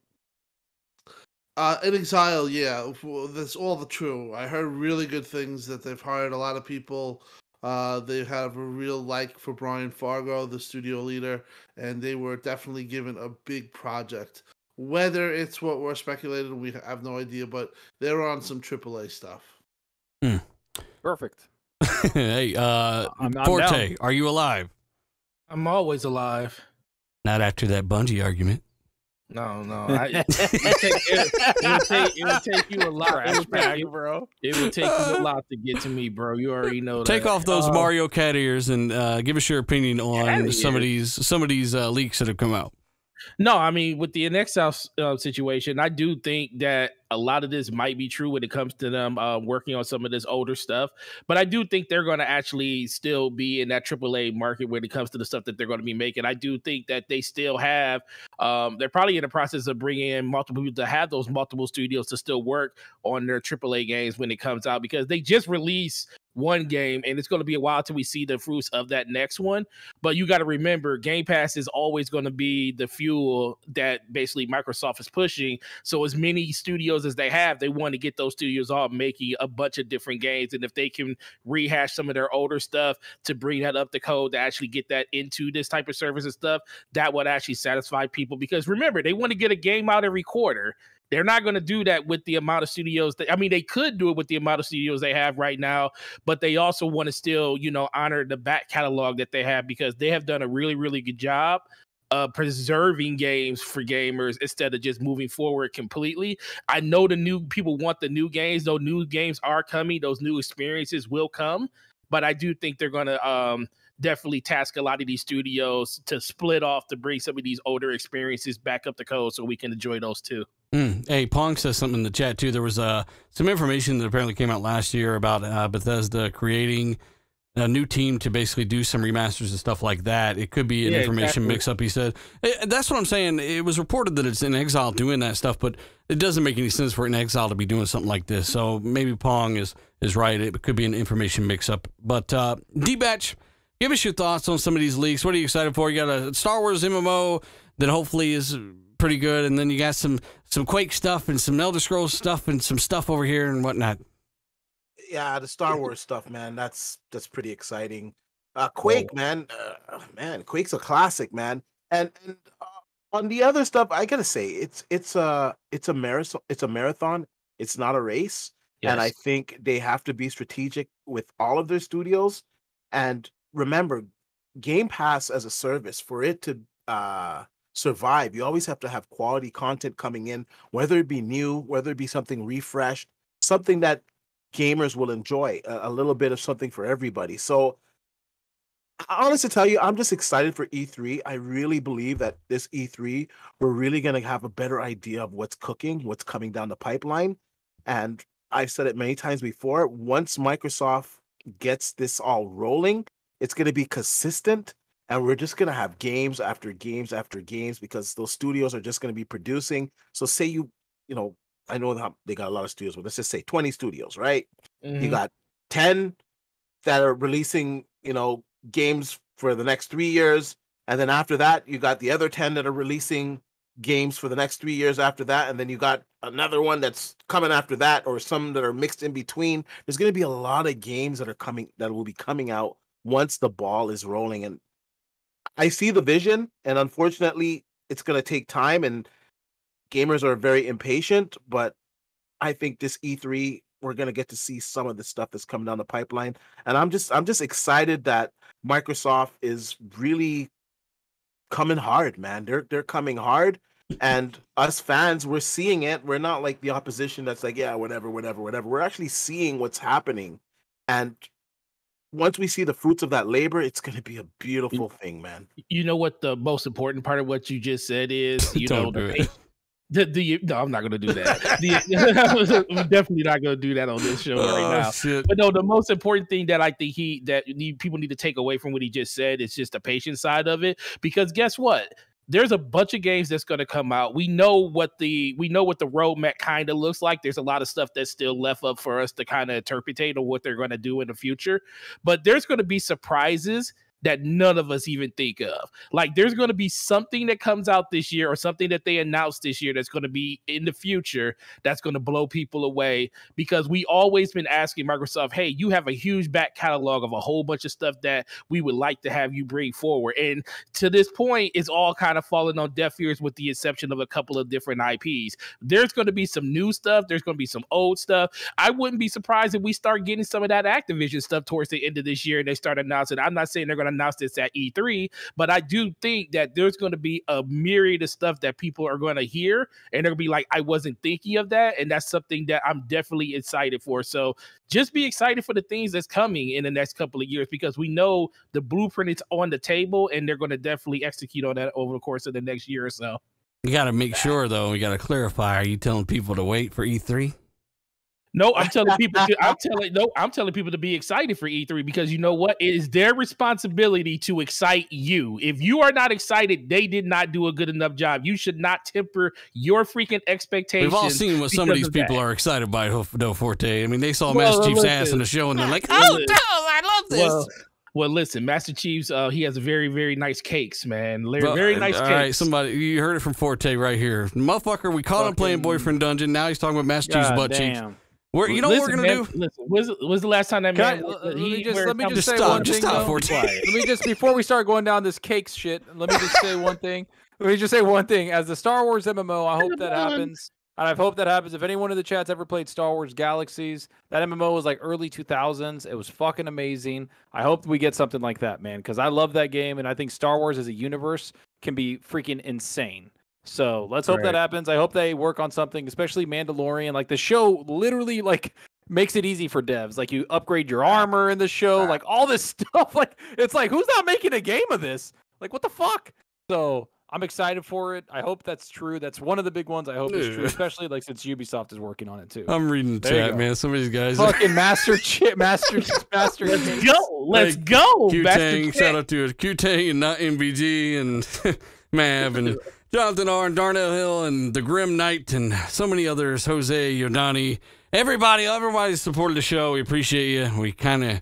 uh, inXile, yeah, that's all the true. I heard really good things that they've hired a lot of people. Uh, they have a real like for Brian Fargo, the studio leader, and they were definitely given a big project. Whether it's what we're speculating, we have no idea, but they're on some AAA stuff. Perfect. hey, uh, I'm, I'm Forte, down. are you alive? I'm always alive. Not after that bungee argument. No, no. I, it, would take, it, it would take, it would take you a lot. It would, Flashback, take, bro. it would take you a lot to get to me, bro. You already know that. Take off those Uh, Mario cat ears and uh, give us your opinion on some of these some of these uh, leaks that have come out. No, I mean with the inXile uh, situation, I do think that a lot of this might be true when it comes to them uh, working on some of this older stuff. But I do think they're going to actually still be in that AAA market when it comes to the stuff that they're going to be making. I do think that they still have. Um, they're probably in the process of bringing in multiple people to have those multiple studios to still work on their AAA games when it comes out because they just released one game and it's going to be a while till we see the fruits of that next one. But you got to remember, Game Pass is always going to be the fuel that basically Microsoft is pushing. So as many studios as they have, they want to get those studios all making a bunch of different games. And if they can rehash some of their older stuff to bring that up the code to actually get that into this type of service and stuff, that would actually satisfy people. Because remember, they want to get a game out every quarter. They're not going to do that with the amount of studios. That, I mean, they could do it with the amount of studios they have right now, but they also want to still, you know, honor the back catalog that they have because they have done a really, really good job uh, preserving games for gamers instead of just moving forward completely. I know the new people want the new games. Those new games are coming. Those new experiences will come, but I do think they're going to um, definitely task a lot of these studios to split off to bring some of these older experiences back up the code so we can enjoy those too. Mm. Hey, Pong says something in the chat too. There was uh, some information that apparently came out last year about uh, Bethesda creating a new team to basically do some remasters and stuff like that. It could be an Yeah, information exactly. mix up. He said Eh, that's what I'm saying. It was reported that it's inXile doing that stuff, but it doesn't make any sense for inXile to be doing something like this. So maybe Pong is is right. It could be an information mix up. But uh, D Batch, give us your thoughts on some of these leaks. What are you excited for? You got a Star Wars MMO that hopefully is pretty good, and then you got some some Quake stuff and some Elder Scrolls stuff and some stuff over here and whatnot. Yeah, the Star Wars stuff, man. That's that's pretty exciting. Uh, Quake, man, uh, man, Quake's a classic, man. And and uh, on the other stuff, I gotta say, it's it's a it's a marathon. It's a marathon. It's not a race. And I think they have to be strategic with all of their studios. And remember, Game Pass as a service for it to uh, survive, you always have to have quality content coming in, whether it be new, whether it be something refreshed, something that gamers will enjoy, a, a little bit of something for everybody. So, honest to tell you, I'm just excited for E3. I really believe that this E3, we're really going to have a better idea of what's cooking, what's coming down the pipeline. And I've said it many times before. Once Microsoft gets this all rolling, it's going to be consistent, and we're just going to have games after games after games because those studios are just going to be producing. So, say you, you know, I know that they got a lot of studios, but let's just say 20 studios, right? You Mhm. got 10 that are releasing, you know, games for the next three years, and then after that, you got the other ten that are releasing games for the next three years after that, and then you got another one that's coming after that, or some that are mixed in between. There's going to be a lot of games that are coming that will be coming out once the ball is rolling, and I see the vision, and unfortunately, it's going to take time, and gamers are very impatient. But I think this E3 we're going to get to see some of the stuff that's coming down the pipeline, and I'm just I'm just excited that Microsoft is really coming hard, man. They're they're coming hard, and us fans we're seeing it. We're not like the opposition that's like yeah whatever whatever whatever. We're actually seeing what's happening, and once we see the fruits of that labor, it's going to be a beautiful thing, man. You know what the most important part of what you just said is? You know, the, it. The, the no, I'm not going to do that. The, I'm definitely not going to do that on this show right Oh, now. shit. But no, the most important thing that I think he that need, people need to take away from what he just said is just the patient side of it. Because guess what? There's a bunch of games that's going to come out. We know what the we know what the roadmap kind of looks like. There's a lot of stuff that's still left up for us to kind of interpretate on what they're going to do in the future. But there's going to be surprises that none of us even think of. Like there's going to be something that comes out this year or something that they announced this year that's going to be in the future that's going to blow people away because we always been asking Microsoft, "Hey, you have a huge back catalog of a whole bunch of stuff that we would like to have you bring forward." And to this point, it's all kind of falling on deaf ears with the exception of a couple of different IPs. There's going to be some new stuff, there's going to be some old stuff. I wouldn't be surprised if we start getting some of that Activision stuff towards the end of this year and they start announcing. I'm not saying they're going to announce this at E3, but I do think that there's going to be a myriad of stuff that people are going to hear and they're going to be like, I wasn't thinking of that. And that's something that I'm definitely excited for. So just be excited for the things that's coming in the next couple of years because we know the blueprint is on the table and they're going to definitely execute on that over the course of the next year or so. You got to make sure though. We got to clarify. Are you telling people to wait for E E3? No, I'm telling people. To, I'm telling no, I'm telling people to be excited for E3 because you know what? It is their responsibility to excite you. If you are not excited, they did not do a good enough job. You should not temper your freaking expectations. We've all seen what some of these of people that. are excited by Do Forte. I mean, they saw Well, Master Chief's ass in the show and they're like, "Oh, li- no, I love this." Well, well, listen, Master Chief's. Uh, he has very, very nice cakes, man. Very, Well, very nice All cakes. right, somebody, you heard it from Forte right here, motherfucker. We caught him playing boyfriend dungeon. Now he's talking about Master Chief's God butt cheeks. Damn. We're, you know what we're gonna man, do? Listen, when's, when's the last time that Can I- man? let me just let me just Just say stop, one just thing. stop, though. Forte. let me just before we start going down this cakes shit. Let me just say one thing. Let me just say one thing. As the Star Wars MMO, I hope that happens. And I hope that happens. If anyone in the chat's ever played Star Wars Galaxies, that MMO was like early 2000s. It was fucking amazing. I hope we get something like that, man, because I love that game, and I think Star Wars as a universe can be freaking insane. So let's hope Right. that happens. I hope they work on something, especially Mandalorian. Like the show, literally, like makes it easy for devs. Like you upgrade your armor in the show, like all this stuff. Like it's like who's not making a game of this? Like what the fuck? So I'm excited for it. I hope that's true. That's one of the big ones. I hope is true, especially like since Ubisoft is working on it too. I'm reading the There chat, man. Some of these guys. Fucking master chip, master, master. Let's go. Let's go. Q Tang, shout out to Q Tang and not MVG and Mav and Jonathan R. and Darnell Hill and the Grim Knight and so many others. Jose Yodani, everybody, everybody supported the show. We appreciate you. We kind of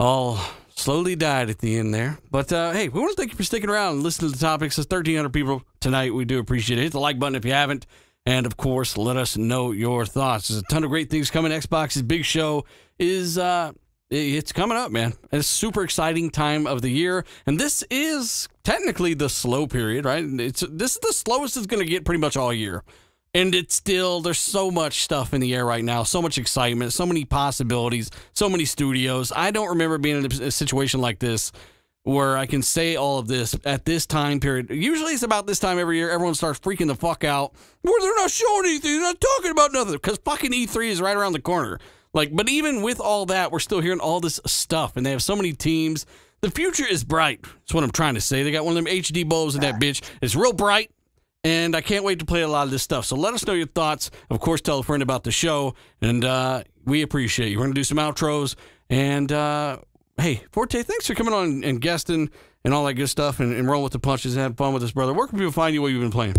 all slowly died at the end there, but uh, hey, we want to thank you for sticking around and listening to the topics. There's 1,300 people tonight. We do appreciate it. Hit the like button if you haven't. And of course, let us know your thoughts. There's a ton of great things coming. Xbox's big show is uh, it's coming up, man. It's a super exciting time of the year, and this is technically the slow period, right? It's this is the slowest it's going to get pretty much all year, and it's still there's so much stuff in the air right now, so much excitement, so many possibilities, so many studios. I don't remember being in a, a situation like this where I can say all of this at this time period. Usually it's about this time every year. Everyone starts freaking the fuck out. Well, they're not showing anything. They're not talking about nothing because fucking E3 is right around the corner. Like, but even with all that, we're still hearing all this stuff, and they have so many teams. The future is bright. That's what I'm trying to say. They got one of them HD bulbs in that bitch. It's real bright, and I can't wait to play a lot of this stuff. So let us know your thoughts. Of course, tell a friend about the show, and uh, we appreciate you. We're gonna do some outros, and uh, hey, Forte, thanks for coming on and guesting and all that good stuff, and, and rolling with the punches and having fun with us, brother. Where can people find you? What you've been playing?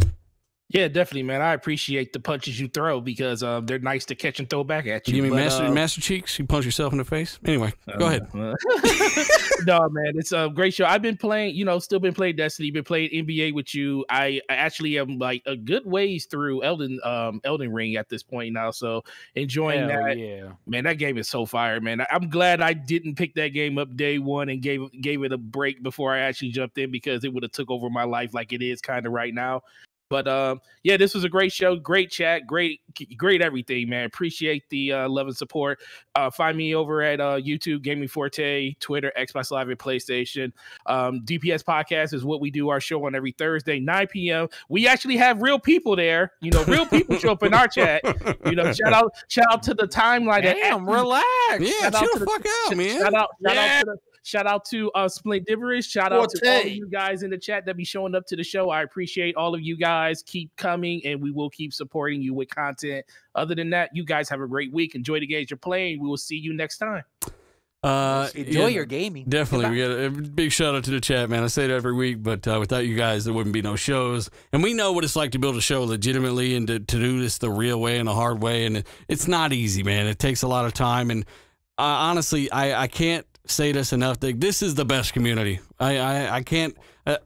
Yeah, definitely, man. I appreciate the punches you throw because um, they're nice to catch and throw back at you. You mean but, master uh, master cheeks? You punch yourself in the face. Anyway, go uh, ahead. uh, no, man, it's a great show. I've been playing, you know, still been playing Destiny, been playing NBA with you. I, I actually am like a good ways through Elden um Elden Ring at this point now, so enjoying Hell that. yeah. Man, that game is so fire, man. I- I'm glad I didn't pick that game up day one and gave gave it a break before I actually jumped in because it would have took over my life like it is kind of right now. But um, yeah, this was a great show, great chat, great, great everything, man. Appreciate the uh, love and support. Uh, find me over at uh, YouTube, Gaming Forte, Twitter, Xbox Live, and PlayStation. Um, DPS Podcast is what we do our show on every Thursday, 9 p.m. We actually have real people there. You know, real people show up in our chat. You know, shout out, shout out to the timeline. Damn, relax. Yeah, Shout chill the the- fuck out, man. Shout out, shout Yeah. out to the, shout out to uh Splendivorous. Shout out to all of you guys in the chat that be showing up to the show. I appreciate all of you guys. Keep coming, and we will keep supporting you with content. Other than that, you guys have a great week. Enjoy the games you're playing. We will see you next time. Uh, Enjoy yeah, your gaming. Definitely, we got a, a big shout out to the chat, man. I say it every week, but uh, without you guys, there wouldn't be no shows. And we know what it's like to build a show legitimately and to, to do this the real way and the hard way. And it, it's not easy, man. It takes a lot of time. And uh, honestly, I, I can't say this enough. That this is the best community. I I, I can't. Uh,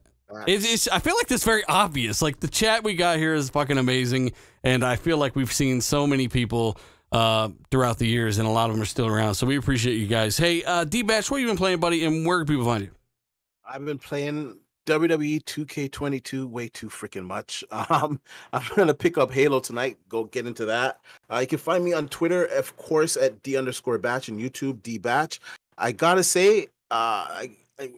it's, it's. I feel like this very obvious. Like the chat we got here is fucking amazing, and I feel like we've seen so many people uh, throughout the years, and a lot of them are still around. So we appreciate you guys. Hey, uh, D Batch, what you been playing, buddy, and where can people find you? I've been playing WWE 2K22 way too freaking much. Um, I'm gonna pick up Halo tonight. Go get into that. Uh, you can find me on Twitter, of course, at D underscore Batch and YouTube D Batch. I gotta say, uh, I, I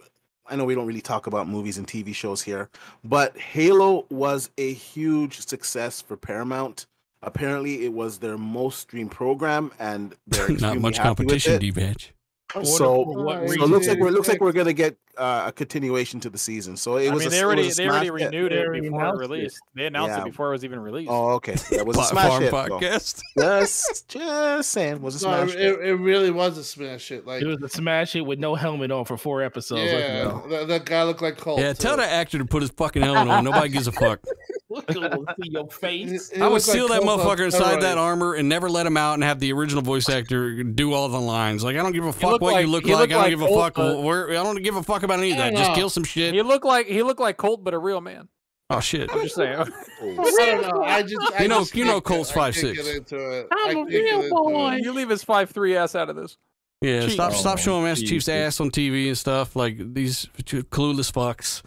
I know we don't really talk about movies and TV shows here, but Halo was a huge success for Paramount. Apparently, it was their most streamed program, and they're Not much competition, it. D Batch. So, So so it looks like we're looks like we're gonna get uh, a continuation to the season. So it I was mean, a, they already they already smash hit. renewed They it before it announced it. released. They announced Yeah. it before it was even released. Oh, okay. That was a smash hit. though. podcast. Just, just saying, was a No, smash it, hit. it really was a smash hit. Like, It was a smash hit with no helmet on for four episodes. Yeah, that. that, that guy looked like Colt. Yeah, tell too. that actor to put his fucking helmet on. Nobody gives a fuck. Look at your face. He- he I would looked like steal that motherfucker inside that armor and never let him out and have the original voice actor do all the lines. Like I don't give a fuck what like- you look he like. I don't give a fuck. Where, I don't give a fuck about any of that. Just kill some shit. He looked like he looked like Colt, but a real man. Oh shit. I'm just saying. I don't know. I just, I You know- just you know Colt's get- I can't 5'6". get into it. I'm I a real boy. you leave his five three ass out of this. Yeah, Cheat. stop stop Oh, showing Master Chief's ass on TV and stuff. Like these clueless fucks.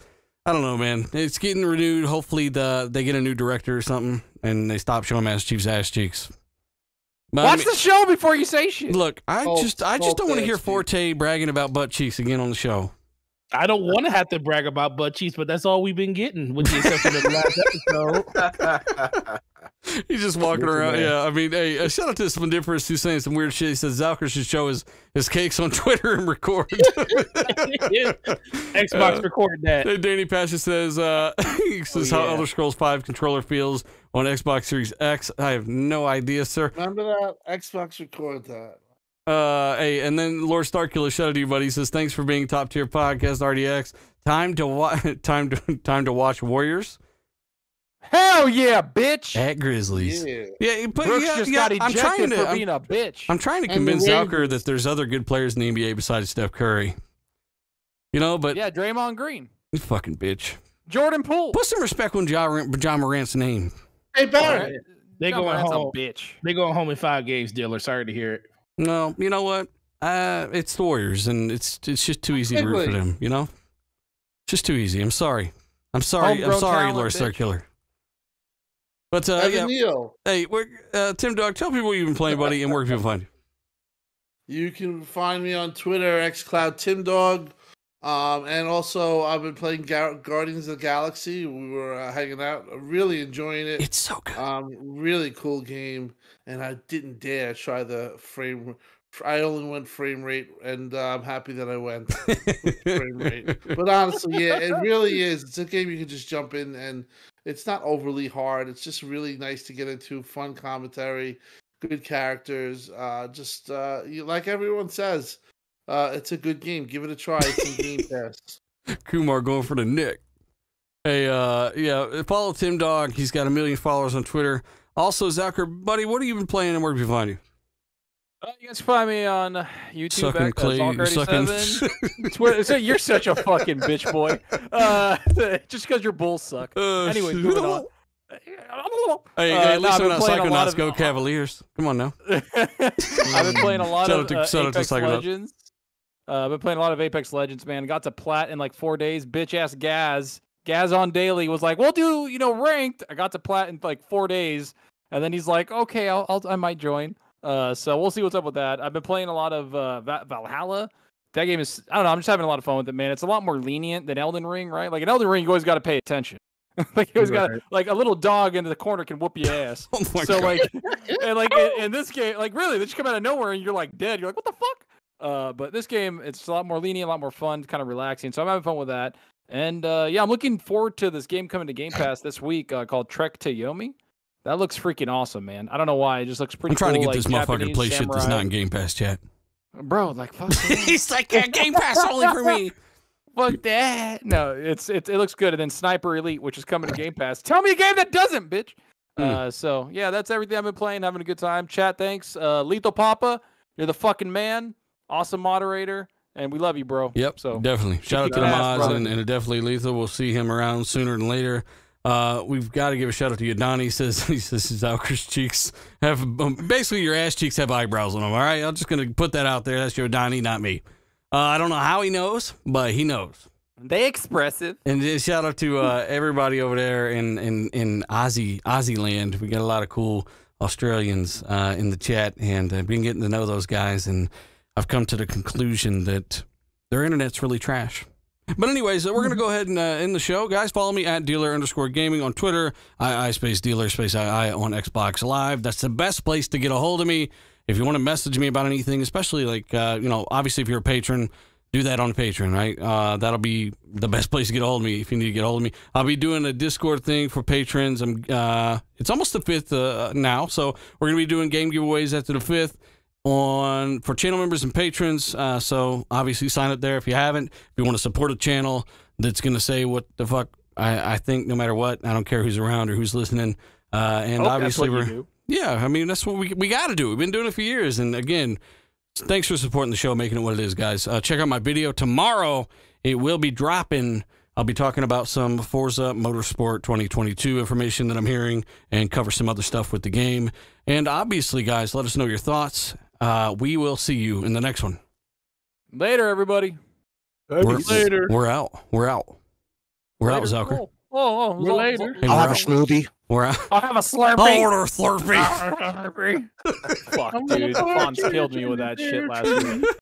I don't know, man. It's getting renewed. Hopefully, the they get a new director or something, and they stop showing Master Chief's ass cheeks. But I Watch mean- the show before you say shit. Look, I Colt- just I just Colt don't want to hear ass cheeks. Forte bragging about butt cheeks again on the show. I don't want to have to brag about butt cheeks, but that's all we've been getting, with the exception of the last episode. He's just walking Listen, around. man. Yeah, I mean, hey, uh, shout out to Splendiferous who's saying some weird shit. He says Zalker should show his, his cakes on Twitter and record. Xbox Uh, record that. Danny Pasha says, uh, he says how yeah. Elder Scrolls 5 controller feels on Xbox Series X. I have no idea, sir. Remember that? Xbox record that. Uh, hey, and then Lord Starkiller, shout out to you, buddy. He says, thanks for being top tier podcast, RDX. Time to watch. Time to time to watch Warriors Hell yeah, bitch. at Grizzlies. Yeah. Yeah, but Brooks yeah, just yeah, got I'm ejected trying to. for I'm- being a bitch. I'm trying to convince Zalker Ravens. that there's other good players in the NBA besides Steph Curry. You know, but yeah, Draymond Green, you fucking bitch. Jordan Poole. Put some respect on John, Ja Morant's name. Hey, Barrett. They John going Morant's home. a bitch. They going home in five games, dealer. Sorry to hear it. No, you know what? Uh, it's the Warriors, and it's it's just too easy to root for them. You know, it's just too easy. I'm sorry. I'm sorry. I'm sorry, Lord. Circular. But uh, yeah, Neal. hey, we're, uh, Tim Dog, tell people you've been playing, buddy, and where can people find you. You can find me on Twitter, xCloud Tim Dog. Um, and also, I've been playing Gar- Guardians of the Galaxy. We were uh, hanging out, really enjoying it. It's so good. Um, really cool game, and I didn't dare try the frame. I only went frame rate, and uh, I'm happy that I went frame rate. But honestly, yeah, it really is. It's a game you can just jump in, and it's not overly hard. It's just really nice to get into. Fun commentary, good characters. Uh, just uh, you, like everyone says, uh, it's a good game. Give it a try. It's Game Pass. Kumar going for the Nick. Hey, uh, yeah, follow Tim Dog. He's got a million followers on Twitter. Also, Zalker, buddy, what have you been playing and where can you find you? Uh, you guys find me on YouTube. Sucking at, clay, Zonk87. sucking. Twitter. So you're such a fucking bitch boy. Uh, just because your bulls suck. Uh, Anyway, moving on. Hey, Uh, at least I'm not playing a lot Psychonauts. of- Go Cavaliers. Come on now. I've been playing a lot of to- uh, shout out to Apex Legends. Uh, I've been playing a lot of Apex Legends, man. Got to plat in like four days. Bitch ass Gaz. Gaz on daily was like, "We'll do, you know, ranked." I got to plat in like four days, and then he's like, "Okay, I'll, I'll I might join." Uh, so we'll see what's up with that. I've been playing a lot of uh, Valhalla. That game is, I don't know, I'm just having a lot of fun with it, man. It's a lot more lenient than Elden Ring, right? Like in Elden Ring, you always got to pay attention. like you always got like a little dog into the corner can whoop your ass. Oh my so God. like, and like in, in this game, like really, they just come out of nowhere and you're like dead. You're like, what the fuck? Uh, but this game, it's a lot more lenient, a lot more fun, kind of relaxing. So I'm having fun with that. And uh, yeah, I'm looking forward to this game coming to Game Pass this week uh, called Trek to Yomi. That looks freaking awesome, man. I don't know why. It just looks pretty I'm trying cool, to get like this motherfucker to play shit that's not in Game Pass chat. Bro, like fuck. He's like, yeah, Game Pass only for me. fuck that. No, it's it, it looks good. And then Sniper Elite, which is coming to Game Pass. Tell me a game that doesn't, bitch. Hmm. Uh, so yeah, that's everything I've been playing, having a good time. Chat, thanks. Uh, Lethal Papa, you're the fucking man. Awesome moderator, and we love you, bro. Yep, So definitely. Shout out to the mods and, and definitely lethal. We'll see him around sooner than later. Uh, we've got to give a shout out to you. Donnie says he says his Alker's cheeks have um, basically your ass cheeks have eyebrows on them. All right, I'm just gonna put that out there. That's your Donnie, not me. Uh, I don't know how he knows, but he knows. they expressive. And shout out to uh, everybody over there in in in Aussie Aussie land. We got a lot of cool Australians uh, in the chat, and uh, been getting to know those guys. And I've come to the conclusion that their internet's really trash. But anyways, we're gonna go ahead and uh, end the show, guys. Follow me at dealer underscore gaming on Twitter, I, space dealer space I, on Xbox Live. That's the best place to get a hold of me if you want to message me about anything, especially like uh, you know, obviously if you're a patron, do that on Patreon, right? Uh, that'll be the best place to get a hold of me if you need to get a hold of me. I'll be doing a Discord thing for patrons. I'm uh, it's almost the fifth uh, now, so we're gonna be doing game giveaways after the fifth on for channel members and patrons. Uh, so obviously sign up there if you haven't. If you want to support a channel that's gonna say what the fuck I, I think, no matter what, I don't care who's around or who's listening. Uh, and obviously we're yeah, I mean that's what we we got to do. We've been doing it for years, and again, thanks for supporting the show, making it what it is, guys. Uh, check out my video tomorrow. It will be dropping. I'll be talking about some Forza Motorsport 2022 information that I'm hearing, and cover some other stuff with the game. And obviously, guys, let us know your thoughts. Uh, we will see you in the next one. Later, everybody. We're, Later. We're out. We're out. We're out, Later. Zalker. Oh, oh, oh, We're Zol- later. Hey, I'll we're have a out. smoothie. We're out. I'll have a Slurpee. Order Slurpee. Fuck, I'm dude. gonna Fonz killed me with that shit last week.